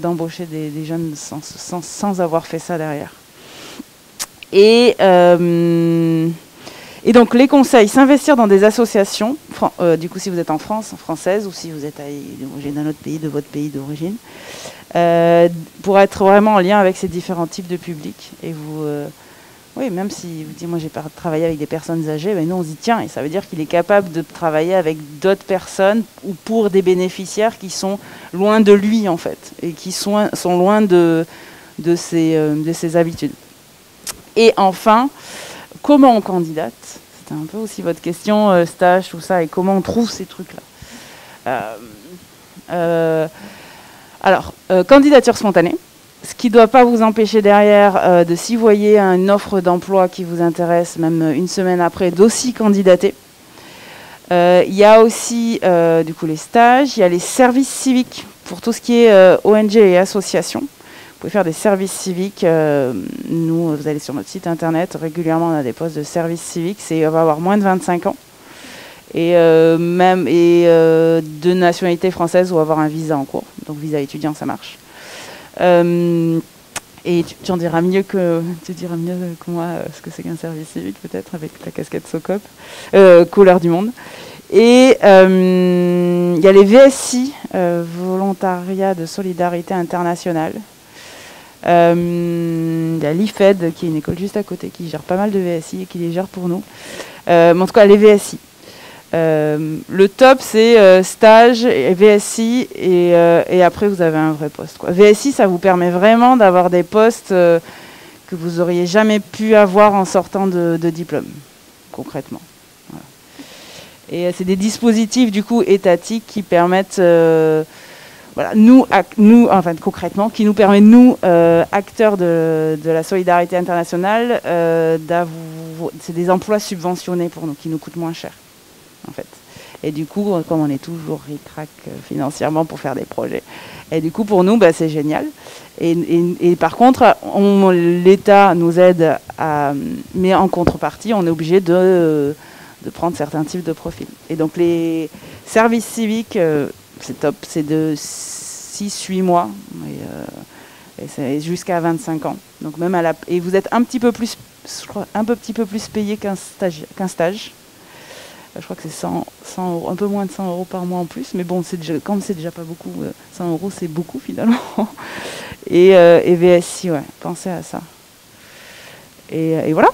Speaker 5: d'embaucher des, des, jeunes sans, sans, sans avoir fait ça derrière. Et, euh, et donc les conseils, s'investir dans des associations, euh, du coup si vous êtes en France, française, ou si vous êtes d'un autre pays, de votre pays d'origine, pour être vraiment en lien avec ces différents types de publics. Et vous, oui, même si vous dites, moi j'ai travaillé avec des personnes âgées, ben nous on dit, tiens, et ça veut dire qu'il est capable de travailler avec d'autres personnes ou pour des bénéficiaires qui sont loin de lui en fait, et qui sont, sont loin de, de, ses, de ses habitudes. Et enfin, comment on candidate? C'était un peu aussi votre question, euh, stage, tout ça, et comment on trouve ces trucs-là. Euh, euh, alors, candidature spontanée, ce qui ne doit pas vous empêcher derrière de, si vous voyez une offre d'emploi qui vous intéresse, même une semaine après, d'aussi candidater. Il y a aussi du coup les stages, il y a les services civiques pour tout ce qui est ONG et associations pouvez faire des services civiques. Euh, nous, vous allez sur notre site internet, régulièrement on a des postes de services civiques. C'est, on va avoir moins de 25 ans. Et euh, même et euh, de nationalité française ou avoir un visa en cours. Donc visa étudiant, ça marche. Et tu, en diras mieux que tu diras mieux que moi ce que c'est qu'un service civique peut-être avec la casquette SOCOP, couleur du monde. Et il y a les VSI, volontariat de solidarité internationale, euh, il y a l'IFED, qui est une école juste à côté, qui gère pas mal de VSI et qui les gère pour nous. Euh, en tout cas, les VSI. Euh, le top, c'est euh, stage, et VSI, et, euh, et, après, vous avez un vrai poste. VSI, ça vous permet vraiment d'avoir des postes que vous auriez jamais pu avoir en sortant de, diplôme, concrètement. Et c'est des dispositifs, du coup, étatiques qui permettent voilà, nous, nous, enfin concrètement, qui nous permet, nous, acteurs de, de, la solidarité internationale, c'est des emplois subventionnés pour nous, qui nous coûtent moins cher, en fait. Et du coup, comme on est toujours ric-rac euh, financièrement pour faire des projets, et du coup, pour nous, bah, c'est génial. Et, par contre, l'État nous aide, à, mais en contrepartie, on est obligé de, prendre certains types de profils. Et donc, les services civiques c'est top, c'est de 6-8 mois et, euh, et jusqu'à 25 ans. Donc même à la, et vous êtes un petit peu plus, un peu, petit peu plus payé qu'un qu'un stage. Euh, je crois que c'est 100, 100 un peu moins de 100 euros par mois en plus, mais bon, c'est déjà, comme c'est déjà pas beaucoup, 100 euh, euros c'est beaucoup finalement. [LAUGHS] et, euh, et, VSI, ouais, pensez à ça. Et, et voilà,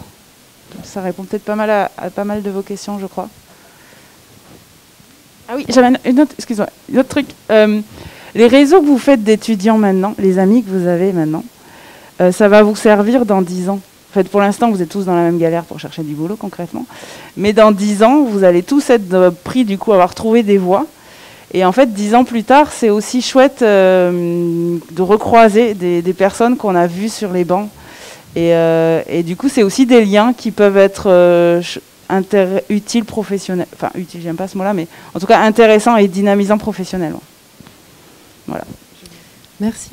Speaker 5: ça répond peut-être pas mal à, à pas mal de vos questions, je crois. Ah oui, j'avais une autre, excuse-moi, un autre truc. Euh, les réseaux que vous faites d'étudiants maintenant, les amis que vous avez maintenant, euh, ça va vous servir dans 10 ans? En fait, pour l'instant, vous êtes tous dans la même galère pour chercher du boulot concrètement. Mais dans 10 ans, vous allez tous être pris du coup à avoir trouvé des voies. Et en fait, 10 ans plus tard, c'est aussi chouette euh, de recroiser des, personnes qu'on a vues sur les bancs. Et, euh, et du coup, c'est aussi des liens qui peuvent être euh, utile professionnel, enfin utile, j'aime pas ce mot-là, mais en tout cas intéressant et dynamisant professionnellement. Voilà.
Speaker 2: Merci.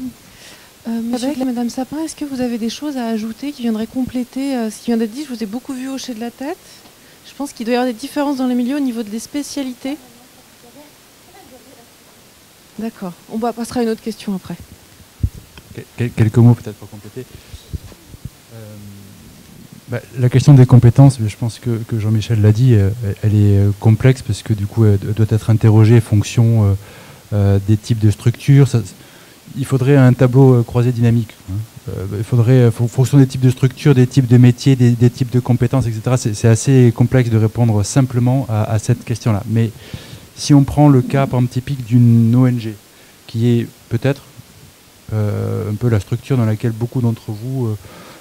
Speaker 2: Euh, monsieur Avec Madame Sapin, est-ce que vous avez des choses à ajouter qui viendraient compléter euh, ce qui vient d'être dit? Je vous ai beaucoup vu hocher de la tête. Je pense qu'il doit y avoir des différences dans les milieux au niveau des spécialités. D'accord. On passera à une autre question après.
Speaker 6: Quelques mots peut-être pour compléter. Bah, la question des compétences, je pense que, que Jean-Michel l'a dit, euh, elle est euh, complexe parce que du coup, elle doit être interrogée en fonction euh, euh, des types de structures. Ça, il faudrait un tableau croisé dynamique. Hein. Euh, il faudrait, en fonction des types de structures, des types de métiers, des, types de compétences, etc. C'est assez complexe de répondre simplement à, cette question-là. Mais si on prend le cas, par exemple, typique d'une ONG, qui est peut-être un peu la structure dans laquelle beaucoup d'entre vous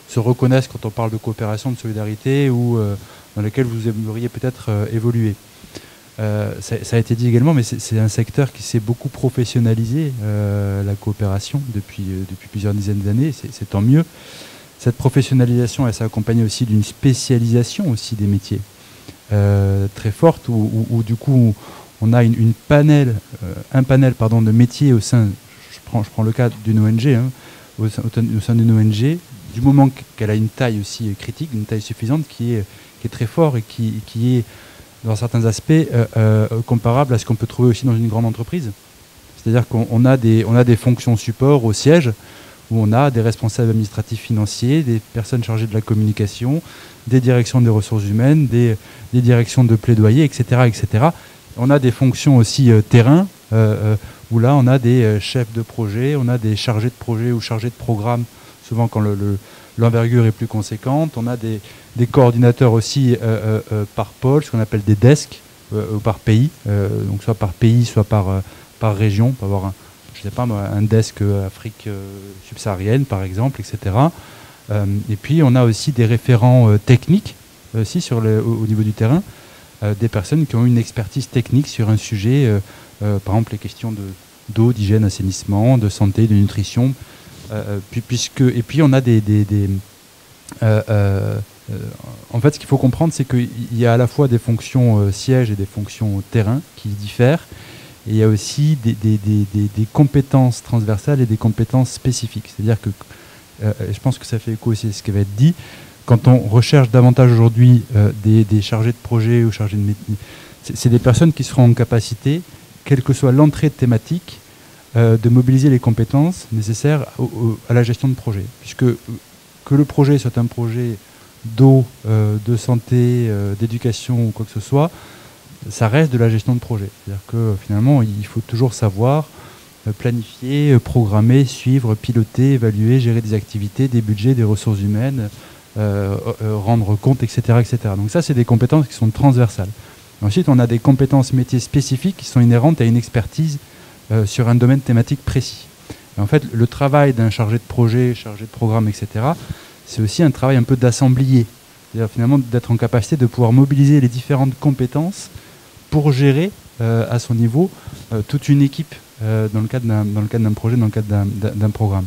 Speaker 6: se reconnaissent quand on parle de coopération, de solidarité ou euh, dans lesquels vous aimeriez peut-être euh, évoluer. Euh, ça, a été dit également, mais c'est un secteur qui s'est beaucoup professionnalisé, euh, la coopération, depuis, euh, depuis plusieurs dizaines d'années, c'est tant mieux. Cette professionnalisation, elle s'est accompagnée aussi d'une spécialisation aussi des métiers très forte, où, du coup on a une, panel, un panel pardon, de métiers au sein, je prends, le cas d'une ONG, hein, au, sein d'une ONG, du moment qu'elle a une taille aussi critique, une taille suffisante, qui est, très fort et qui est, dans certains aspects, euh, euh, comparable à ce qu'on peut trouver aussi dans une grande entreprise. C'est-à-dire qu'on a des, a des fonctions support au siège, où on a des responsables administratifs financiers, des personnes chargées de la communication, des directions des ressources humaines, des, directions de plaidoyer, etc., etc. On a des fonctions aussi euh, terrain, euh, où là on a des chefs de projet, on a des chargés de projet ou chargés de programme souvent quand le, le, est plus conséquente. On a des, coordinateurs aussi euh, euh, par pôle, ce qu'on appelle des desks, euh, ou par pays, donc soit par pays, soit par, région. On peut avoir un, desk Afrique subsaharienne, par exemple, etc. et puis on a aussi des référents techniques aussi au, au, niveau du terrain, des personnes qui ont une expertise technique sur un sujet, par exemple les questions d'eau, d'hygiène, assainissement, de santé, de nutrition, euh, puis, puisque, et puis on a des... des, euh, euh, en fait, ce qu'il faut comprendre, c'est qu'il y a à la fois des fonctions siège et des fonctions terrain qui diffèrent. Et il y a aussi des, des, des, compétences transversales et des compétences spécifiques. C'est-à-dire que, euh, je pense que ça fait écho aussi à ce qui va être dit, quand on recherche davantage aujourd'hui euh, des, chargés de projet ou chargés de métier, c'est des personnes qui seront en capacité, quelle que soit l'entrée thématique, euh, de mobiliser les compétences nécessaires à la gestion de projet. Puisque que le projet soit un projet d'eau, euh, de santé, euh, d'éducation ou quoi que ce soit, ça reste de la gestion de projet. C'est-à-dire que finalement, il faut toujours savoir euh, planifier, programmer, suivre, piloter, évaluer, gérer des activités, des budgets, des ressources humaines, euh, rendre compte, etc., etc. Donc ça, c'est des compétences qui sont transversales. Ensuite, on a des compétences métiers spécifiques qui sont inhérentes à une expertise euh, sur un domaine thématique précis. en fait, le travail d'un chargé de projet, chargé de programme, etc., c'est aussi un travail un peu d'assemblier. C'est-à-dire finalement d'être en capacité de pouvoir mobiliser les différentes compétences pour gérer euh, à son niveau euh, toute une équipe dans le cadre d'un projet, dans le cadre d'un programme.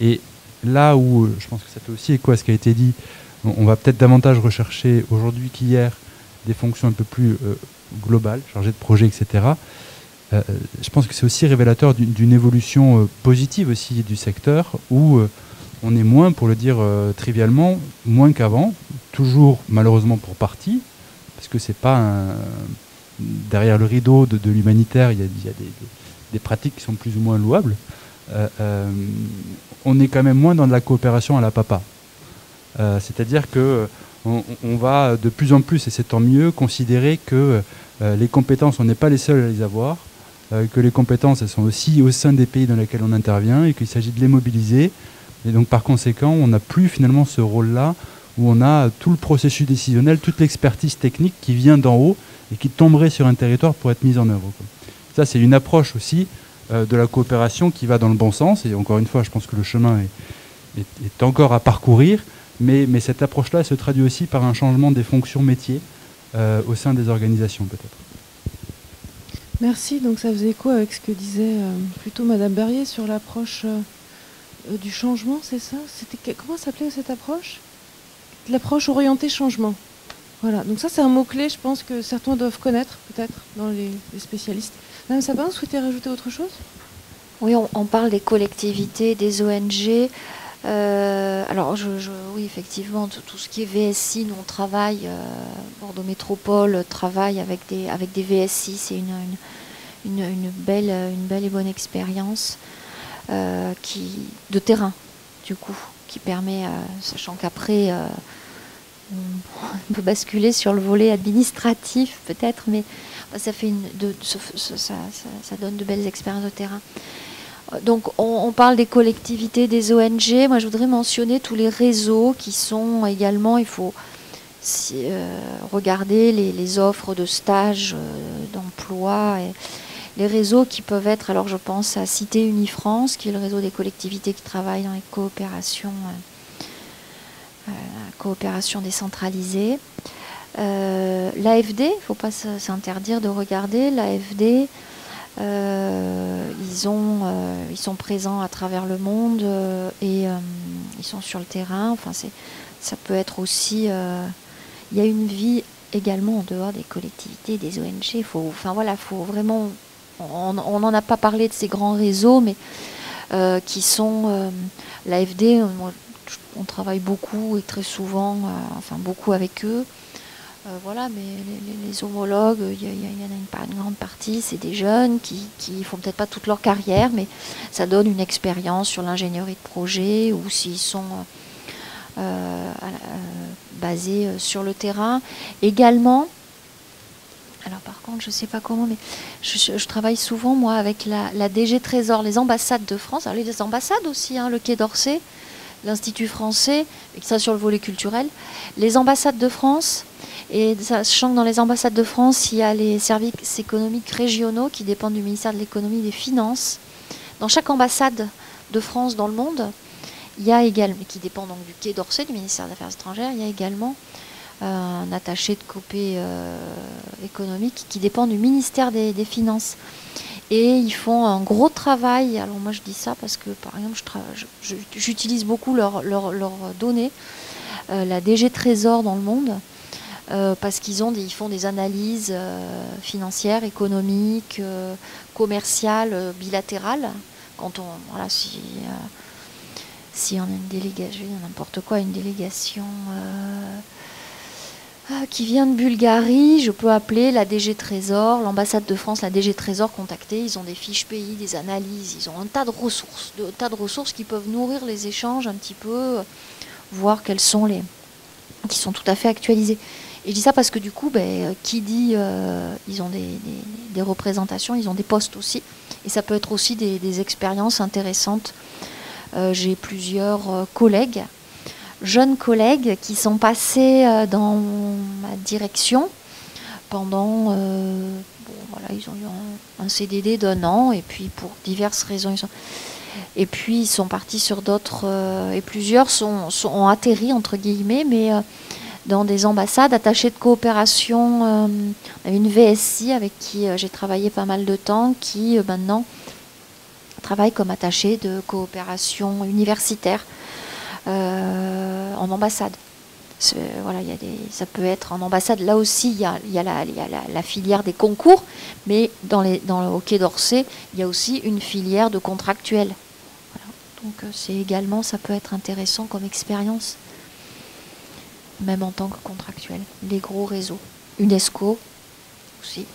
Speaker 6: Et là où je pense que ça fait aussi écho à ce qui a été dit, on, va peut-être davantage rechercher aujourd'hui qu'hier des fonctions un peu plus globales, chargées de projet, etc. Euh, je pense que c'est aussi révélateur d'une évolution euh, positive aussi du secteur où euh, on est moins, pour le dire trivialement, moins qu'avant, toujours malheureusement pour partie, parce que c'est pas un, derrière le rideau de, l'humanitaire, il y a, des, pratiques qui sont plus ou moins louables. on est quand même moins dans de la coopération à la papa. C'est-à-dire que on, va de plus en plus, et c'est tant mieux, considérer que les compétences, on n'est pas les seuls à les avoir, euh, que les compétences elles sont aussi au sein des pays dans lesquels on intervient et qu'il s'agit de les mobiliser. Et donc par conséquent, on n'a plus finalement ce rôle-là où on a tout le processus décisionnel, toute l'expertise technique qui vient d'en haut et qui tomberait sur un territoire pour être mise en œuvre. Ça, c'est une approche aussi euh, de la coopération qui va dans le bon sens. Et encore une fois, je pense que le chemin est, encore à parcourir. Mais, cette approche-là se traduit aussi par un changement des fonctions métiers euh, au sein des organisations, peut-être.
Speaker 2: Merci. Donc ça faisait quoi avec ce que disait euh, plutôt Madame Berrier sur l'approche euh, euh, du changement, c'est ça? C'était comment s'appelait cette approche? L'approche orientée changement. Voilà. Donc ça c'est un mot clé, je pense que certains doivent connaître peut-être dans les, spécialistes. Madame Sabin, vous souhaitez rajouter autre chose?
Speaker 7: Oui, on, parle des collectivités, des ONG. Alors, je, oui, effectivement, tout, ce qui est VSI, nous on travaille, Bordeaux Métropole travaille avec des, avec des VSI, c'est une, une, belle, une belle et bonne expérience euh, qui, de terrain, du coup, qui permet, euh, sachant qu'après, euh, on peut basculer sur le volet administratif peut-être, mais ça, fait une, de, ça, donne de belles expériences de terrain. Donc on, parle des collectivités, des ONG. Moi je voudrais mentionner tous les réseaux qui sont également, il faut regarder les, offres de stages, d'emploi. Et, les réseaux qui peuvent être, alors je pense à Cité Unifrance, qui est le réseau des collectivités qui travaillent dans les coopérations, euh, euh coopération décentralisée. Euh, L'AFD, il ne faut pas s'interdire de regarder. L'AFD, euh, ils, ont, ils sont présents à travers le monde et ils sont sur le terrain. Enfin, ça peut être aussi. Il y a une vie également en dehors des collectivités, des ONG. Faut, enfin voilà, faut vraiment on n'en a pas parlé de ces grands réseaux, mais euh, qui sont euh, l'AFD. On travaille beaucoup et très souvent, euh, enfin beaucoup avec eux. Voilà, mais les, homologues, il y, en a une, grande partie, c'est des jeunes qui, qui font peut-être pas toute leur carrière, mais ça donne une expérience sur l'ingénierie de projet ou s'ils sont basés sur le terrain. Également, alors par contre, je ne sais pas comment, mais je, travaille souvent, moi, avec la, DG Trésor, les ambassades de France. Alors les ambassades aussi, hein, le Quai d'Orsay, l'Institut français, et ça sur le volet culturel. Les ambassades de France, et sachant que dans les ambassades de France, il y a les services économiques régionaux qui dépendent du ministère de l'économie et des finances. Dans chaque ambassade de France dans le monde, il y a également, qui dépend donc du Quai d'Orsay, du ministère des Affaires étrangères, il y a également un attaché de copie euh, économique qui dépend du ministère des, Et ils font un gros travail. Alors moi je dis ça parce que par exemple j'utilise beaucoup leurs données, euh, la DG Trésor dans le monde. Euh, parce qu'ils ont ils font des analyses financières, économiques, commerciales, bilatérales. Quand on voilà si si on a une délégation, n'importe quoi, une délégation qui vient de Bulgarie, je peux appeler la DG Trésor, l'ambassade de France, la DG Trésor, contacter. Ils ont des fiches pays, des analyses, ils ont un tas de ressources, de, tas de ressources qui peuvent nourrir les échanges un petit peu, voir quelles sont les. qui sont tout à fait actualisées. Et je dis ça parce que du coup, ben, qui dit euh, ils ont des, représentations, ils ont des postes aussi. Et ça peut être aussi des, expériences intéressantes. Euh, j'ai plusieurs euh, collègues jeunes collègues qui sont passés euh, dans ma direction pendant. bon, voilà, ils ont eu un, CDD d'un an, et puis pour diverses raisons, ils sont. Et puis ils sont partis sur d'autres. et plusieurs sont, ont atterri, entre guillemets, mais dans des ambassades attachées de coopération. on avait une VSI avec qui j'ai travaillé pas mal de temps, qui maintenant travaille comme attaché de coopération universitaire en ambassade. Voilà, y a des, ça peut être en ambassade. Là aussi, il y a, y a, la, y a la, filière des concours, mais dans, les, dans le hockey d'Orsay, il y a aussi une filière de contractuels. Donc euh, c'est également, ça peut être intéressant comme expérience, même en tant que contractuel. Les gros réseaux. UNESCO aussi.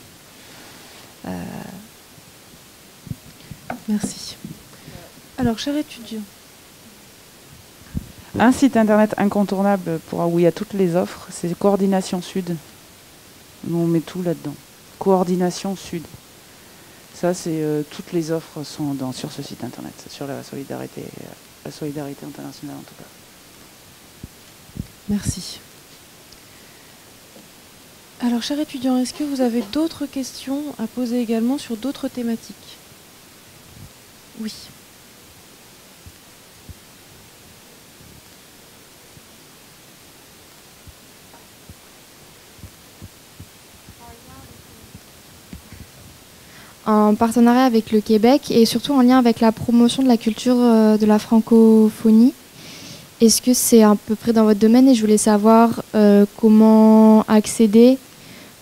Speaker 2: Euh, Merci. Alors, cher étudiant,
Speaker 5: un site internet incontournable pour où il y a toutes les offres, c'est Coordination Sud. On met tout là-dedans. Coordination Sud. Ça, c'est euh, toutes les offres sont dans, sur ce site internet, sur la solidarité, la solidarité internationale en tout cas.
Speaker 2: Merci. Alors, cher étudiant, est-ce que vous avez d'autres questions à poser également sur d'autres thématiques? Oui.
Speaker 9: En partenariat avec le Québec et surtout en lien avec la promotion de la culture euh, de la francophonie. Est-ce que c'est à peu près dans votre domaine et je voulais savoir euh, comment accéder,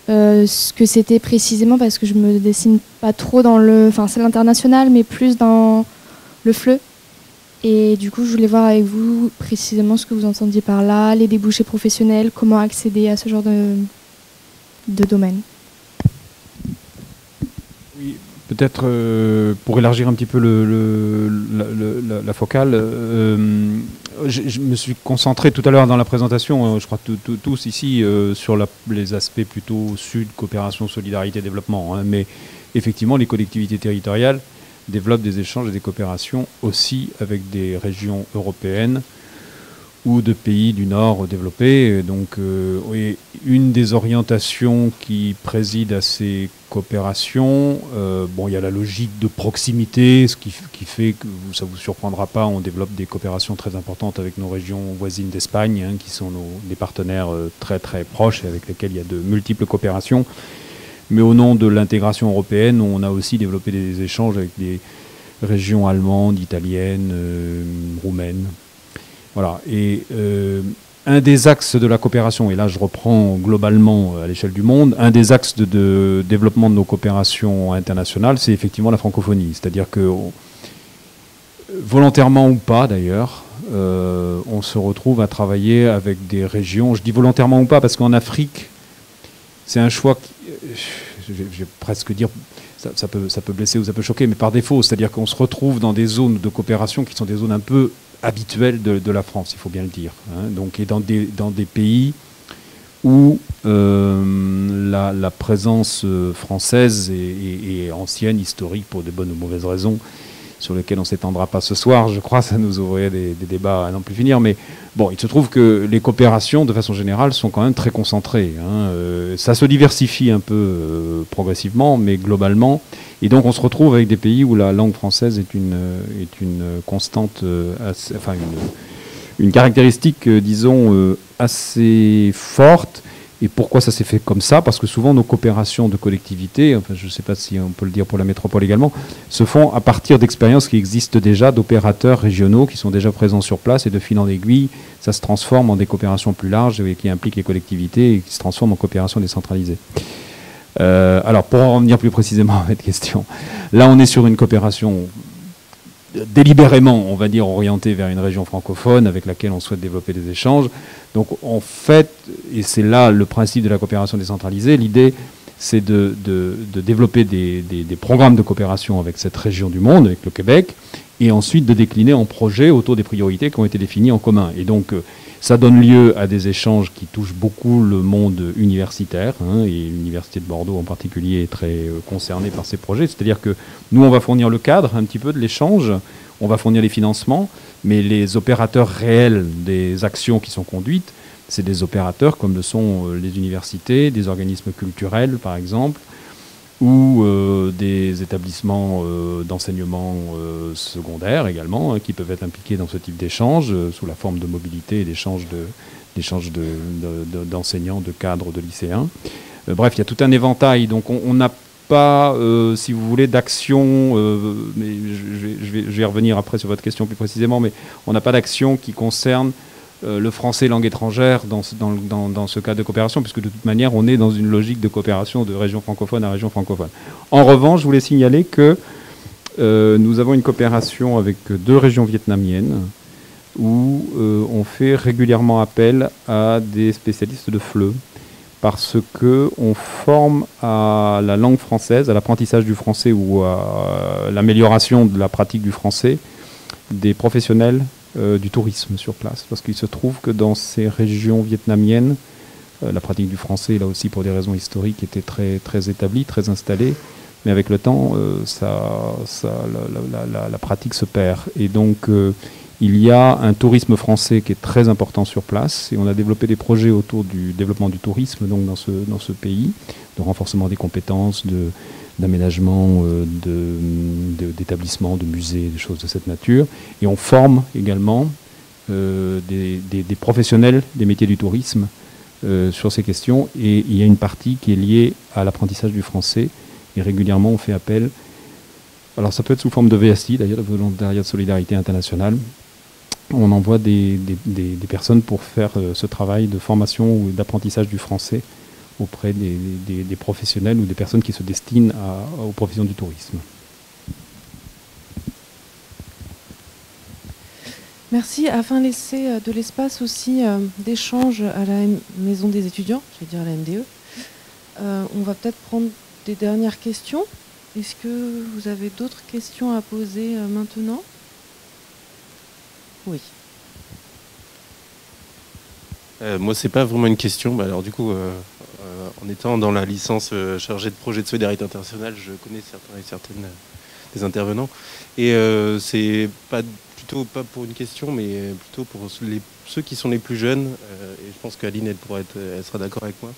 Speaker 9: euh, ce que c'était précisément parce que je me dessine pas trop dans le, enfin c'est l'international mais plus dans le FLE. Et du coup, je voulais voir avec vous précisément ce que vous entendiez par là, les débouchés professionnels, comment accéder à ce genre de, de domaine.
Speaker 4: Peut-être euh, pour élargir un petit peu la, focale, euh, je, me suis concentré tout à l'heure dans la présentation, euh, je crois tous ici, sur les aspects plutôt sud, coopération, solidarité, développement. Hein. mais effectivement, les collectivités territoriales développent des échanges et des coopérations aussi avec des régions européennes ou de pays du Nord développés. Donc, euh, une des orientations qui préside à ces coopérations, euh, il y a la logique de proximité, ce qui, fait que ça ne vous surprendra pas, on développe des coopérations très importantes avec nos régions voisines d'Espagne, hein, qui sont des partenaires euh, très très proches et avec lesquels il y a de multiples coopérations. Mais au nom de l'intégration européenne, on a aussi développé des échanges avec des régions allemandes, italiennes, roumaines. Voilà. Et euh, un des axes de la coopération, et là je reprends globalement euh, à l'échelle du monde, un des axes de, développement de nos coopérations internationales, c'est effectivement la francophonie. C'est-à-dire que, volontairement ou pas d'ailleurs, euh, on se retrouve à travailler avec des régions. Je dis volontairement ou pas parce qu'en Afrique, c'est un choix qui, je vais presque dire, ça, peut, ça peut blesser ou ça peut choquer, mais par défaut, c'est-à-dire qu'on se retrouve dans des zones de coopération qui sont des zones un peu habituel de, la France, il faut bien le dire. Hein. Donc, et dans des, dans des pays où euh, la, présence euh, française est, ancienne, historique, pour de bonnes ou mauvaises raisons, sur lesquelles on s'étendra pas ce soir, je crois, ça nous ouvrirait des, débats à n'en plus finir. Mais bon, il se trouve que les coopérations, de façon générale, sont quand même très concentrées. Hein. Euh, ça se diversifie un peu progressivement, mais globalement, et donc on se retrouve avec des pays où la langue française est une, euh, est une constante, euh, enfin une, une caractéristique, euh, disons, assez forte. Et pourquoi ça s'est fait comme ça? Parce que souvent nos coopérations de collectivités, enfin je ne sais pas si on peut le dire pour la métropole également, se font à partir d'expériences qui existent déjà, d'opérateurs régionaux qui sont déjà présents sur place et de fil en aiguille, ça se transforme en des coopérations plus larges et qui impliquent les collectivités et qui se transforment en coopérations décentralisées. Euh, alors, pour en revenir plus précisément à votre question, là, on est sur une coopération délibérément, on va dire, orientée vers une région francophone avec laquelle on souhaite développer des échanges. Donc, en fait, et c'est là le principe de la coopération décentralisée, l'idée, c'est de, développer des, des, programmes de coopération avec cette région du monde, avec le Québec, et ensuite de décliner en projets autour des priorités qui ont été définies en commun. Et donc, ça donne lieu à des échanges qui touchent beaucoup le monde universitaire, hein, et l'Université de Bordeaux en particulier est très euh, concernée par ces projets. C'est-à-dire que nous, on va fournir le cadre un petit peu de l'échange, on va fournir les financements, mais les opérateurs réels des actions qui sont conduites c'est des opérateurs comme le sont les universités, des organismes culturels par exemple, ou des établissements d'enseignement secondaire également, hein, qui peuvent être impliqués dans ce type d'échange sous la forme de mobilité et d'échange d'enseignants, de, cadres, de lycéens. bref, il y a tout un éventail. Donc on n'a pas, euh, si vous voulez, d'action, euh, mais je, vais, je, vais, revenir après sur votre question plus précisément, mais on n'a pas d'action qui concerne euh, le français langue étrangère dans, dans, dans, ce cas de coopération, puisque de toute manière, on est dans une logique de coopération de région francophone à région francophone. En revanche, je voulais signaler que nous avons une coopération avec deux régions vietnamiennes où on fait régulièrement appel à des spécialistes de FLE parce que on forme à la langue française, à l'apprentissage du français ou à l'amélioration de la pratique du français des professionnels euh, du tourisme sur place. Parce qu'il se trouve que dans ces régions vietnamiennes, euh, la pratique du français, là aussi pour des raisons historiques, était très, très établie, très installée. Mais avec le temps, euh, ça, ça, la, la, pratique se perd. Et donc, il y a un tourisme français qui est très important sur place et on a développé des projets autour du développement du tourisme donc dans ce, dans ce pays, de renforcement des compétences, de, d'aménagement euh, de, d'établissements, de, musées, des choses de cette nature. Et on forme également euh, des, professionnels des métiers du tourisme euh, sur ces questions. Et il y a une partie qui est liée à l'apprentissage du français. Et régulièrement, on fait appel. Alors, ça peut être sous forme de VSI, d'ailleurs, de volontariat de solidarité internationale, on envoie des, personnes pour faire ce travail de formation ou d'apprentissage du français auprès des, professionnels ou des personnes qui se destinent aux professions du tourisme.
Speaker 2: Merci. Afin de laisser euh, de l'espace aussi euh, d'échange à la maison des étudiants, je vais dire à la MDE, on va peut-être prendre des dernières questions. Est-ce que vous avez d'autres questions à poser maintenant? Oui.
Speaker 10: Euh, moi, c'est pas vraiment une question. Bah, alors, du coup, euh, euh, en étant dans la licence chargée de projet de solidarité internationale, je connais certains et certaines des intervenants. Et c'est pas plutôt pas pour une question, mais plutôt pour ceux qui sont les plus jeunes. et je pense qu'Aline, elle, elle sera d'accord avec moi.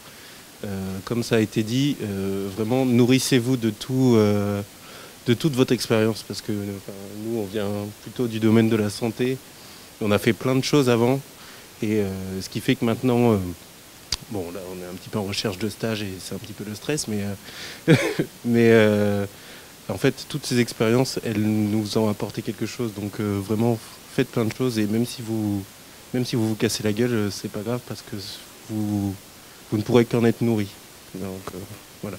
Speaker 10: comme ça a été dit, vraiment nourrissez-vous de tout de toute votre expérience parce que nous on vient plutôt du domaine de la santé on a fait plein de choses avant. Et euh, ce qui fait que maintenant, euh, bon, là, on est un petit peu en recherche de stage et c'est un petit peu le stress, mais, euh, [LAUGHS] mais en fait, toutes ces expériences, elles nous ont apporté quelque chose. Donc vraiment, faites plein de choses et même si vous, même si vous cassez la gueule, c'est pas grave parce que vous, ne pourrez qu'en être nourri. Donc voilà.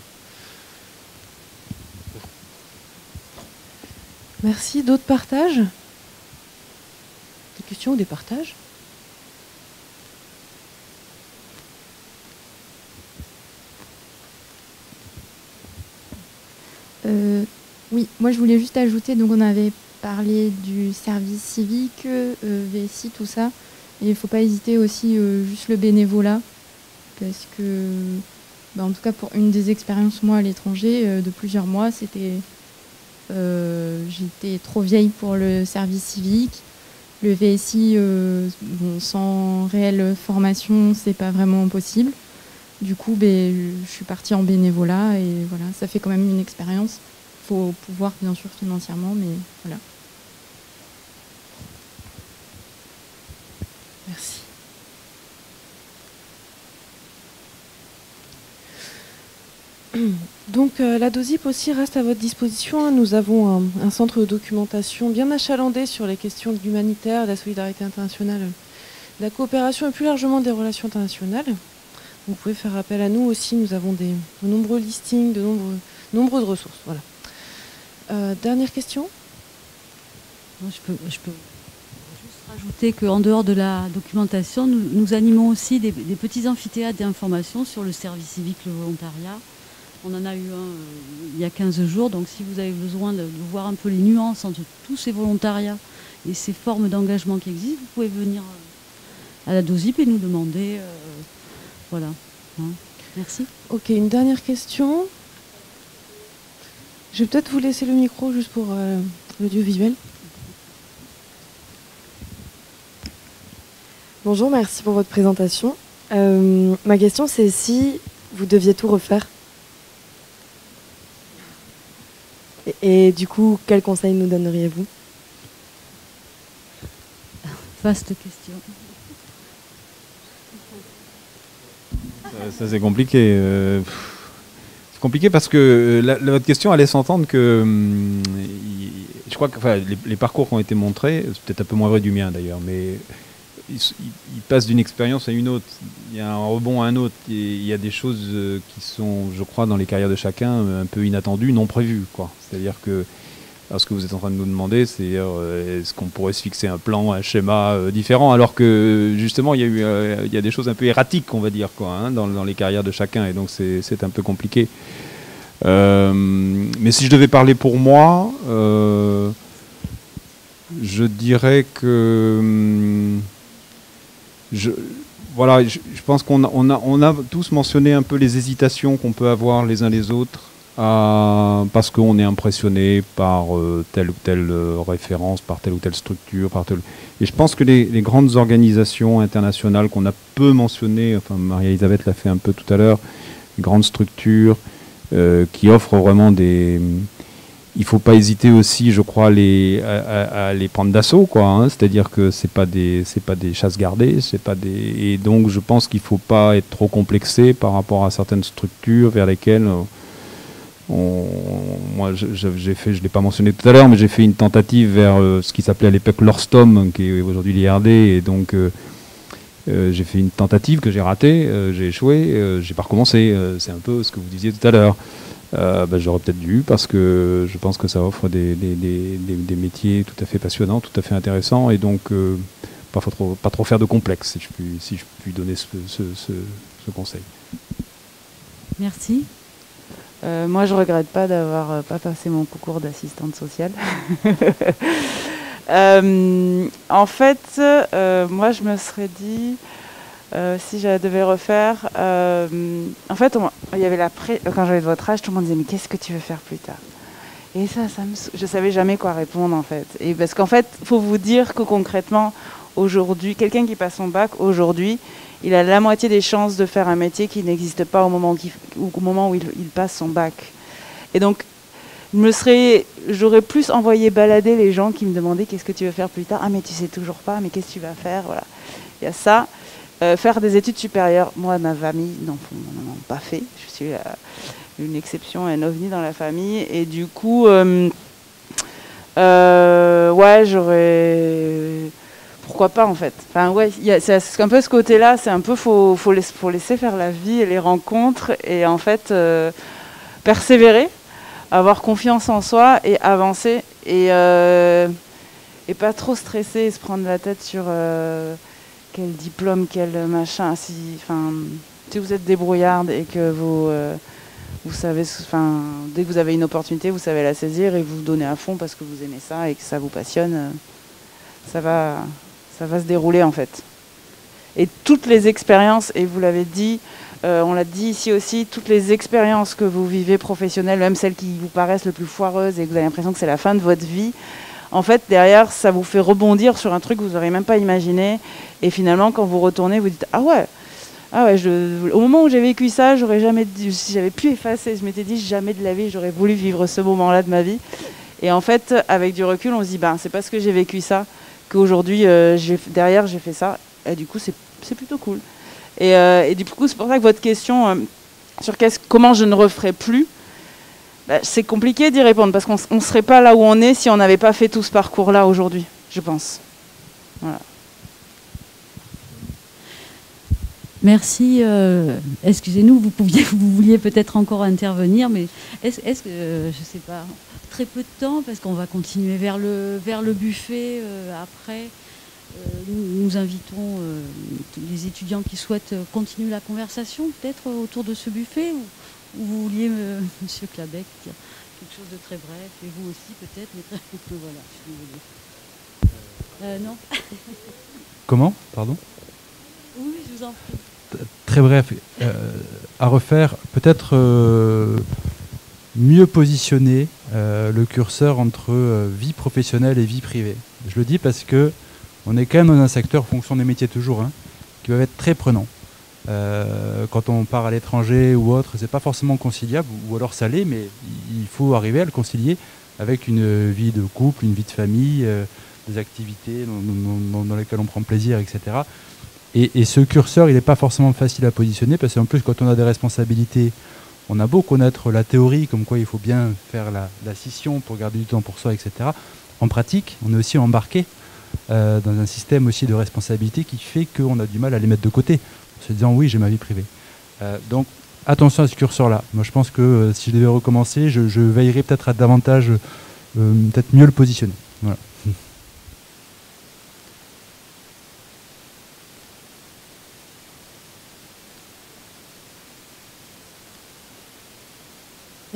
Speaker 2: Merci. D'autres partages? Questions ou des partages?
Speaker 9: Euh, Oui, moi je voulais juste ajouter, donc on avait parlé du service civique, euh, VSI, tout ça. Et il ne faut pas hésiter aussi euh, juste le bénévolat, parce que, bah, en tout cas pour une des expériences moi à l'étranger de plusieurs mois, c'était j'étais trop vieille pour le service civique le VSI, sans réelle formation, c'est pas vraiment possible. Du coup, ben, je suis partie en bénévolat et voilà, ça fait quand même une expérience. Il faut pouvoir, bien sûr, financièrement, mais voilà.
Speaker 2: Merci. [CLEARS THROAT] Donc euh, la DOSIP aussi reste à votre disposition. Hein. Nous avons un, centre de documentation bien achalandé sur les questions de l'humanitaire, de la solidarité internationale, de la coopération et plus largement des relations internationales. Vous pouvez faire appel à nous aussi. Nous avons de nombreux listings, de nombreux, nombreuses ressources. Voilà. Euh, dernière question
Speaker 3: je peux, juste rajouter qu'en dehors de la documentation, nous, animons aussi des, petits amphithéâtres d'information sur le service civique, le volontariat, on en a eu un euh, il y a 15 jours, donc si vous avez besoin de, voir un peu les nuances entre tous ces volontariats et ces formes d'engagement qui existent, vous pouvez venir euh, à la DOSIP et nous demander. Voilà. Hein. Merci.
Speaker 2: Ok, une dernière question. Je vais peut-être vous laisser le micro juste pour l'audiovisuel.
Speaker 11: Bonjour, merci pour votre présentation. Euh, ma question, c'est si vous deviez tout refaire. Et, et du coup, quel conseil nous donneriez-vous?
Speaker 3: Vaste question.
Speaker 4: Ça, ça, c'est compliqué. euh, c'est compliqué parce que euh, la, votre question allait s'entendre que hum, je crois que les, parcours qui ont été montrés, c'est peut-être un peu moins vrai du mien d'ailleurs, mais ils, passent d'une expérience à une autre. Il y a un rebond à un autre. Il y a des choses euh, qui sont, je crois, dans les carrières de chacun, euh, un peu inattendues, non prévues. quoi. C'est-à-dire que alors, ce que vous êtes en train de nous demander, c'est euh, est-ce qu'on pourrait se fixer un plan, un schéma euh, différent, alors que justement il y a eu, euh, y a des choses un peu erratiques, on va dire, quoi, hein, dans, les carrières de chacun, et donc c'est un peu compliqué. Mais si je devais parler pour moi, je dirais que hum, je, voilà, je, pense qu'on a, on a, on a tous mentionné un peu les hésitations qu'on peut avoir les uns les autres à- parce qu'on est impressionné par euh, telle ou telle euh, référence, par telle ou telle structure, par telle... Et je pense que les, grandes organisations internationales qu'on a peu mentionnées, enfin Maria-Elisabeth l'a fait un peu tout à l'heure, les grandes structures euh, qui offrent vraiment des... Il faut pas hésiter aussi, je crois, à les, prendre d'assaut, quoi. hein. C'est-à-dire que c'est pas des, pas des chasses gardées, c'est pas des. Et donc, je pense qu'il faut pas être trop complexé par rapport à certaines structures vers lesquelles euh, on- moi, j'ai fait, je l'ai pas mentionné tout à l'heure, mais j'ai fait une tentative vers euh, ce qui s'appelait à l'époque l'Orstom, qui est aujourd'hui l'IRD, et donc euh, euh, j'ai fait une tentative que j'ai ratée, j'ai échoué, j'ai pas recommencé. c'est un peu ce que vous disiez tout à l'heure. Bah, J'aurais peut-être dû parce que je pense que ça offre des, des- des- des- métiers tout à fait passionnants, tout à fait intéressants, et donc pas, trop, pas trop faire de complexe, si je puis, si je puis donner ce- ce conseil.
Speaker 3: Merci.
Speaker 5: Euh, moi, je regrette pas d'avoir euh, pas passé mon concours d'assistante sociale. [LAUGHS] Euh, en fait, moi, je me serais dit, si je devais refaire, en fait, il y avait la pré- quand j'avais de votre âge, tout le monde disait, mais qu'est-ce que tu veux faire plus tard? Et ça, ça me... je savais jamais quoi répondre, en fait. Et parce qu'en fait, faut vous dire que concrètement, aujourd'hui, quelqu'un qui passe son bac, aujourd'hui, il a la moitié des chances de faire un métier qui n'existe pas au moment, où il- passe son bac. Et donc, j'aurais plus envoyé balader les gens qui me demandaient qu'est-ce que tu veux faire plus tard? Ah mais tu sais toujours pas, mais qu'est-ce que tu vas faire? Voilà, il y a ça. Euh, faire des études supérieures. Moi, ma famille n'en ont pas fait. Je suis euh, une exception, un ovni dans la famille, et du coup, euh, ouais, j'aurais pourquoi pas en fait. Enfin ouais, c'est un peu ce côté-là, c'est un peu faut faut, laisser, laisser faire la vie et les rencontres et en fait euh, persévérer, avoir confiance en soi et avancer et euh, et pas trop stresser et se prendre la tête sur euh, quel diplôme, quel machin. Si, enfin, si vous êtes débrouillarde et que vous vous savez, enfin, dès que vous avez une opportunité, vous savez la saisir et vous donnez à fond parce que vous aimez ça et que ça vous passionne. ça va, ça va se dérouler en fait. Et toutes les expériences, et vous l'avez dit, euh, on l'a dit ici aussi, toutes les expériences que vous vivez professionnelles, même celles qui vous paraissent le plus foireuses et que vous avez l'impression que c'est la fin de votre vie, en fait, derrière, ça vous fait rebondir sur un truc que vous n'aurez même pas imaginé. Et finalement, quand vous retournez, vous dites Ah ouais, ah ouais au moment où j'ai vécu ça, j'aurais jamais si j'avais pu effacer, je m'étais dit jamais de la vie, j'aurais voulu vivre ce moment-là de ma vie. Et en fait, avec du recul, on se dit ben, c'est parce que j'ai vécu ça qu'aujourd'hui, euh, derrière, j'ai fait ça. Et du coup, c'est plutôt cool. Et, euh, et du coup, c'est pour ça que votre question euh, sur comment je ne referai plus, bah, c'est compliqué d'y répondre parce qu'on ne serait pas là où on est si on n'avait pas fait tout ce parcours-là aujourd'hui, je pense. Voilà.
Speaker 3: Merci. euh, Excusez-nous, vous, pouviez, [LAUGHS] vous vouliez peut-être encore intervenir, mais est-ce est que, je sais pas, très peu de temps, parce qu'on va continuer vers le, vers le buffet euh, après. Euh, nous, nous invitons euh, tous les étudiants qui souhaitent continuer la conversation, peut-être autour de ce buffet, ou, ou vous vouliez, [LAUGHS] Monsieur Clabec, dire quelque chose de très bref, et vous aussi peut-être, mais très peu, voilà, je. Euh, non [LAUGHS]
Speaker 6: Comment? Pardon?
Speaker 3: Oui, je vous en prie.
Speaker 6: Très bref, euh, à refaire, peut-être euh, mieux positionner euh, le curseur entre euh, vie professionnelle et vie privée. Je le dis parce que on est quand même dans un secteur, fonction des métiers toujours, hein, qui peuvent être très prenants. Euh, quand on part à l'étranger ou autre, c'est pas forcément conciliable, ou alors ça l'est, mais il faut arriver à le concilier avec une vie de couple, une vie de famille, des activités dans, lesquelles on prend plaisir, etc. Et, ce curseur, il n'est pas forcément facile à positionner, parce qu'en plus, quand on a des responsabilités, on a beau connaître la théorie, comme quoi il faut bien faire la, scission pour garder du temps pour soi, etc. En pratique, on est aussi embarqué euh, dans un système aussi de responsabilité qui fait qu'on a du mal à les mettre de côté se disant oui, j'ai ma vie privée. Euh, donc attention à ce curseur-là. Moi, je pense que euh, si je devais recommencer, je, veillerais peut-être à davantage, peut-être mieux le positionner. Voilà.
Speaker 2: Et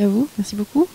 Speaker 2: à vous, merci beaucoup.